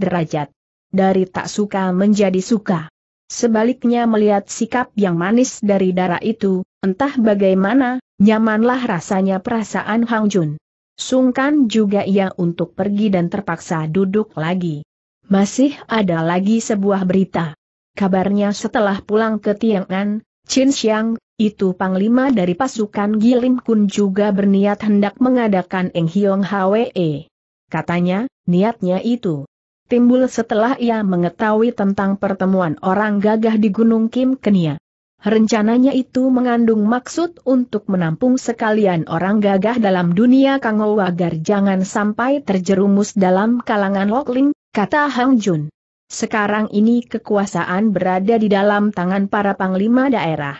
derajat. Dari tak suka menjadi suka. Sebaliknya melihat sikap yang manis dari darah itu, entah bagaimana, nyamanlah rasanya perasaan Hang Jun. Sungkan juga ia untuk pergi dan terpaksa duduk lagi. Masih ada lagi sebuah berita. Kabarnya setelah pulang ke Tiangan, Chin Xiang, itu panglima dari pasukan Gilim Kun juga berniat hendak mengadakan Eng Hiong Hwe. Katanya, niatnya itu timbul setelah ia mengetahui tentang pertemuan orang gagah di Gunung Kim Kenia. Rencananya itu mengandung maksud untuk menampung sekalian orang gagah dalam dunia Kangou agar jangan sampai terjerumus dalam kalangan Lokling, kata Hang Jun. Sekarang ini kekuasaan berada di dalam tangan para panglima daerah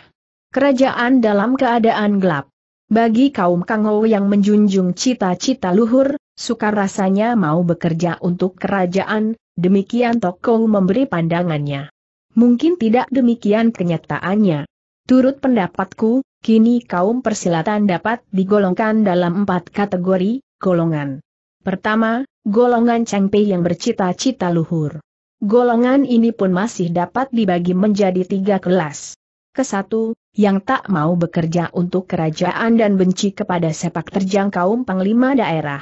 kerajaan dalam keadaan gelap. Bagi kaum Kangou yang menjunjung cita-cita luhur, sukar rasanya mau bekerja untuk kerajaan, demikian Tokoh memberi pandangannya. Mungkin tidak demikian kenyataannya. Turut pendapatku, kini kaum persilatan dapat digolongkan dalam empat kategori, golongan. Pertama, golongan Changpei yang bercita-cita luhur. Golongan ini pun masih dapat dibagi menjadi tiga kelas. Kesatu, yang tak mau bekerja untuk kerajaan dan benci kepada sepak terjang kaum panglima daerah.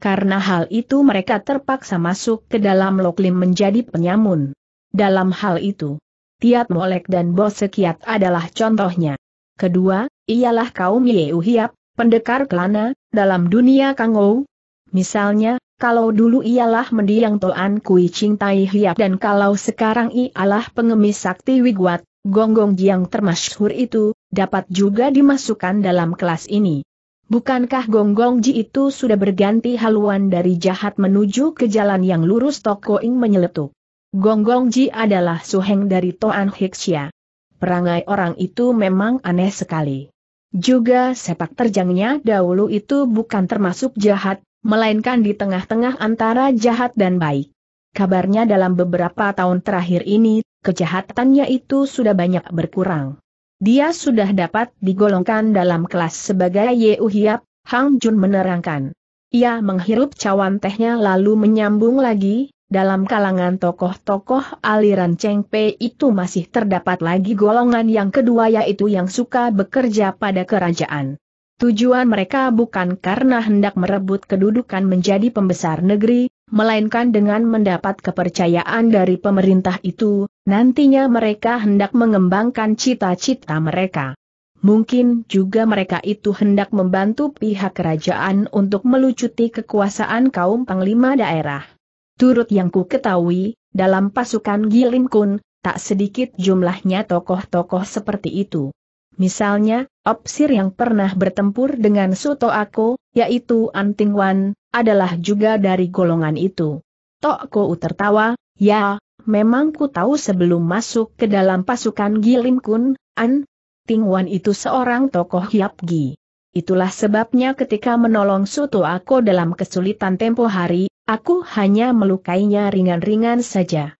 Karena hal itu mereka terpaksa masuk ke dalam Loklim menjadi penyamun. Dalam hal itu, Tiat Molek dan Bos Sekiat adalah contohnya. Kedua, ialah kaum Yeu Hiap, pendekar kelana, dalam dunia Kangou. Misalnya, kalau dulu ialah mendiang Toan Kui Ching Tai Hiap dan kalau sekarang ialah pengemis sakti Wigwat, Gonggong Jiang termasyhur itu, dapat juga dimasukkan dalam kelas ini. Bukankah Gonggong Ji itu sudah berganti haluan dari jahat menuju ke jalan yang lurus Toko Ing menyeletuk. Gonggong Ji adalah suheng dari Toan Hiksia. Perangai orang itu memang aneh sekali. Juga sepak terjangnya dahulu itu bukan termasuk jahat, melainkan di tengah-tengah antara jahat dan baik. Kabarnya dalam beberapa tahun terakhir ini, kejahatannya itu sudah banyak berkurang. Dia sudah dapat digolongkan dalam kelas sebagai Yeu Hiap, Hang Jun menerangkan. Ia menghirup cawan tehnya lalu menyambung lagi, dalam kalangan tokoh-tokoh aliran Cheng Pei itu masih terdapat lagi golongan yang kedua yaitu yang suka bekerja pada kerajaan. Tujuan mereka bukan karena hendak merebut kedudukan menjadi pembesar negeri, melainkan dengan mendapat kepercayaan dari pemerintah itu, nantinya mereka hendak mengembangkan cita-cita mereka. Mungkin juga mereka itu hendak membantu pihak kerajaan untuk melucuti kekuasaan kaum panglima daerah. Turut yang ku ketahui, dalam pasukan Gilim Kun, tak sedikit jumlahnya tokoh-tokoh seperti itu. Misalnya, opsir yang pernah bertempur dengan Suto Ako, yaitu Anting Wan, adalah juga dari golongan itu. Tok Ko tertawa, ya, memang ku tahu sebelum masuk ke dalam pasukan Gilim Kun, An, Ting Wan itu seorang tokoh Hiap Gi. Itulah sebabnya ketika menolong Suto Ako dalam kesulitan tempo hari, aku hanya melukainya ringan-ringan saja.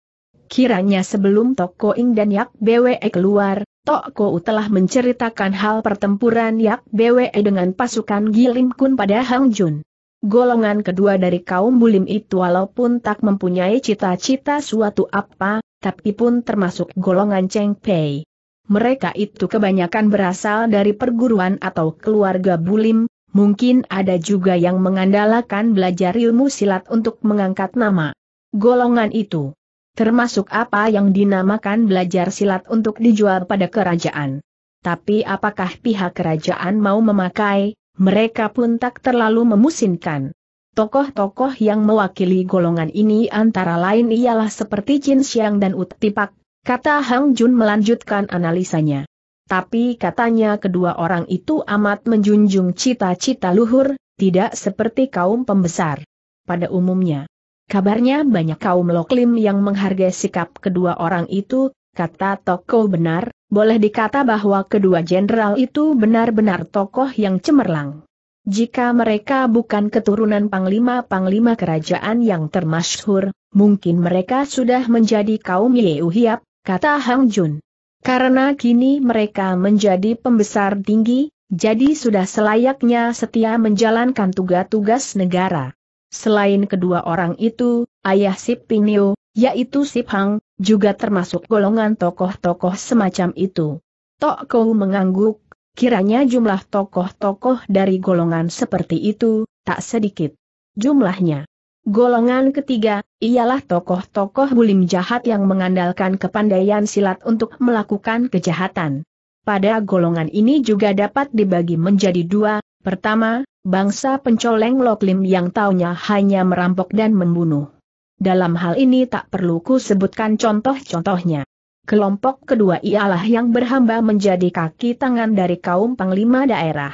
Kiranya sebelum Toko Ing dan Yak Bwe keluar, Toko telah menceritakan hal pertempuran Yak Bwe dengan pasukan Gilim Kun pada Hang Jun. Golongan kedua dari kaum Bulim itu walaupun tak mempunyai cita-cita suatu apa, tapi pun termasuk golongan Cheng Pei. Mereka itu kebanyakan berasal dari perguruan atau keluarga Bulim, mungkin ada juga yang mengandalkan belajar ilmu silat untuk mengangkat nama. Golongan itu termasuk apa yang dinamakan belajar silat untuk dijual pada kerajaan. Tapi apakah pihak kerajaan mau memakai, mereka pun tak terlalu memusinkan. Tokoh-tokoh yang mewakili golongan ini antara lain ialah seperti Chin Xiang dan Ut Tipak, kata Hang Jun melanjutkan analisanya. Tapi katanya kedua orang itu amat menjunjung cita-cita luhur, tidak seperti kaum pembesar. Pada umumnya, Kabarnya banyak kaum loklim yang menghargai sikap kedua orang itu, kata Toko benar, boleh dikata bahwa kedua jenderal itu benar-benar tokoh yang cemerlang. Jika mereka bukan keturunan panglima-panglima kerajaan yang termasyhur, mungkin mereka sudah menjadi kaum Yeu Hiap, kata Hang Jun. Karena kini mereka menjadi pembesar tinggi, jadi sudah selayaknya setia menjalankan tugas-tugas negara. Selain kedua orang itu, ayah Sip Pinio, yaitu Sip Hang, juga termasuk golongan tokoh-tokoh semacam itu. Tok Kou mengangguk, kiranya jumlah tokoh-tokoh dari golongan seperti itu, tak sedikit. Jumlahnya. Golongan ketiga, ialah tokoh-tokoh bulim jahat yang mengandalkan kepandaian silat untuk melakukan kejahatan. Pada golongan ini juga dapat dibagi menjadi dua, pertama, bangsa pencoleng loklim yang taunya hanya merampok dan membunuh. Dalam hal ini tak perlu ku sebutkan contoh-contohnya. Kelompok kedua ialah yang berhamba menjadi kaki tangan dari kaum panglima daerah.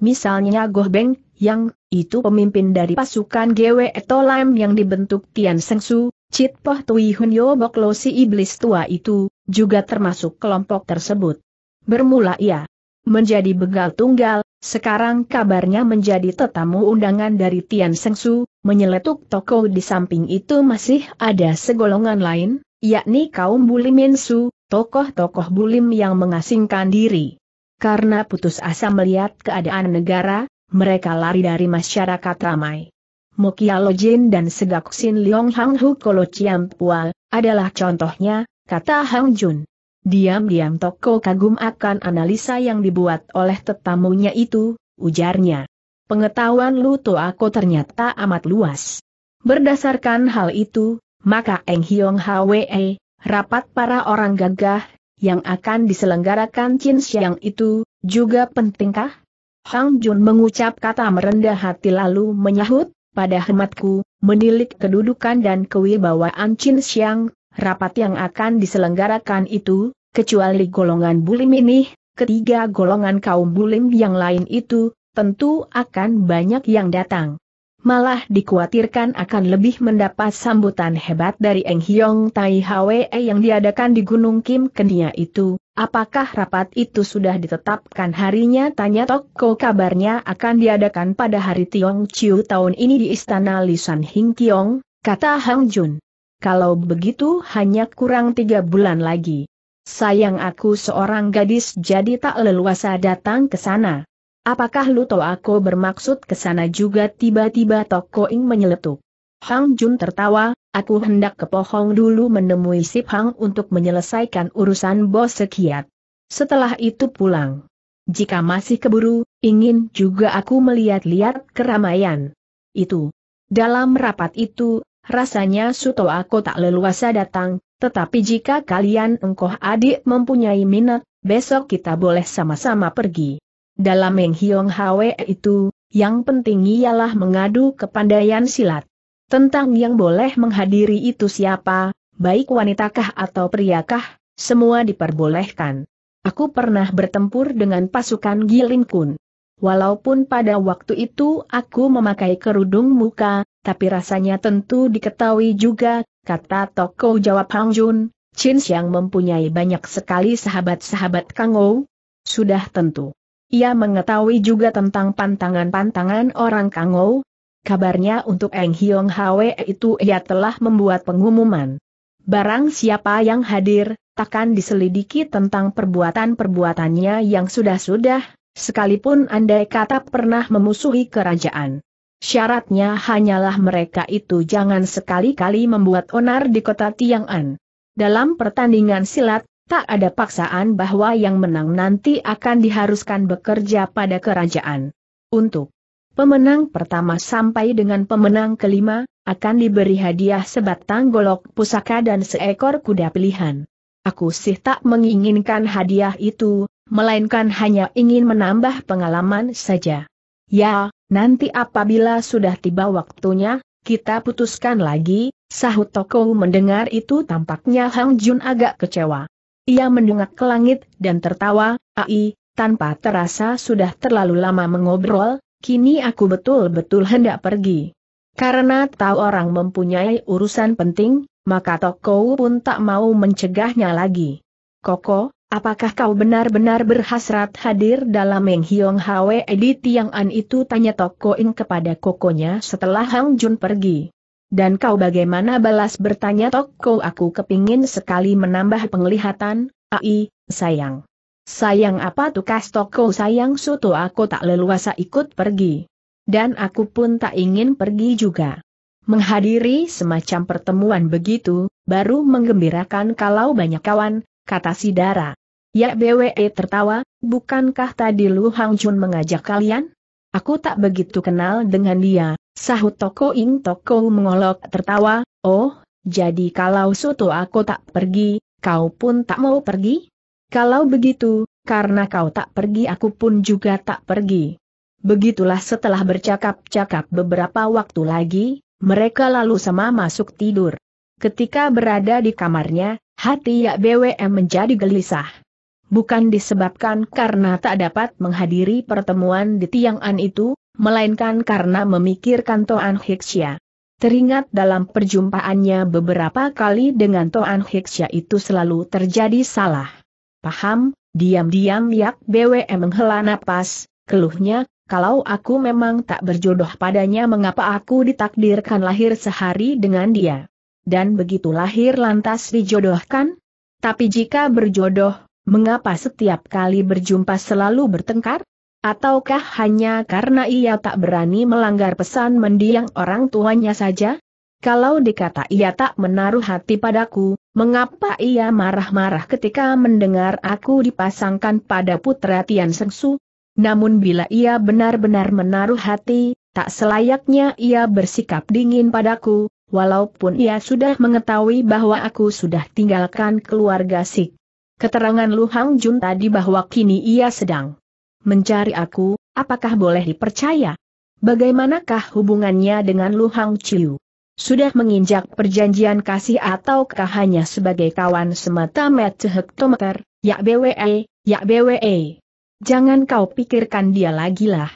Misalnya Goh Beng, yang itu pemimpin dari pasukan GW Etolam yang dibentuk Tian Sengsu, Cit Poh Tui Hun Yo Bok Lo si iblis tua itu, juga termasuk kelompok tersebut. Bermula ia menjadi begal tunggal, sekarang kabarnya menjadi tetamu undangan dari Tian Sengsu, menyeletuk toko di samping itu masih ada segolongan lain, yakni kaum Bulim Su, tokoh-tokoh Bulim yang mengasingkan diri. Karena putus asa melihat keadaan negara, mereka lari dari masyarakat ramai. Mokia Lojin dan Segak Sin Leong Hang Hu Kolo Chiam Pua, adalah contohnya, kata Hang Jun. Diam-diam toko kagum akan analisa yang dibuat oleh tetamunya itu, ujarnya. Pengetahuan Luto aku ternyata amat luas. Berdasarkan hal itu, maka Eng Hiong Hwe, rapat para orang gagah, yang akan diselenggarakan Chin Siang itu, juga pentingkah? Hang Jun mengucap kata merendah hati lalu menyahut, pada hematku, menilik kedudukan dan kewibawaan Chin Siang, rapat yang akan diselenggarakan itu, kecuali golongan bulim ini, ketiga golongan kaum bulim yang lain itu, tentu akan banyak yang datang. Malah dikhawatirkan akan lebih mendapat sambutan hebat dari Eng Hiong Tai Hwe yang diadakan di Gunung Kim Kenia itu. Apakah rapat itu sudah ditetapkan harinya? Tanya Toko kabarnya akan diadakan pada hari Tiong Chiu tahun ini di Istana Lisan Hing Kiong, kata Hang Jun. Kalau begitu hanya kurang tiga bulan lagi. Sayang aku seorang gadis jadi tak leluasa datang ke sana. Apakah lu tahu aku bermaksud ke sana juga tiba-tiba Toko Ing menyeletuk. Hang Jun tertawa, aku hendak ke pohong dulu menemui Sip Hang untuk menyelesaikan urusan bos sekiat. Setelah itu pulang. Jika masih keburu, ingin juga aku melihat-lihat keramaian. Itu. Dalam rapat itu, rasanya Suto aku tak leluasa datang, tetapi jika kalian engkoh adik mempunyai minat, besok kita boleh sama-sama pergi. Dalam Meng Hiong Hwe itu, yang penting ialah mengadu kepandaian silat. Tentang yang boleh menghadiri itu siapa, baik wanitakah atau priakah, semua diperbolehkan. Aku pernah bertempur dengan pasukan Giling Kun. Walaupun pada waktu itu aku memakai kerudung muka, tapi rasanya tentu diketahui juga, kata Toko jawab Hang Jun, Chin Xiang mempunyai banyak sekali sahabat-sahabat Kangou. Sudah tentu. Ia mengetahui juga tentang pantangan-pantangan orang Kangou. Kabarnya untuk Eng Hiong Hwe itu ia telah membuat pengumuman. barang siapa yang hadir, takkan diselidiki tentang perbuatan-perbuatannya yang sudah-sudah, sekalipun andai kata pernah memusuhi kerajaan. Syaratnya hanyalah mereka itu jangan sekali-kali membuat onar di kota Tiangan. Dalam pertandingan silat, tak ada paksaan bahwa yang menang nanti akan diharuskan bekerja pada kerajaan. Untuk pemenang pertama sampai dengan pemenang kelima, akan diberi hadiah sebatang golok pusaka dan seekor kuda pilihan. Aku sih tak menginginkan hadiah itu, melainkan hanya ingin menambah pengalaman saja. Ya, nanti apabila sudah tiba waktunya, kita putuskan lagi, sahut toko mendengar itu tampaknya Hang Jun agak kecewa. Ia mendongak ke langit dan tertawa, ai, tanpa terasa sudah terlalu lama mengobrol, kini aku betul-betul hendak pergi. Karena tahu orang mempunyai urusan penting, maka Toko pun tak mau mencegahnya lagi. Koko, apakah kau benar-benar berhasrat hadir dalam Meng Hiong Hwe di Tiang An itu tanya Toko Ing kepada kokonya setelah Hang Jun pergi. Dan kau bagaimana balas bertanya Toko aku kepingin sekali menambah penglihatan, ai, sayang. Sayang apa tukas Toko sayang suto aku tak leluasa ikut pergi. Dan aku pun tak ingin pergi juga. Menghadiri semacam pertemuan begitu, baru menggembirakan kalau banyak kawan, kata si Dara. Ya BWE tertawa, bukankah tadi Lu Hang Jun mengajak kalian? Aku tak begitu kenal dengan dia, sahut Toko Ing Toko mengolok tertawa, oh, jadi kalau suatu aku tak pergi, kau pun tak mau pergi? Kalau begitu, karena kau tak pergi aku pun juga tak pergi. Begitulah setelah bercakap-cakap beberapa waktu lagi, mereka lalu sama masuk tidur. Ketika berada di kamarnya, hati Yak BWM menjadi gelisah. Bukan disebabkan karena tak dapat menghadiri pertemuan di Tiangan itu, melainkan karena memikirkan Toan Hiksya. Teringat dalam perjumpaannya beberapa kali dengan Toan Hiksya itu selalu terjadi salah. Paham, diam-diam Yak BWM menghela napas, keluhnya, kalau aku memang tak berjodoh padanya mengapa aku ditakdirkan lahir sehari dengan dia? Dan begitu lahir lantas dijodohkan? Tapi jika berjodoh, mengapa setiap kali berjumpa selalu bertengkar? Ataukah hanya karena ia tak berani melanggar pesan mendiang orang tuanya saja? Kalau dikata ia tak menaruh hati padaku, mengapa ia marah-marah ketika mendengar aku dipasangkan pada putra Tian Sengsu? Namun bila ia benar-benar menaruh hati, tak selayaknya ia bersikap dingin padaku, walaupun ia sudah mengetahui bahwa aku sudah tinggalkan keluarga Sik. Keterangan Lu Hang Jun tadi bahwa kini ia sedang mencari aku, apakah boleh dipercaya? Bagaimanakah hubungannya dengan Lu Hang Chiu? Sudah menginjak perjanjian kasih ataukah hanya sebagai kawan semata mata hektometer, ya BWE, ya BWE. Jangan kau pikirkan dia lagi lah.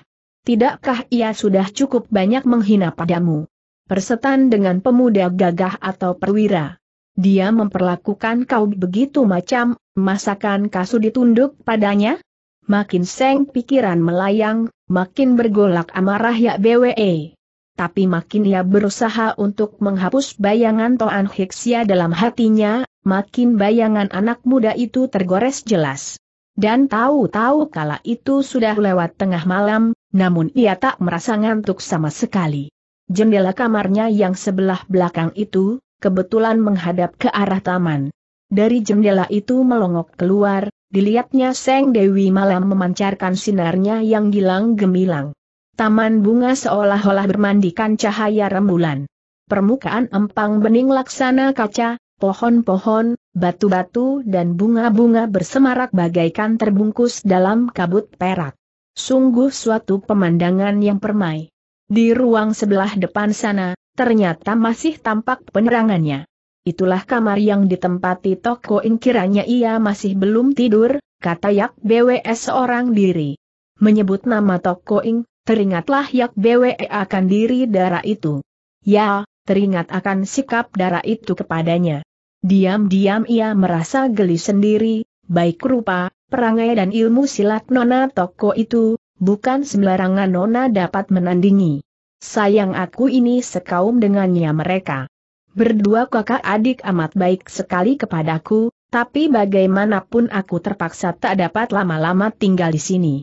Tidakkah ia sudah cukup banyak menghina padamu? Persetan dengan pemuda gagah atau perwira. Dia memperlakukan kau begitu macam, masakan kasu ditunduk padanya? Makin seng pikiran melayang, makin bergolak amarah ya BWE. Tapi makin ia berusaha untuk menghapus bayangan Toan Hiksia dalam hatinya, makin bayangan anak muda itu tergores jelas. Dan tahu-tahu kala itu sudah lewat tengah malam, namun ia tak merasa ngantuk sama sekali. Jendela kamarnya yang sebelah belakang itu, kebetulan menghadap ke arah taman. Dari jendela itu melongok keluar, dilihatnya Seng Dewi malam memancarkan sinarnya yang gilang gemilang. Taman bunga seolah-olah bermandikan cahaya rembulan. Permukaan empang bening laksana kaca, pohon-pohon, batu-batu dan bunga-bunga bersemarak bagaikan terbungkus dalam kabut perak. Sungguh suatu pemandangan yang permai. Di ruang sebelah depan sana, ternyata masih tampak penerangannya. Itulah kamar yang ditempati Toko Ing kiranya ia masih belum tidur, kata Yak BWS seorang diri. Menyebut nama Toko Ing, teringatlah Yak BWE akan diri darah itu. Ya, teringat akan sikap darah itu kepadanya. Diam-diam ia merasa geli sendiri, baik rupa, perangai dan ilmu silat Nona Toko itu, bukan sembarangan Nona dapat menandingi. Sayang aku ini sekaum dengannya mereka. Berdua kakak adik amat baik sekali kepadaku, tapi bagaimanapun aku terpaksa tak dapat lama-lama tinggal di sini.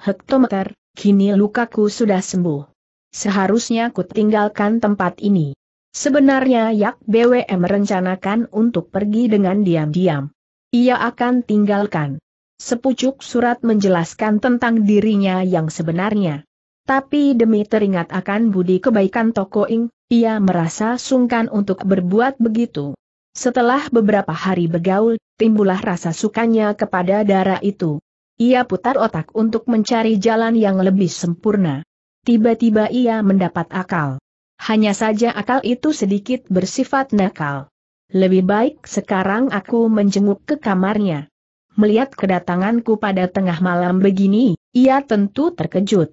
Hektometer, kini lukaku sudah sembuh. Seharusnya ku tinggalkan tempat ini. Sebenarnya Yak BWM merencanakan untuk pergi dengan diam-diam. Ia akan tinggalkan. Sepucuk surat menjelaskan tentang dirinya yang sebenarnya. Tapi demi teringat akan budi kebaikan Toko Ing, ia merasa sungkan untuk berbuat begitu. Setelah beberapa hari bergaul, timbullah rasa sukanya kepada darah itu. Ia putar otak untuk mencari jalan yang lebih sempurna. Tiba-tiba ia mendapat akal. Hanya saja akal itu sedikit bersifat nakal. Lebih baik sekarang aku menjenguk ke kamarnya. Melihat kedatanganku pada tengah malam begini, ia tentu terkejut.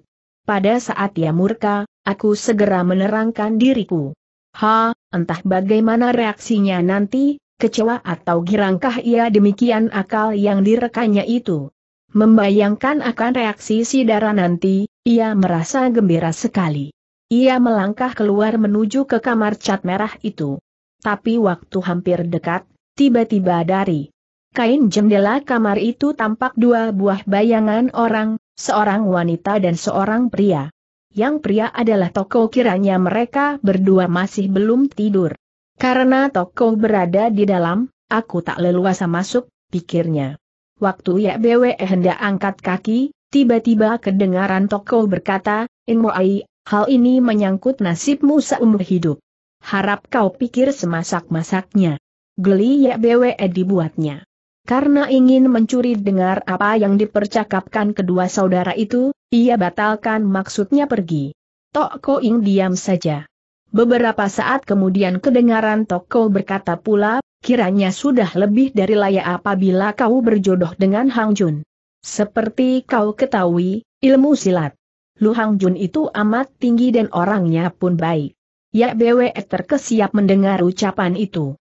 Pada saat ia murka, aku segera menerangkan diriku. Ha, entah bagaimana reaksinya nanti, kecewa atau girangkah ia demikian akal yang direkanya itu. Membayangkan akan reaksi si darah nanti, ia merasa gembira sekali. Ia melangkah keluar menuju ke kamar cat merah itu. Tapi waktu hampir dekat, tiba-tiba dari kain jendela kamar itu tampak dua buah bayangan orang, seorang wanita dan seorang pria. Yang pria adalah toko kiranya mereka berdua masih belum tidur. Karena toko berada di dalam, aku tak leluasa masuk, pikirnya. Waktu ya BW hendak angkat kaki, tiba-tiba kedengaran toko berkata, Inmoai, hal ini menyangkut nasibmu seumur hidup. Harap kau pikir semasak-masaknya. Geli ya BW dibuatnya. Karena ingin mencuri dengar apa yang dipercakapkan kedua saudara itu, ia batalkan maksudnya pergi. Toko Ing diam saja. Beberapa saat kemudian kedengaran Toko berkata pula, kiranya sudah lebih dari layak apabila kau berjodoh dengan Hang Jun. Seperti kau ketahui, ilmu silat. Lu Hang Jun itu amat tinggi dan orangnya pun baik. Ya BWE terkesiap mendengar ucapan itu.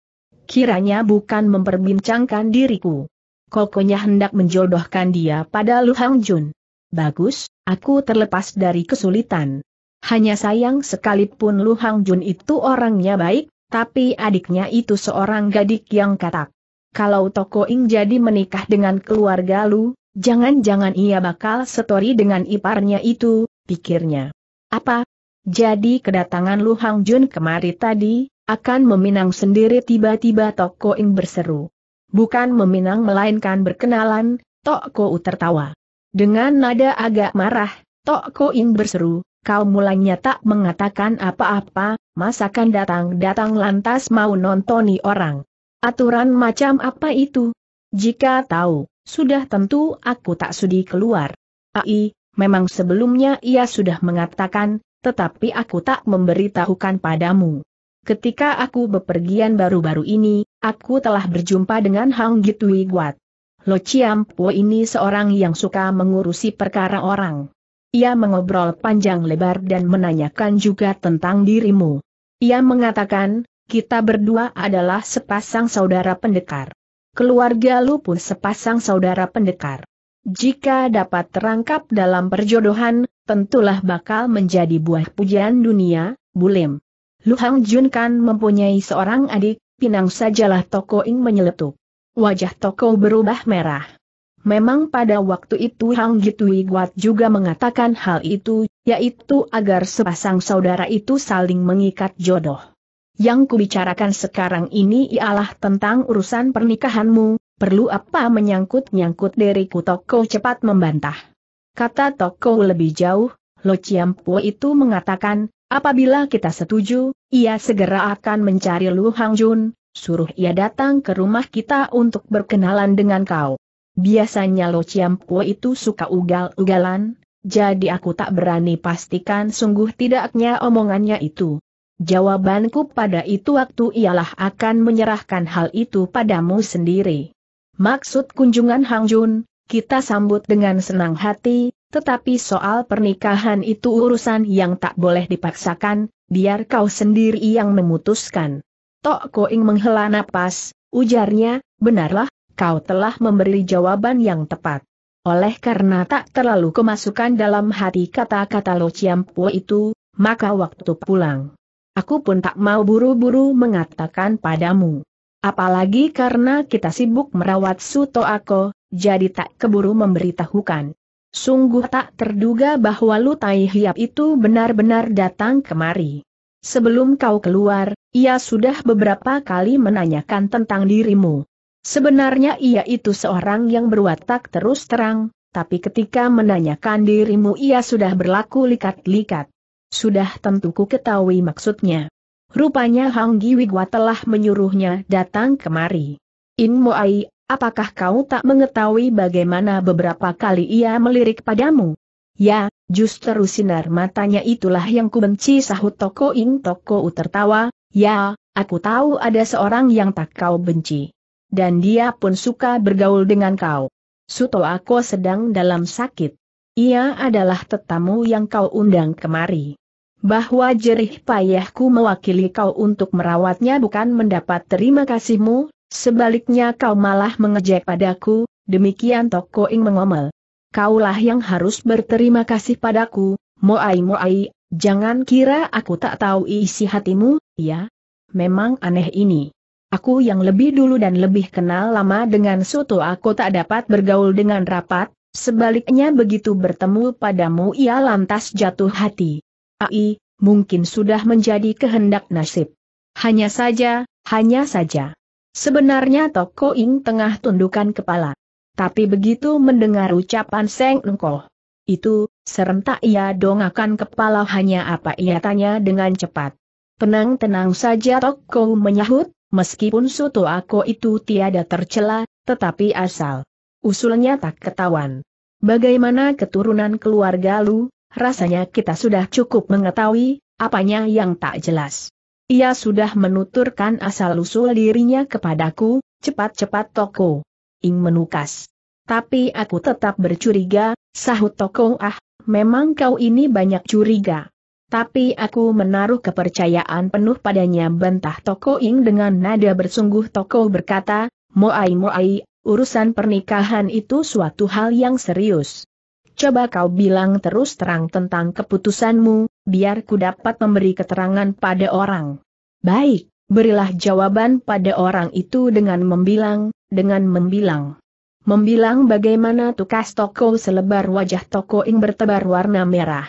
Kiranya bukan memperbincangkan diriku. Kokonya hendak menjodohkan dia pada Lu Hang Jun. Bagus, aku terlepas dari kesulitan. Hanya sayang sekalipun Lu Hang Jun itu orangnya baik, tapi adiknya itu seorang gadik yang katak. Kalau Toko Ing jadi menikah dengan keluarga lu, jangan-jangan ia bakal setori dengan iparnya itu, pikirnya. Apa? Jadi kedatangan Lu Hang Jun kemari tadi, akan meminang sendiri tiba-tiba Toko Ing berseru. Bukan meminang melainkan berkenalan, Toko U tertawa. Dengan nada agak marah, Toko Ing berseru, kau mulanya tak mengatakan apa-apa, masakan datang-datang lantas mau nontoni orang. Aturan macam apa itu? Jika tahu, sudah tentu aku tak sudi keluar. Ai, memang sebelumnya ia sudah mengatakan, tetapi aku tak memberitahukan padamu. Ketika aku bepergian baru-baru ini, aku telah berjumpa dengan Hang Gitui Guat. Lo Chiampo ini seorang yang suka mengurusi perkara orang. Ia mengobrol panjang lebar dan menanyakan juga tentang dirimu. Ia mengatakan, kita berdua adalah sepasang saudara pendekar. Keluarga lu pun sepasang saudara pendekar. Jika dapat terangkap dalam perjodohan, tentulah bakal menjadi buah pujian dunia, Bulim. Lu Hang Jun kan mempunyai seorang adik, pinang sajalah Toko Ing menyeletuk. Wajah Toko berubah merah. Memang pada waktu itu Hang Gitui Guat juga mengatakan hal itu, yaitu agar sepasang saudara itu saling mengikat jodoh. Yang kubicarakan sekarang ini ialah tentang urusan pernikahanmu, perlu apa menyangkut-nyangkut diriku Toko cepat membantah. Kata Toko lebih jauh, Lo Chiampo itu mengatakan, apabila kita setuju, ia segera akan mencari Lu Hang Jun, suruh ia datang ke rumah kita untuk berkenalan dengan kau. Biasanya Lo Ciampo itu suka ugal-ugalan, jadi aku tak berani pastikan sungguh tidaknya omongannya itu. Jawabanku pada itu waktu ialah akan menyerahkan hal itu padamu sendiri. Maksud kunjungan Hang Jun, kita sambut dengan senang hati, tetapi soal pernikahan itu urusan yang tak boleh dipaksakan, biar kau sendiri yang memutuskan. Tok Koing menghela napas, ujarnya, benarlah, kau telah memberi jawaban yang tepat. Oleh karena tak terlalu kemasukan dalam hati kata-kata Lo Ciampu itu, maka waktu pulang. aku pun tak mau buru-buru mengatakan padamu. Apalagi karena kita sibuk merawat Suto Ako, jadi tak keburu memberitahukan. Sungguh tak terduga bahwa Lu Tai Hiap itu benar-benar datang kemari. Sebelum kau keluar, ia sudah beberapa kali menanyakan tentang dirimu. Sebenarnya ia itu seorang yang berwatak terus terang, tapi ketika menanyakan dirimu ia sudah berlaku likat-likat. Sudah tentu ku ketahui maksudnya. Rupanya Hang Giwigwa telah menyuruhnya datang kemari. In Moai, apakah kau tak mengetahui bagaimana beberapa kali ia melirik padamu? Ya, justru sinar matanya itulah yang ku benci sahut Toko In Toko U tertawa, ya, aku tahu ada seorang yang tak kau benci. Dan dia pun suka bergaul dengan kau. Suto aku sedang dalam sakit. Ia adalah tetamu yang kau undang kemari bahwa jerih payahku mewakili kau untuk merawatnya bukan mendapat terima kasihmu, sebaliknya kau malah mengejek padaku, demikian Toko Ing mengomel. Kaulah yang harus berterima kasih padaku, Moai Moai, jangan kira aku tak tahu isi hatimu, ya? Memang aneh ini. Aku yang lebih dulu dan lebih kenal lama dengan Soto aku tak dapat bergaul dengan rapat, sebaliknya begitu bertemu padamu ia lantas jatuh hati. Ai, mungkin sudah menjadi kehendak nasib. Hanya saja, hanya saja. Sebenarnya Toko Ing tengah tundukkan kepala. Tapi begitu mendengar ucapan Seng Engkoh, itu, serentak ia dongakan kepala hanya apa ia tanya dengan cepat. Tenang-tenang saja Toko menyahut, meskipun soto aku itu tiada tercela, tetapi asal. Usulnya tak ketahuan. Bagaimana keturunan keluarga lu, rasanya kita sudah cukup mengetahui, apanya yang tak jelas. Ia sudah menuturkan asal-usul dirinya kepadaku, cepat-cepat toko. Ing menukas. Tapi aku tetap bercuriga, sahut toko ah, memang kau ini banyak curiga. Tapi aku menaruh kepercayaan penuh padanya bantah Toko Ing dengan nada bersungguh Toko berkata, Moai Moai, urusan pernikahan itu suatu hal yang serius. Coba kau bilang terus terang tentang keputusanmu, biar ku dapat memberi keterangan pada orang. Baik, berilah jawaban pada orang itu dengan membilang, dengan membilang. Membilang bagaimana tukas toko selebar wajah toko ing bertebar warna merah.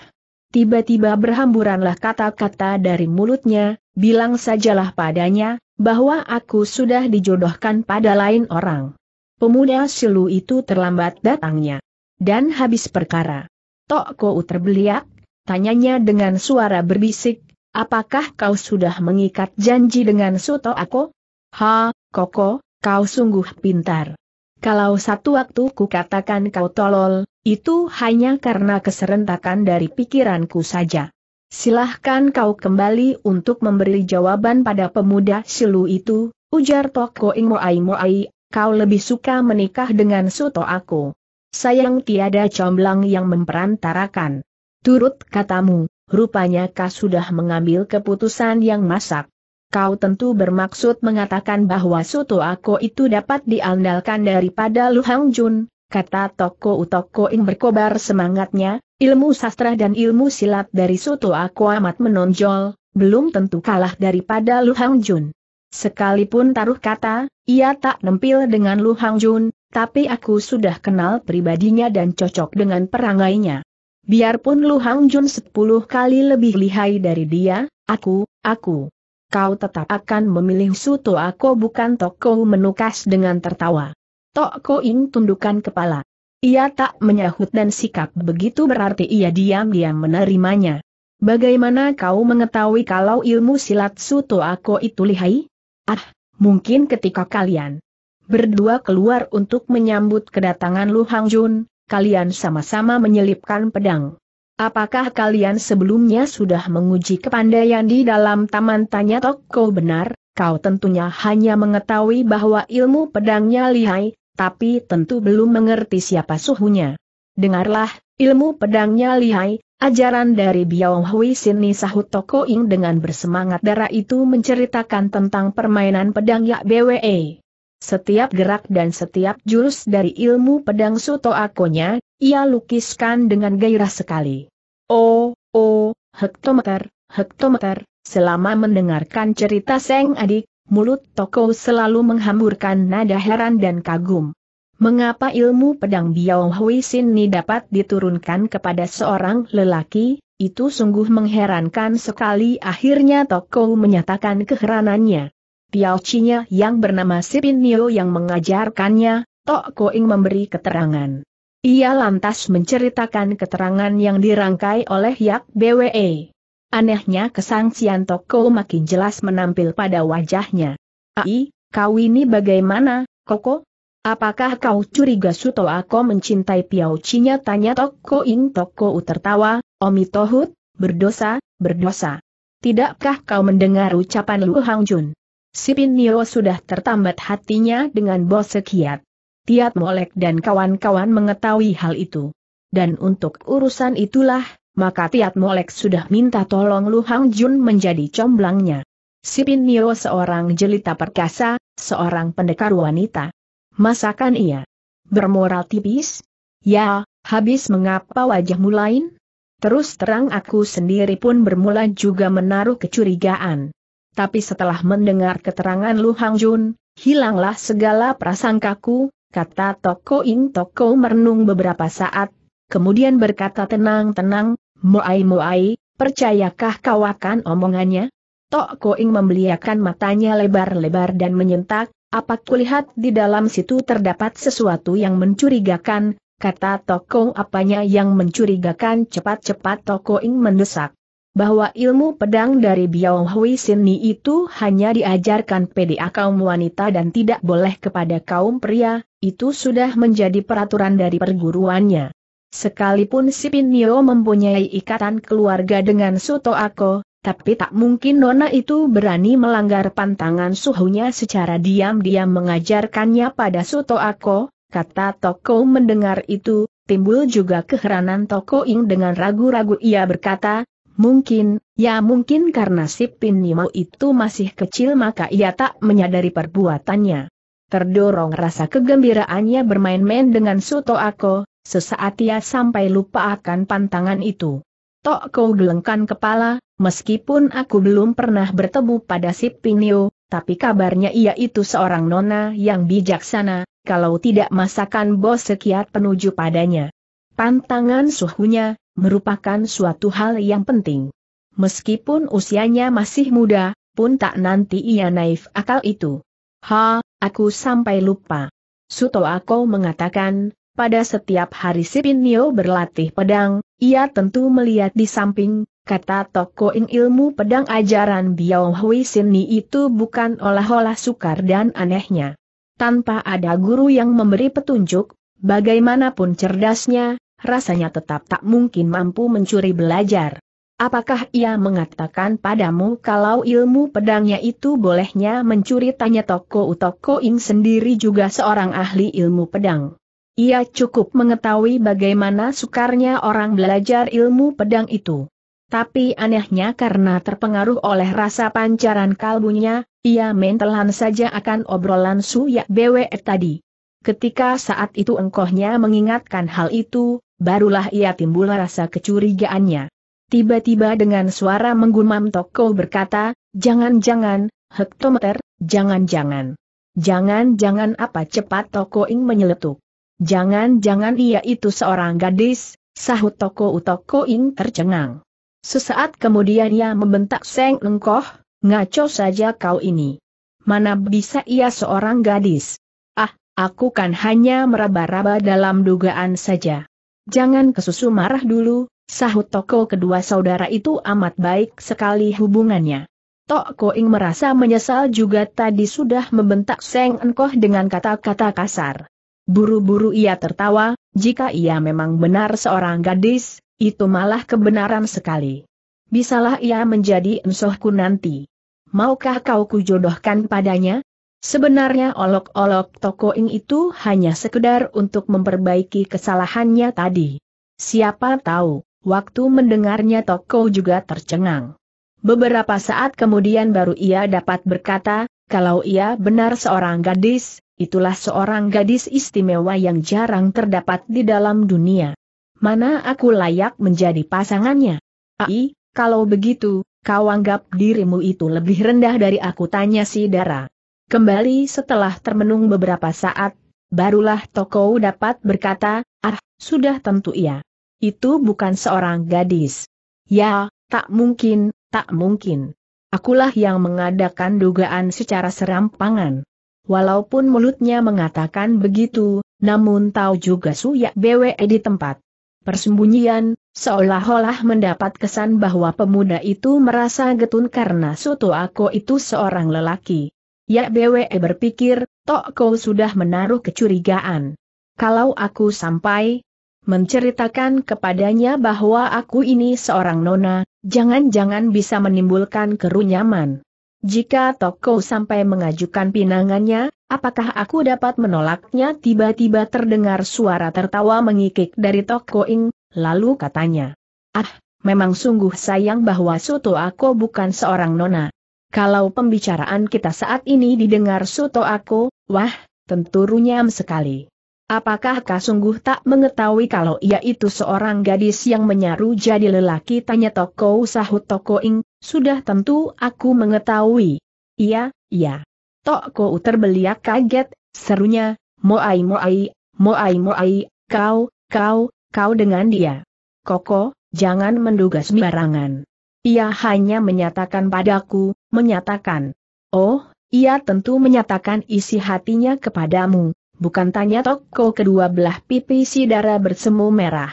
Tiba-tiba berhamburanlah kata-kata dari mulutnya, bilang sajalah padanya, bahwa aku sudah dijodohkan pada lain orang. Pemuda silu itu terlambat datangnya. Dan habis perkara. Tok Kou terbeliak, tanyanya dengan suara berbisik, apakah kau sudah mengikat janji dengan Suto Ako? Ha, Koko, kau sungguh pintar. Kalau satu waktu ku katakan kau tolol, itu hanya karena keserentakan dari pikiranku saja. Silahkan kau kembali untuk memberi jawaban pada pemuda silu itu, ujar Toko Ing Moai Moai, kau lebih suka menikah dengan Suto Ako. Sayang tiada comblang yang memperantarakan. Turut katamu, rupanya kau sudah mengambil keputusan yang masak. Kau tentu bermaksud mengatakan bahwa Soto Ako itu dapat diandalkan daripada Lu Hang Jun, kata Toko Utoko Ing berkobar semangatnya, ilmu sastra dan ilmu silat dari Soto Ako amat menonjol, belum tentu kalah daripada Lu Hang Jun. Sekalipun taruh kata, ia tak nempil dengan Lu Hang Jun, tapi aku sudah kenal pribadinya dan cocok dengan perangainya. Biarpun Lu Hang Jun sepuluh kali lebih lihai dari dia, aku, aku. Kau tetap akan memilih Suto aku bukan Toko menukas dengan tertawa. Toko Ing tundukkan kepala. Ia tak menyahut dan sikap begitu berarti ia diam-diam menerimanya. Bagaimana kau mengetahui kalau ilmu silat Suto aku itu lihai? Ah, mungkin ketika kalian berdua keluar untuk menyambut kedatangan Lu Hang Jun, kalian sama-sama menyelipkan pedang. Apakah kalian sebelumnya sudah menguji kepandaian di dalam taman tanya Toko benar, kau tentunya hanya mengetahui bahwa ilmu pedangnya lihai, tapi tentu belum mengerti siapa suhunya. Dengarlah, ilmu pedangnya lihai, ajaran dari Biao Hui Sini sahut Toko Ing dengan bersemangat darah itu menceritakan tentang permainan pedang Yak Bwe. Setiap gerak dan setiap jurus dari ilmu pedang Suto Akonya, ia lukiskan dengan gairah sekali. Oh, oh, hektometer, hektometer, selama mendengarkan cerita Seng adik, mulut Toko selalu menghamburkan nada heran dan kagum. Mengapa ilmu pedang Biao Hui Sin dapat diturunkan kepada seorang lelaki, itu sungguh mengherankan sekali akhirnya Toko menyatakan keheranannya. Piao Chinya yang bernama Sipin Nio yang mengajarkannya, Tok Koing memberi keterangan. Ia lantas menceritakan keterangan yang dirangkai oleh Yak BWE. Anehnya kesangsian Toko makin jelas menampil pada wajahnya. Ai, kau ini bagaimana, Koko? Apakah kau curiga Suto aku mencintai Piao tanya Toko Ing Toko tertawa, Omi Tohut, berdosa, berdosa. Tidakkah kau mendengar ucapan Lu Hang Jun? Sipin Nio sudah tertambat hatinya dengan bos sekiat. Tiat Molek dan kawan-kawan mengetahui hal itu. Dan untuk urusan itulah, maka Tiat Molek sudah minta tolong Lu Hang Jun menjadi comblangnya. Sipin Nio seorang jelita perkasa, seorang pendekar wanita. Masakan ia bermoral tipis? Ya, habis mengapa wajahmu lain? Terus terang aku sendiri pun bermula juga menaruh kecurigaan tapi setelah mendengar keterangan Lu Hang Jun, hilanglah segala prasangkaku, kata Toko Ing Toko merenung beberapa saat, kemudian berkata tenang-tenang, Moai Moai, percayakah kau akan omongannya? Toko Ing membeliakan matanya lebar-lebar dan menyentak, apa kulihat di dalam situ terdapat sesuatu yang mencurigakan, kata Toko apanya yang mencurigakan? Cepat-cepat Toko Ing mendesak bahwa ilmu pedang dari Biao Hui Sini itu hanya diajarkan PDA kaum wanita dan tidak boleh kepada kaum pria, itu sudah menjadi peraturan dari perguruannya. Sekalipun si Pinio mempunyai ikatan keluarga dengan Suto Ako, tapi tak mungkin Nona itu berani melanggar pantangan suhunya secara diam-diam mengajarkannya pada Suto Ako, kata Toko mendengar itu, timbul juga keheranan Toko Ing dengan ragu-ragu ia berkata, Mungkin, ya mungkin karena si Pinimo itu masih kecil maka ia tak menyadari perbuatannya. Terdorong rasa kegembiraannya bermain-main dengan Suto Ako, sesaat ia sampai lupa akan pantangan itu. Tok kau gelengkan kepala, meskipun aku belum pernah bertemu pada si Pinio, tapi kabarnya ia itu seorang nona yang bijaksana, kalau tidak masakan bos sekiat penuju padanya. Pantangan suhunya, merupakan suatu hal yang penting. Meskipun usianya masih muda, pun tak nanti ia naif akal itu. Ha, aku sampai lupa. Suto Ako mengatakan, pada setiap hari Sipinio berlatih pedang, ia tentu melihat di samping, kata toko in ilmu pedang ajaran Biao Hui Sini itu bukan olah-olah sukar dan anehnya. Tanpa ada guru yang memberi petunjuk, bagaimanapun cerdasnya, rasanya tetap tak mungkin mampu mencuri belajar. Apakah ia mengatakan padamu kalau ilmu pedangnya itu bolehnya mencuri tanya Toko Utoko Ing sendiri juga seorang ahli ilmu pedang. Ia cukup mengetahui bagaimana sukarnya orang belajar ilmu pedang itu. Tapi anehnya karena terpengaruh oleh rasa pancaran kalbunya, ia mentelan saja akan obrolan Suyak Bwe tadi. Ketika saat itu engkohnya mengingatkan hal itu, barulah ia timbul rasa kecurigaannya. Tiba-tiba dengan suara menggumam Toko berkata, jangan-jangan, hektometer, jangan-jangan. Jangan-jangan apa cepat Toko Ing menyeletuk. Jangan-jangan ia itu seorang gadis, sahut Toko Utoko Ing tercengang. Sesaat kemudian ia membentak Seng Engkoh, ngaco saja kau ini. Mana bisa ia seorang gadis? Ah, aku kan hanya meraba-raba dalam dugaan saja. Jangan kesusu marah dulu, sahut toko kedua saudara itu amat baik sekali hubungannya. Tok Koing merasa menyesal juga tadi sudah membentak Seng Enkoh dengan kata-kata kasar. Buru-buru ia tertawa, jika ia memang benar seorang gadis, itu malah kebenaran sekali. Bisalah ia menjadi ensohku nanti. Maukah kau kujodohkan padanya? Sebenarnya olok-olok Toko Ing itu hanya sekedar untuk memperbaiki kesalahannya tadi. Siapa tahu, waktu mendengarnya Toko juga tercengang. Beberapa saat kemudian baru ia dapat berkata, kalau ia benar seorang gadis, itulah seorang gadis istimewa yang jarang terdapat di dalam dunia. Mana aku layak menjadi pasangannya? Ai, kalau begitu, kau anggap dirimu itu lebih rendah dari aku tanya si Dara. Kembali setelah termenung beberapa saat, barulah Toko dapat berkata, ah, sudah tentu iya. Itu bukan seorang gadis. Ya, tak mungkin, tak mungkin. Akulah yang mengadakan dugaan secara serampangan. Walaupun mulutnya mengatakan begitu, namun tahu juga suyak BWE di tempat persembunyian, seolah-olah mendapat kesan bahwa pemuda itu merasa getun karena Soto Ako itu seorang lelaki. Ya BWE berpikir, Toko sudah menaruh kecurigaan. Kalau aku sampai menceritakan kepadanya bahwa aku ini seorang nona, jangan-jangan bisa menimbulkan kerunyaman. Jika Toko sampai mengajukan pinangannya, Apakah aku dapat menolaknya? Tiba-tiba terdengar suara tertawa mengikik dari Toko Ing, lalu katanya. Ah, memang sungguh sayang bahwa Soto Ako bukan seorang nona. Kalau pembicaraan kita saat ini didengar Soto Ako, wah, tentu runyam sekali. Apakah kau sungguh tak mengetahui kalau ia itu seorang gadis yang menyaru jadi lelaki? Tanya Toko sahut Toko Ing, sudah tentu aku mengetahui. Iya, iya. Toko terbeliak kaget, serunya, Moai Moai, Moai Moai, kau, kau, kau dengan dia. Koko, jangan menduga sembarangan. Ia hanya menyatakan padaku, menyatakan. Oh, ia tentu menyatakan isi hatinya kepadamu, bukan tanya Toko kedua belah pipi si darah bersemu merah.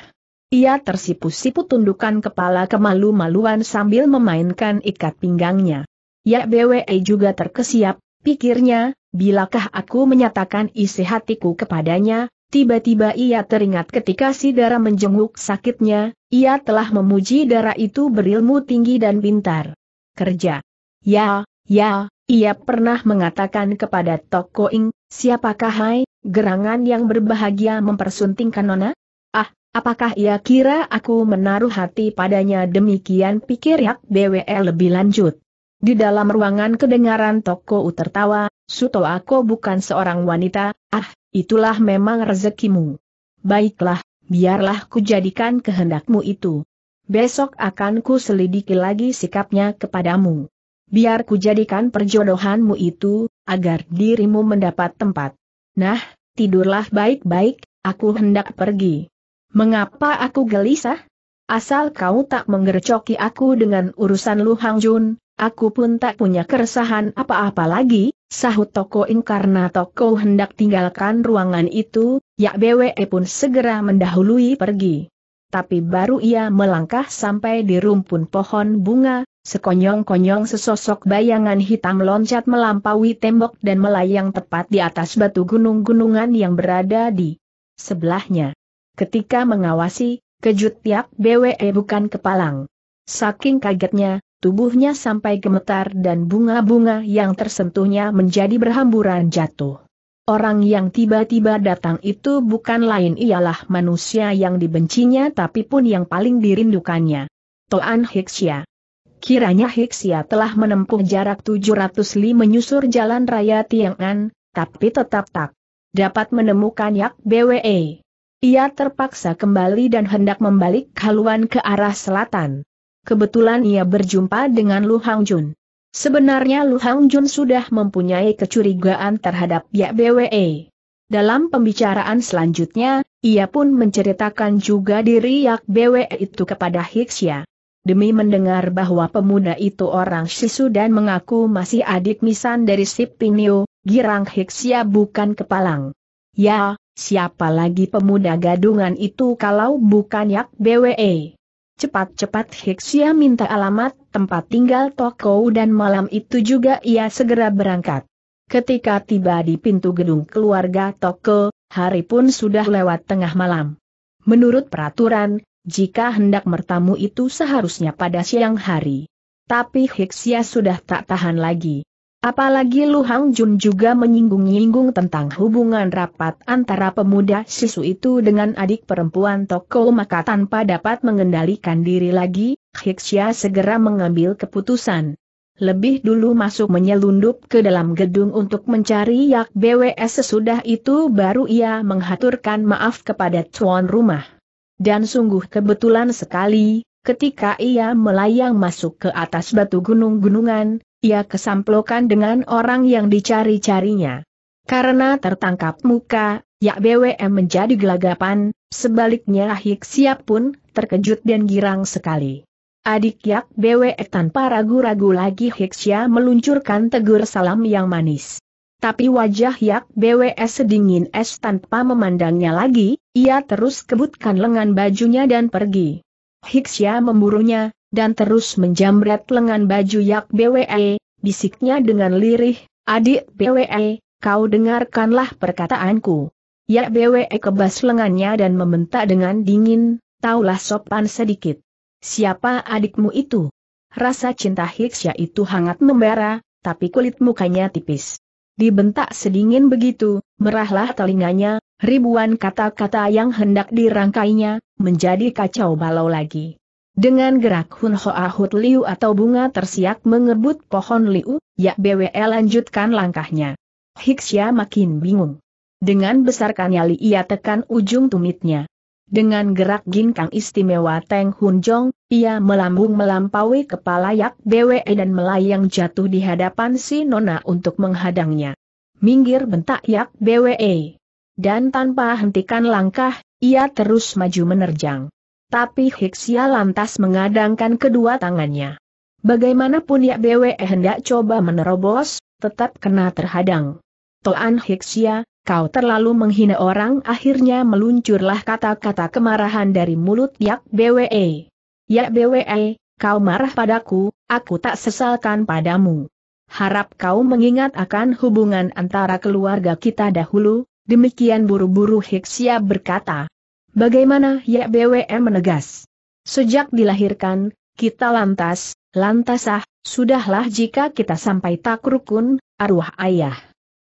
Ia tersipu-sipu tundukan kepala kemalu-maluan sambil memainkan ikat pinggangnya. Ya BWE juga terkesiap, Pikirnya, bilakah aku menyatakan isi hatiku kepadanya, tiba-tiba ia teringat ketika si Dara menjenguk sakitnya, ia telah memuji Dara itu berilmu tinggi dan pintar. Kerja. Ya, ya, ia pernah mengatakan kepada Toko Ing, siapakah hai, gerangan yang berbahagia mempersuntingkan nona? Ah, apakah ia kira aku menaruh hati padanya demikian pikir Yak BWE lebih lanjut. Di dalam ruangan kedengaran Toko tertawa, Suto aku bukan seorang wanita, ah, itulah memang rezekimu. Baiklah, biarlah kujadikan kehendakmu itu. Besok akan ku selidiki lagi sikapnya kepadamu. Biar kujadikan perjodohanmu itu, agar dirimu mendapat tempat. Nah, tidurlah baik-baik, aku hendak pergi. Mengapa aku gelisah? Asal kau tak menggercoki aku dengan urusan Lu Hang Jun, Aku pun tak punya keresahan apa-apa lagi, sahut Toko Ing karena Toko hendak tinggalkan ruangan itu, Yak BWE pun segera mendahului pergi. Tapi baru ia melangkah sampai di rumpun pohon bunga, sekonyong-konyong sesosok bayangan hitam loncat melampaui tembok dan melayang tepat di atas batu gunung-gunungan yang berada di sebelahnya. Ketika mengawasi, kejut Yak BWE bukan kepalang. Saking kagetnya, tubuhnya sampai gemetar dan bunga-bunga yang tersentuhnya menjadi berhamburan jatuh. Orang yang tiba-tiba datang itu bukan lain ialah manusia yang dibencinya tapi pun yang paling dirindukannya. Toan Hiksia. Kiranya Hiksia telah menempuh jarak 700 li menyusur jalan raya Tiangan, tapi tetap tak dapat menemukan Yak BWE. Ia terpaksa kembali dan hendak membalik haluan ke arah selatan. Kebetulan ia berjumpa dengan Lu Hang Jun. Sebenarnya Lu Hang Jun sudah mempunyai kecurigaan terhadap Yak BWE. Dalam pembicaraan selanjutnya, ia pun menceritakan juga diri Yak BWE itu kepada Hiksia. Demi mendengar bahwa pemuda itu orang Sisu dan mengaku masih adik misan dari Sip Pinio, girang Hiksia bukan kepalang. Ya, siapa lagi pemuda gadungan itu kalau bukan Yak BWE? Cepat-cepat Hiksia minta alamat tempat tinggal toko dan malam itu juga ia segera berangkat. Ketika tiba di pintu gedung keluarga toko, hari pun sudah lewat tengah malam. Menurut peraturan, jika hendak mertamu itu seharusnya pada siang hari. Tapi Hiksia sudah tak tahan lagi. Apalagi Lu Hang Jun juga menyinggung-nyinggung tentang hubungan rapat antara pemuda sisu itu dengan adik perempuan toko maka tanpa dapat mengendalikan diri lagi, Hiksia segera mengambil keputusan. Lebih dulu masuk menyelundup ke dalam gedung untuk mencari Yak BWS sesudah itu baru ia menghaturkan maaf kepada tuan rumah. Dan sungguh kebetulan sekali, Ketika ia melayang masuk ke atas batu gunung-gunungan, ia kesamplokan dengan orang yang dicari-carinya. Karena tertangkap muka, Yak BWM menjadi gelagapan, sebaliknya Hiksia pun terkejut dan girang sekali. Adik Yak BWE tanpa ragu-ragu lagi Hiksia meluncurkan tegur salam yang manis. Tapi wajah Yak BWE sedingin es tanpa memandangnya lagi, ia terus kebutkan lengan bajunya dan pergi. Hiksia memburunya, dan terus menjamret lengan baju Yak BWE, bisiknya dengan lirih, adik BWE, kau dengarkanlah perkataanku. Yak BWE kebas lengannya dan membentak dengan dingin, taulah sopan sedikit. Siapa adikmu itu? Rasa cinta Hiksia itu hangat membara, tapi kulit mukanya tipis. Dibentak sedingin begitu, merahlah telinganya, ribuan kata-kata yang hendak dirangkainya, menjadi kacau balau lagi. Dengan gerak Hun Hoa Hut Liu atau bunga tersiak mengebut pohon Liu, Ya BWE lanjutkan langkahnya. Hiksia makin bingung. Dengan besar nyali ia tekan ujung tumitnya. Dengan gerak ginkang istimewa Teng Hun Jong, ia melambung melampaui kepala Yak BWE dan melayang jatuh di hadapan si Nona untuk menghadangnya. Minggir bentak Yak BWE. Dan tanpa hentikan langkah, ia terus maju menerjang. Tapi Hiksia lantas mengadangkan kedua tangannya. Bagaimanapun ya BWE hendak coba menerobos, tetap kena terhadang. Toan Hiksia, kau terlalu menghina orang akhirnya meluncurlah kata-kata kemarahan dari mulut Yak BWE. Yak BWE, kau marah padaku, aku tak sesalkan padamu. Harap kau mengingat akan hubungan antara keluarga kita dahulu, demikian buru-buru Hiksia berkata. Bagaimana Ya BWM menegas? Sejak dilahirkan, kita lantas, lantas ah, sudahlah jika kita sampai tak rukun, arwah ayah.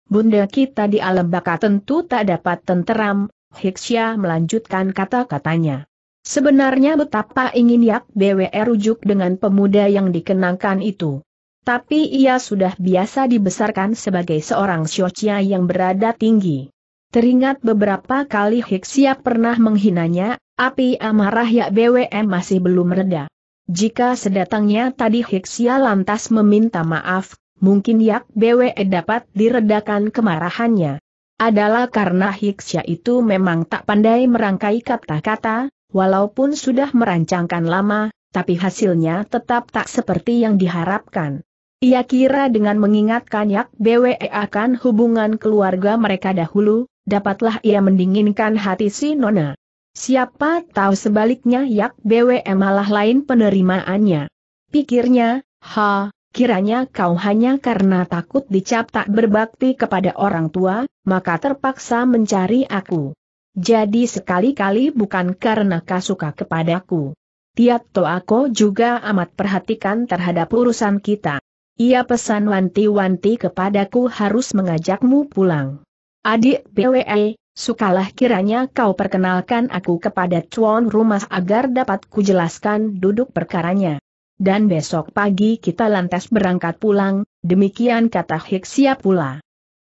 Bunda kita di alam baka tentu tak dapat tenteram, Hiksya melanjutkan kata-katanya. Sebenarnya betapa ingin Yak BWR rujuk dengan pemuda yang dikenangkan itu. Tapi ia sudah biasa dibesarkan sebagai seorang Siocia yang berada tinggi. Teringat beberapa kali Hiksia pernah menghinanya, api amarah ya BWM masih belum reda. Jika sedatangnya tadi Hiksia lantas meminta maaf, mungkin Yak BWE dapat diredakan kemarahannya. Adalah karena Hiksia itu memang tak pandai merangkai kata-kata, walaupun sudah merancangkan lama, tapi hasilnya tetap tak seperti yang diharapkan. Ia kira dengan mengingatkan Yak BWE akan hubungan keluarga mereka dahulu, dapatlah ia mendinginkan hati si Nona. Siapa tahu sebaliknya Yak BWM malah lain penerimaannya. Pikirnya, ha, kiranya kau hanya karena takut dicap tak berbakti kepada orang tua, maka terpaksa mencari aku. Jadi sekali-kali bukan karena kau suka kepadaku. Tiat aku juga amat perhatikan terhadap urusan kita. Ia pesan wanti-wanti kepadaku harus mengajakmu pulang. Adik BWE, sukalah kiranya kau perkenalkan aku kepada tuan rumah agar dapat kujelaskan duduk perkaranya. Dan besok pagi kita lantas berangkat pulang, demikian kata Hiksia pula.